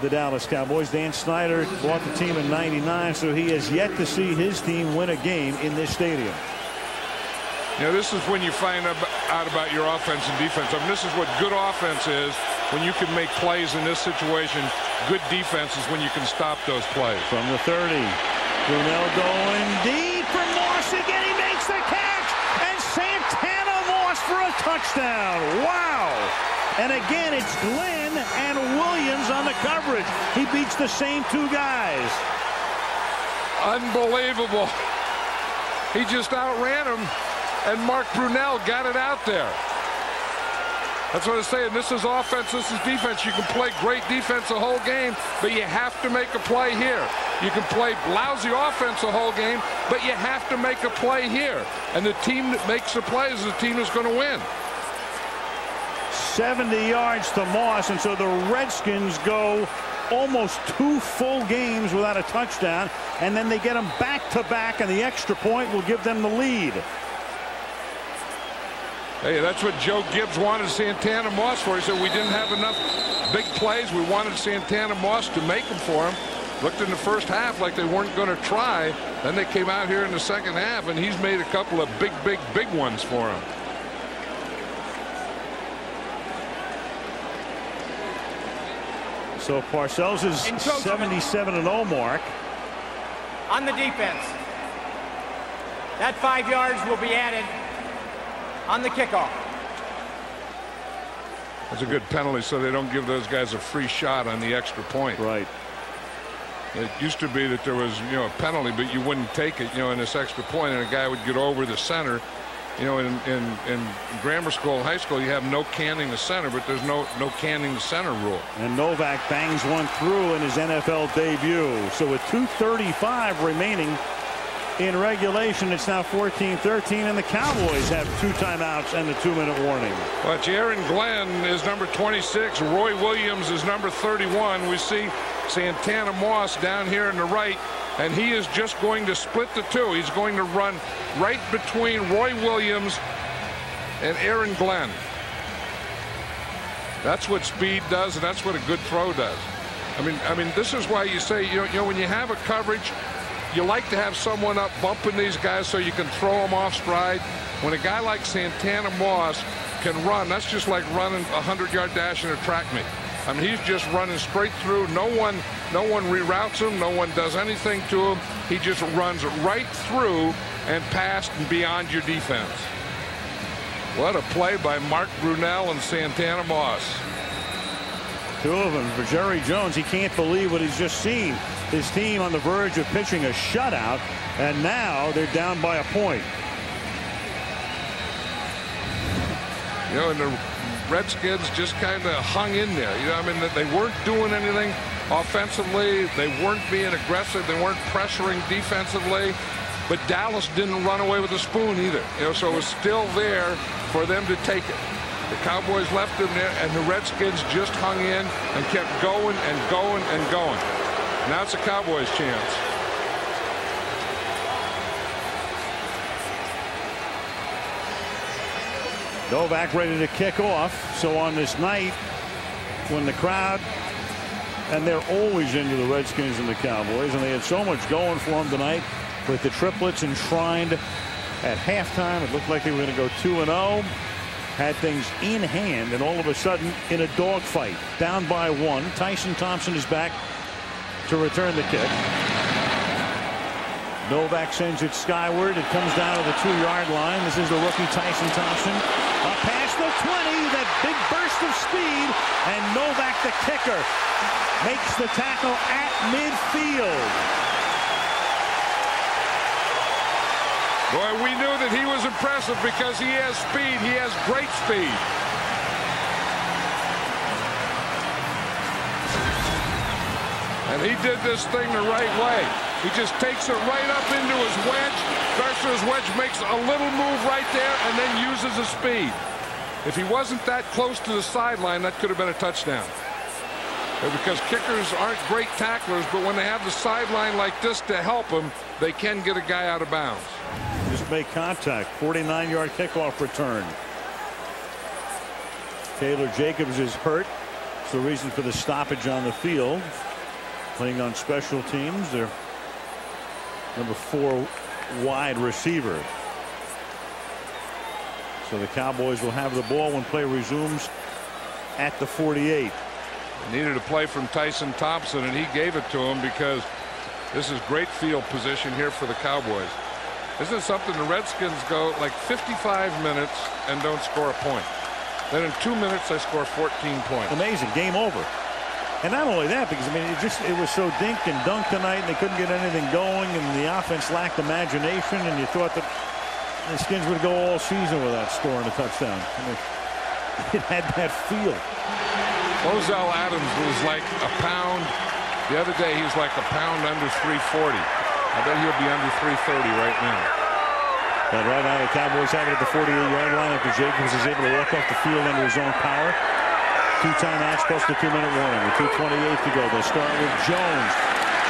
the Dallas Cowboys. Dan Snyder bought the team in 99, so he has yet to see his team win a game in this stadium. Now, this is when you find out about your offense and defense. I mean, this is what good offense is when you can make plays in this situation. Good defense is when you can stop those plays. From the 30, Brunell going deep for Moss again. He makes the catch, and Santana Moss for a touchdown. Wow! And again, it's Glenn and Williams on the coverage. He beats the same two guys. Unbelievable. He just outran him, and Mark Brunell got it out there. That's what I'm saying. This is offense. This is defense. You can play great defense the whole game, but you have to make a play here. You can play lousy offense the whole game, but you have to make a play here. And the team that makes the plays is the team that's going to win. 70 yards to Moss, and so the Redskins go almost two full games without a touchdown, and then they get them back to back, and the extra point will give them the lead. Hey, that's what Joe Gibbs wanted Santana Moss for. He said we didn't have enough big plays. We wanted Santana Moss to make them for him. looked in the first half like they weren't going to try. Then they came out here in the second half, and he's made a couple of big, big, big ones for him. So Parcells is 77 and 0 mark. On the defense. That five yards will be added on the kickoff. That's a good penalty so they don't give those guys a free shot on the extra point. Right. It used to be that there was, you know, a penalty, but you wouldn't take it, you know, in this extra point, and a guy would get over the center. You know, in, in, in grammar school, high school, you have no canning the center, but there's no no canning the center rule. And Novak bangs one through in his NFL debut. So with 2.35 remaining in regulation, it's now 14-13, and the Cowboys have two timeouts and a two-minute warning. But Aaron Glenn is number 26. Roy Williams is number 31. We see Santana Moss down here in the right, and he is just going to split the two. He's going to run right between Roy Williams and Aaron Glenn. That's what speed does, and that's what a good throw does. I mean, I mean, this is why you say, you know, you know when you have a coverage, you like to have someone up bumping these guys so you can throw them off stride. When a guy like Santana Moss can run, that's just like running a 100-yard dash in a track meet. I mean, he's just running straight through. No one, no one reroutes him. No one does anything to him. He just runs right through and past and beyond your defense. What a play by Mark Brunell and Santana Moss. Two of them for Jerry Jones. He can't believe what he's just seen. His team on the verge of pitching a shutout, and now they're down by a point. You know, and the Redskins just kind of hung in there. You know, I mean, that they weren't doing anything offensively. They weren't being aggressive. They weren't pressuring defensively. But Dallas didn't run away with the spoon either. You know, so it was still there for them to take it. The Cowboys left them there, and the Redskins just hung in and kept going and going and going. Now it's the Cowboys' chance. Novak ready to kick off. So on this night, when the crowd, and they're always into the Redskins and the Cowboys, and they had so much going for them tonight with the triplets enshrined at halftime. It looked like they were going to go 2 and 0. Had things in hand, and all of a sudden, in a dogfight, down by one. Tyson Thompson is back to return the kick. Novak sends it skyward. It comes down to the two-yard line. This is the rookie Tyson Thompson. Up past the 20, that big burst of speed, and Novak, the kicker, makes the tackle at midfield. Boy, we knew that he was impressive because he has speed. He has great speed. And he did this thing the right way. He just takes it right up into his wedge. Garcia's wedge makes a little move right there and then uses his speed. If he wasn't that close to the sideline, that could have been a touchdown. Because kickers aren't great tacklers, but when they have the sideline like this to help them, they can get a guy out of bounds. Just make contact. 49-yard kickoff return. Taylor Jacobs is hurt. It's the reason for the stoppage on the field. Playing on special teams. They're number four wide receiver. So the Cowboys will have the ball when play resumes at the 48. Needed a play from Tyson Thompson, and he gave it to him because this is great field position here for the Cowboys. This is something the Redskins go like 55 minutes and don't score a point. Then in two minutes, they score 14 points. Amazing. Game over. And not only that, because I mean, it just it was so dink and dunk tonight, and they couldn't get anything going, and the offense lacked imagination, and you thought that the Skins would go all season without scoring a touchdown. I mean, (laughs) it had that feel. Flozell Adams was like a pound. The other day, he was like a pound under 340. I bet he'll be under 330 right now. But right now, the Cowboys have it at the 48-yard line after Jacobs is able to walk off the field under his own power. Two timeouts plus the two-minute warning. With 2.28 to go, they'll start with Jones.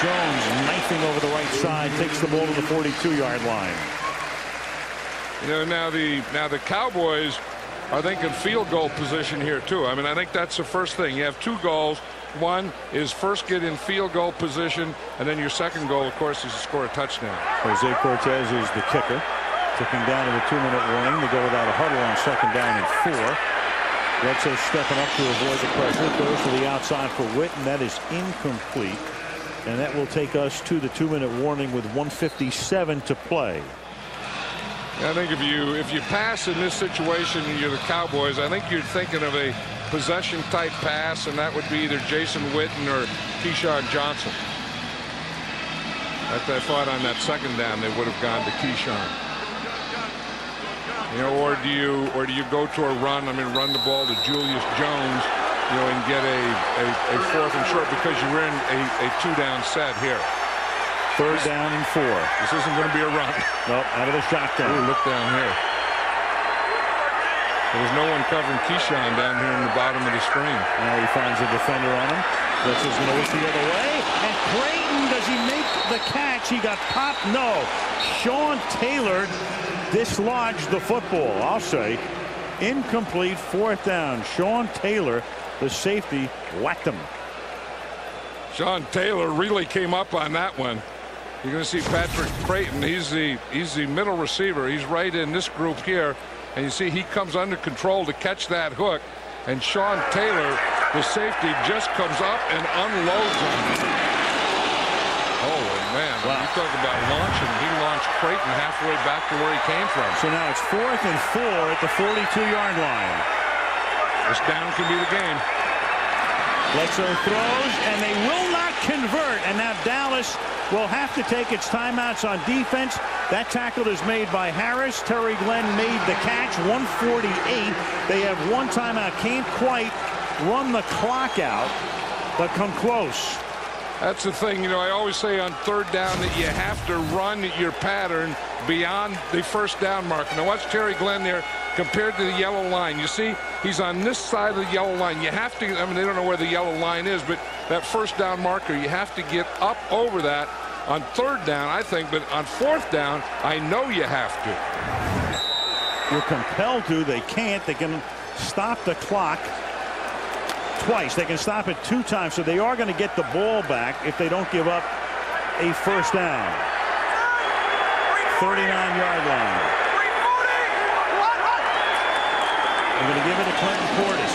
Jones knifing over the right side, takes the ball to the 42-yard line. You know, now the now the Cowboys are thinking field goal position here too. I mean, I think that's the first thing. You have two goals. one is first get in field goal position, and then your second goal, of course, is to score a touchdown. Jose Cortez is the kicker. Ticking down to the two-minute warning. They go without a huddle on second down and four. Bledsoe stepping up to avoid the pressure. Throws to the outside for Witt, and that is incomplete. And that will take us to the two-minute warning with 157 to play. I think if you if you pass in this situation you're the Cowboys, I think you're thinking of a possession type pass, and that would be either Jason Witten or Keyshawn Johnson. They thought on that second down, they would have gone to Keyshawn. You know, or do you or do you go to a run? I mean, run the ball to Julius Jones, you know, and get a a, a fourth and short because you're in a, a two down set here. Third down and four. This isn't going to be a run. Nope, out of the shotgun. Ooh, look down here. There's no one covering Keyshawn down here in the bottom of the screen. Now he finds a defender on him. This is going to look the other way. And Crayton, does he make the catch? He got popped? No. Sean Taylor dislodged the football. I'll say incomplete fourth down. Sean Taylor, the safety, whacked him. Sean Taylor really came up on that one. You're going to see Patrick Crayton. He's the he's the middle receiver. He's right in this group here. And you see he comes under control to catch that hook. And Sean Taylor, the safety, just comes up and unloads him. Oh, man. Wow. You talk about launching. He launched Crayton halfway back to where he came from. So now it's fourth and four at the 42-yard line. This down can be the game. Bledsoe throws, and they will not convert. And now Dallas will have to take its timeouts on defense. That tackle is made by Harris. Terry Glenn made the catch. 148. They have one timeout. Can't quite run the clock out, but come close. That's the thing, you know, I always say on third down that you have to run your pattern beyond the first down mark. Now watch Terry Glenn there compared to the yellow line. You see, he's on this side of the yellow line. You have to, I mean, they don't know where the yellow line is, but that first down marker, you have to get up over that on third down, I think, but on fourth down, I know you have to. You're compelled to. They can't. They can stop the clock twice. They can stop it two times, so they are going to get the ball back if they don't give up a first down. 39-yard line. They're going to give it to Clinton Portis.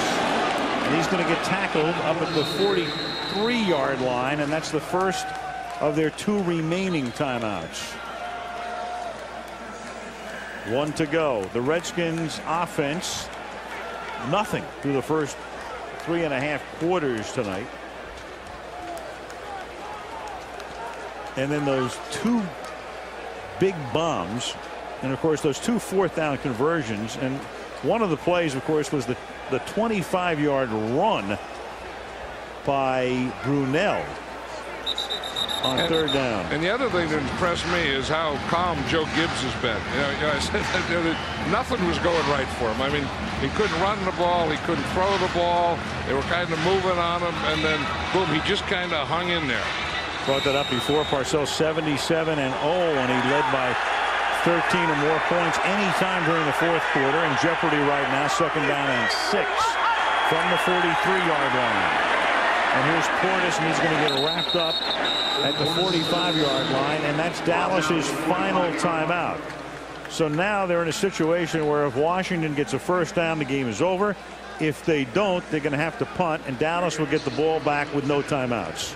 And he's going to get tackled up at the 43-yard line, and that's the first of their two remaining timeouts. One to go. The Redskins offense, nothing through the first three and a half quarters tonight. And then those two big bombs. And of course, those two fourth down conversions. And one of the plays, of course, was the, the 25 yard run by Brunell on and, third down. And the other thing that impressed me is how calm Joe Gibbs has been. You know, you know I (laughs) said that, nothing was going right for him. I mean, he couldn't run the ball, he couldn't throw the ball. They were kind of moving on him, and then boom, he just kind of hung in there. Brought that up before Parcells 77 and 0 when he led by 13 or more points anytime during the fourth quarter. In jeopardy right now, second down and six from the 43-yard line. And here's Portis, and he's going to get wrapped up at the 45-yard line, and that's Dallas's final timeout. So now they're in a situation where if Washington gets a first down, the game is over. If they don't, they're going to have to punt, and Dallas will get the ball back with no timeouts.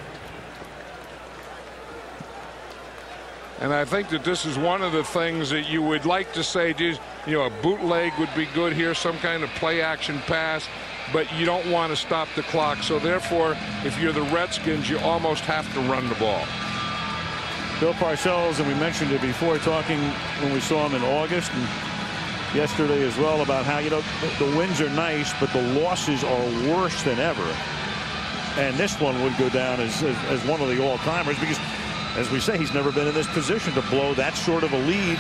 And I think that this is one of the things that you would like to say, you know, a bootleg would be good here, some kind of play action pass but you don't want to stop the clock. So therefore, if you're the Redskins, you almost have to run the ball. Bill Parcells, and we mentioned it before, talking when we saw him in August and yesterday as well about how, you know, the, the wins are nice, but the losses are worse than ever. And this one would go down as, as, as one of the all-timers because, as we say, he's never been in this position to blow that sort of a lead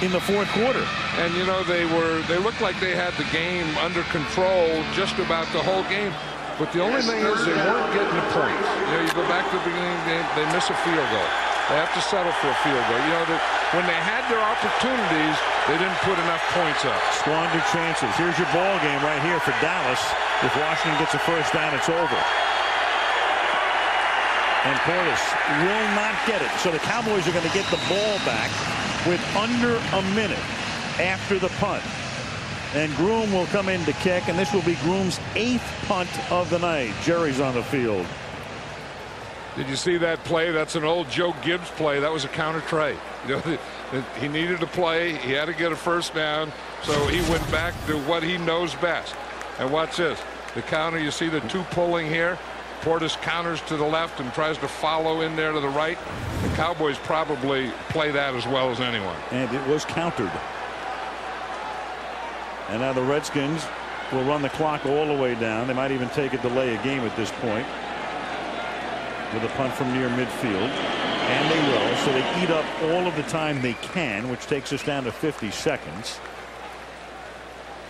in the fourth quarter. And you know they were they looked like they had the game under control just about the whole game. But the only thing is they weren't getting the points. You know, you go back to the beginning of the game, they miss a field goal. They have to settle for a field goal. You know, that when they had their opportunities, they didn't put enough points up. Squandered chances. Here's your ball game right here for Dallas. If Washington gets a first down, it's over. And Portis will not get it. So the Cowboys are going to get the ball back with under a minute after the punt. And Groom will come in to kick, and this will be Groom's eighth punt of the night. Jerry's on the field. Did you see that play? That's an old Joe Gibbs play. That was a counter trey. (laughs) You know, he needed to play. He had to get a first down, so he went back to what he knows best. And watch this. The counter, you see the two pulling here. Portis counters to the left and tries to follow in there to the right. The Cowboys probably play that as well as anyone. And it was countered. And now the Redskins will run the clock all the way down. They might even take a delay a game at this point with a punt from near midfield. And they will. So they eat up all of the time they can, which takes us down to 50 seconds.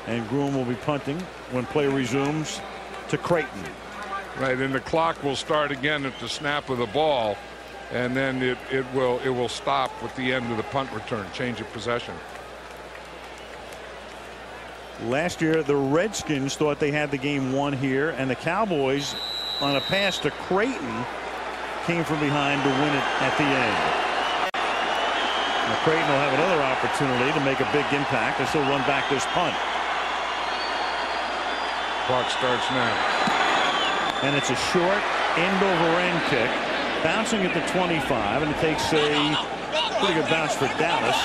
And Groom will be punting when play resumes to Crayton. Right, and the clock will start again at the snap of the ball, and then it, it will it will stop with the end of the punt return, change of possession. Last year, the Redskins thought they had the game won here, and the Cowboys, on a pass to Crayton, came from behind to win it at the end. Now, Crayton will have another opportunity to make a big impact. as he'll run back this punt. Clock starts now. And it's a short end over end kick, bouncing at the 25, and it takes a pretty good bounce for Dallas.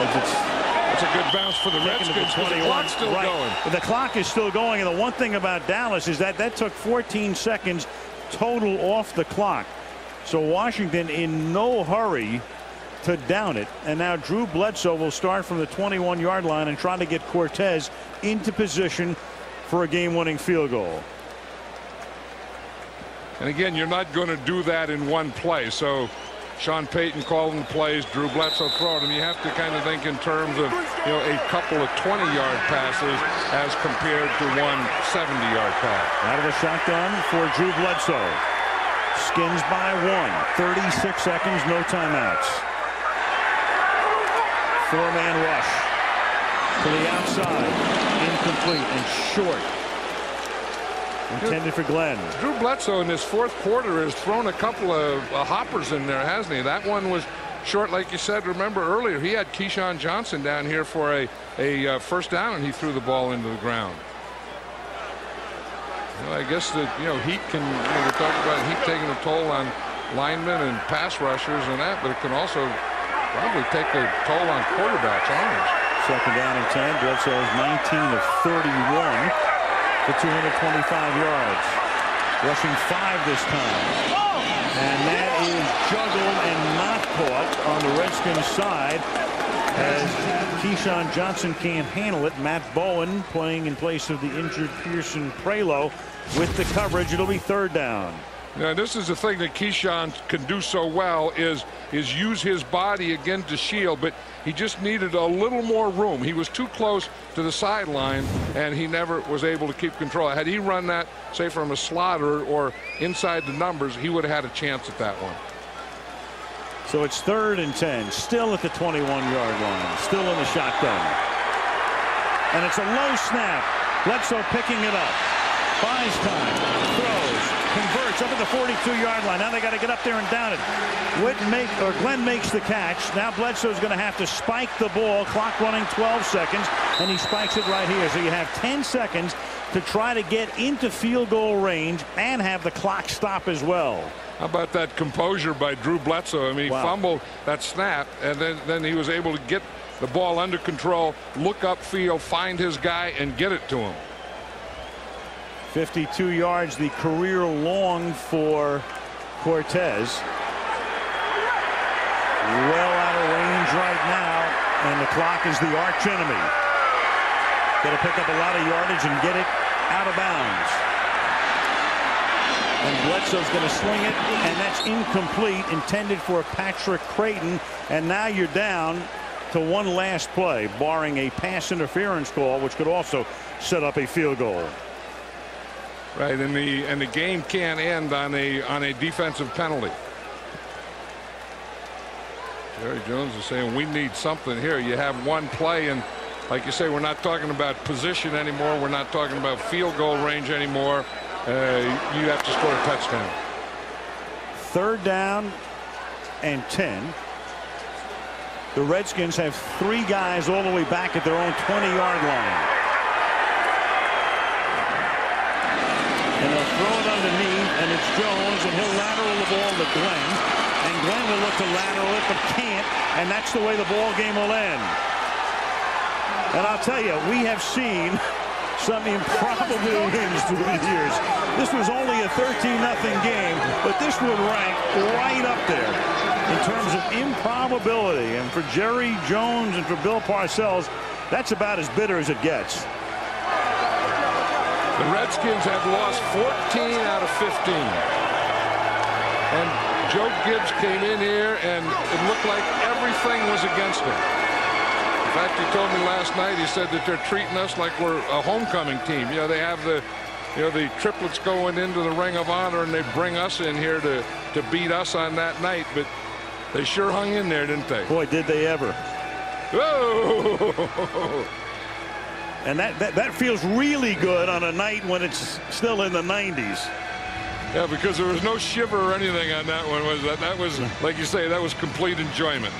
As it's it's a good bounce for the Redskins. The, the clock's still right. going. The clock is still going, and the one thing about Dallas is that that took 14 seconds total off the clock. So Washington in no hurry to down it. And now Drew Bledsoe will start from the 21 yard line and try to get Cortez into position for a game winning field goal. And again, you're not going to do that in one play. So Sean Payton calling plays, Drew Bledsoe throwing them. You have to kind of think in terms of you know a couple of 20-yard passes as compared to one 70-yard pass. Out of the shotgun for Drew Bledsoe. Skins by one. 36 seconds, no timeouts. Four-man rush to the outside. Incomplete and short. Intended for Glenn. Drew Bledsoe in this fourth quarter has thrown a couple of uh, hoppers in there, hasn't he? That one was short, like you said. Remember earlier, he had Keyshawn Johnson down here for a, a uh, first down, and he threw the ball into the ground. Well, I guess that, you know, heat can, you know, we're talking about heat taking a toll on linemen and pass rushers and that, but it can also probably take a toll on quarterbacks, arms. Second down and 10. is 19 of 31 for 225 yards. Rushing five this time. And that is juggled and not caught on the Redskins side as Keyshawn Johnson can't handle it. Matt Bowen playing in place of the injured Pierson Prioleau with the coverage. It'll be third down. Now, this is the thing that Keyshawn can do so well is is use his body again to shield, but he just needed a little more room. He was too close to the sideline, and he never was able to keep control. Had he run that, say, from a or, or inside the numbers, he would have had a chance at that one. So it's third and 10, still at the 21-yard line, still in the shotgun. And it's a low snap. Bledsoe picking it up. Buys time. Converts up at the 42-yard line. Now they got to get up there and down it. Make or Glenn makes the catch. Now Bledsoe's going to have to spike the ball. Clock running 12 seconds, and he spikes it right here. So you have 10 seconds to try to get into field goal range and have the clock stop as well. How about that composure by Drew Bledsoe? I mean, he wow. fumbled that snap, and then, then he was able to get the ball under control, look upfield, find his guy, and get it to him. 52 yards, the career long for Cortez. Well out of range right now, and the clock is the arch enemy. Got to pick up a lot of yardage and get it out of bounds. And Bledsoe's going to swing it, and that's incomplete, intended for Patrick Crayton. And now you're down to one last play, barring a pass interference call, which could also set up a field goal. Right, and the and the game can't end on a on a defensive penalty. Jerry Jones is saying we need something here. You have one play, and like you say, we're not talking about position anymore. We're not talking about field goal range anymore. uh, you have to score a touchdown. Third down and 10. The Redskins have three guys all the way back at their own 20-yard line. And they'll throw it underneath, and it's Jones, and he'll lateral the ball to Glenn. And Glenn will look to lateral it, but can't, and that's the way the ball game will end. And I'll tell you, we have seen some improbable wins (laughs) through the years. This was only a 13-0 game, but this would rank right up there in terms of improbability. And for Jerry Jones and for Bill Parcells, that's about as bitter as it gets. The Redskins have lost 14 out of 15. And Joe Gibbs came in here and it looked like everything was against him. In fact, he told me last night, he said that they're treating us like we're a homecoming team. You know, they have the, you know, the triplets going into the Ring of Honor and they bring us in here to, to beat us on that night. But they sure hung in there, didn't they? Boy, did they ever. Whoa! (laughs) And that, that, that feels really good on a night when it's still in the 90s. Yeah, because there was no shiver or anything on that one, was that? That was, like you say, that was complete enjoyment.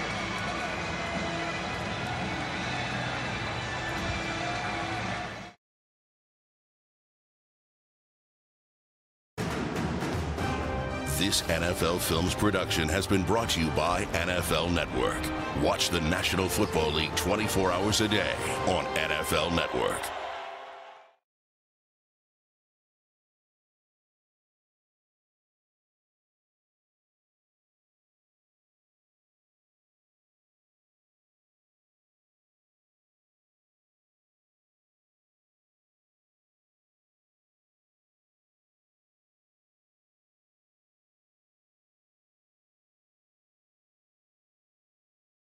This NFL Films production has been brought to you by NFL Network. Watch the National Football League 24 hours a day on NFL Network.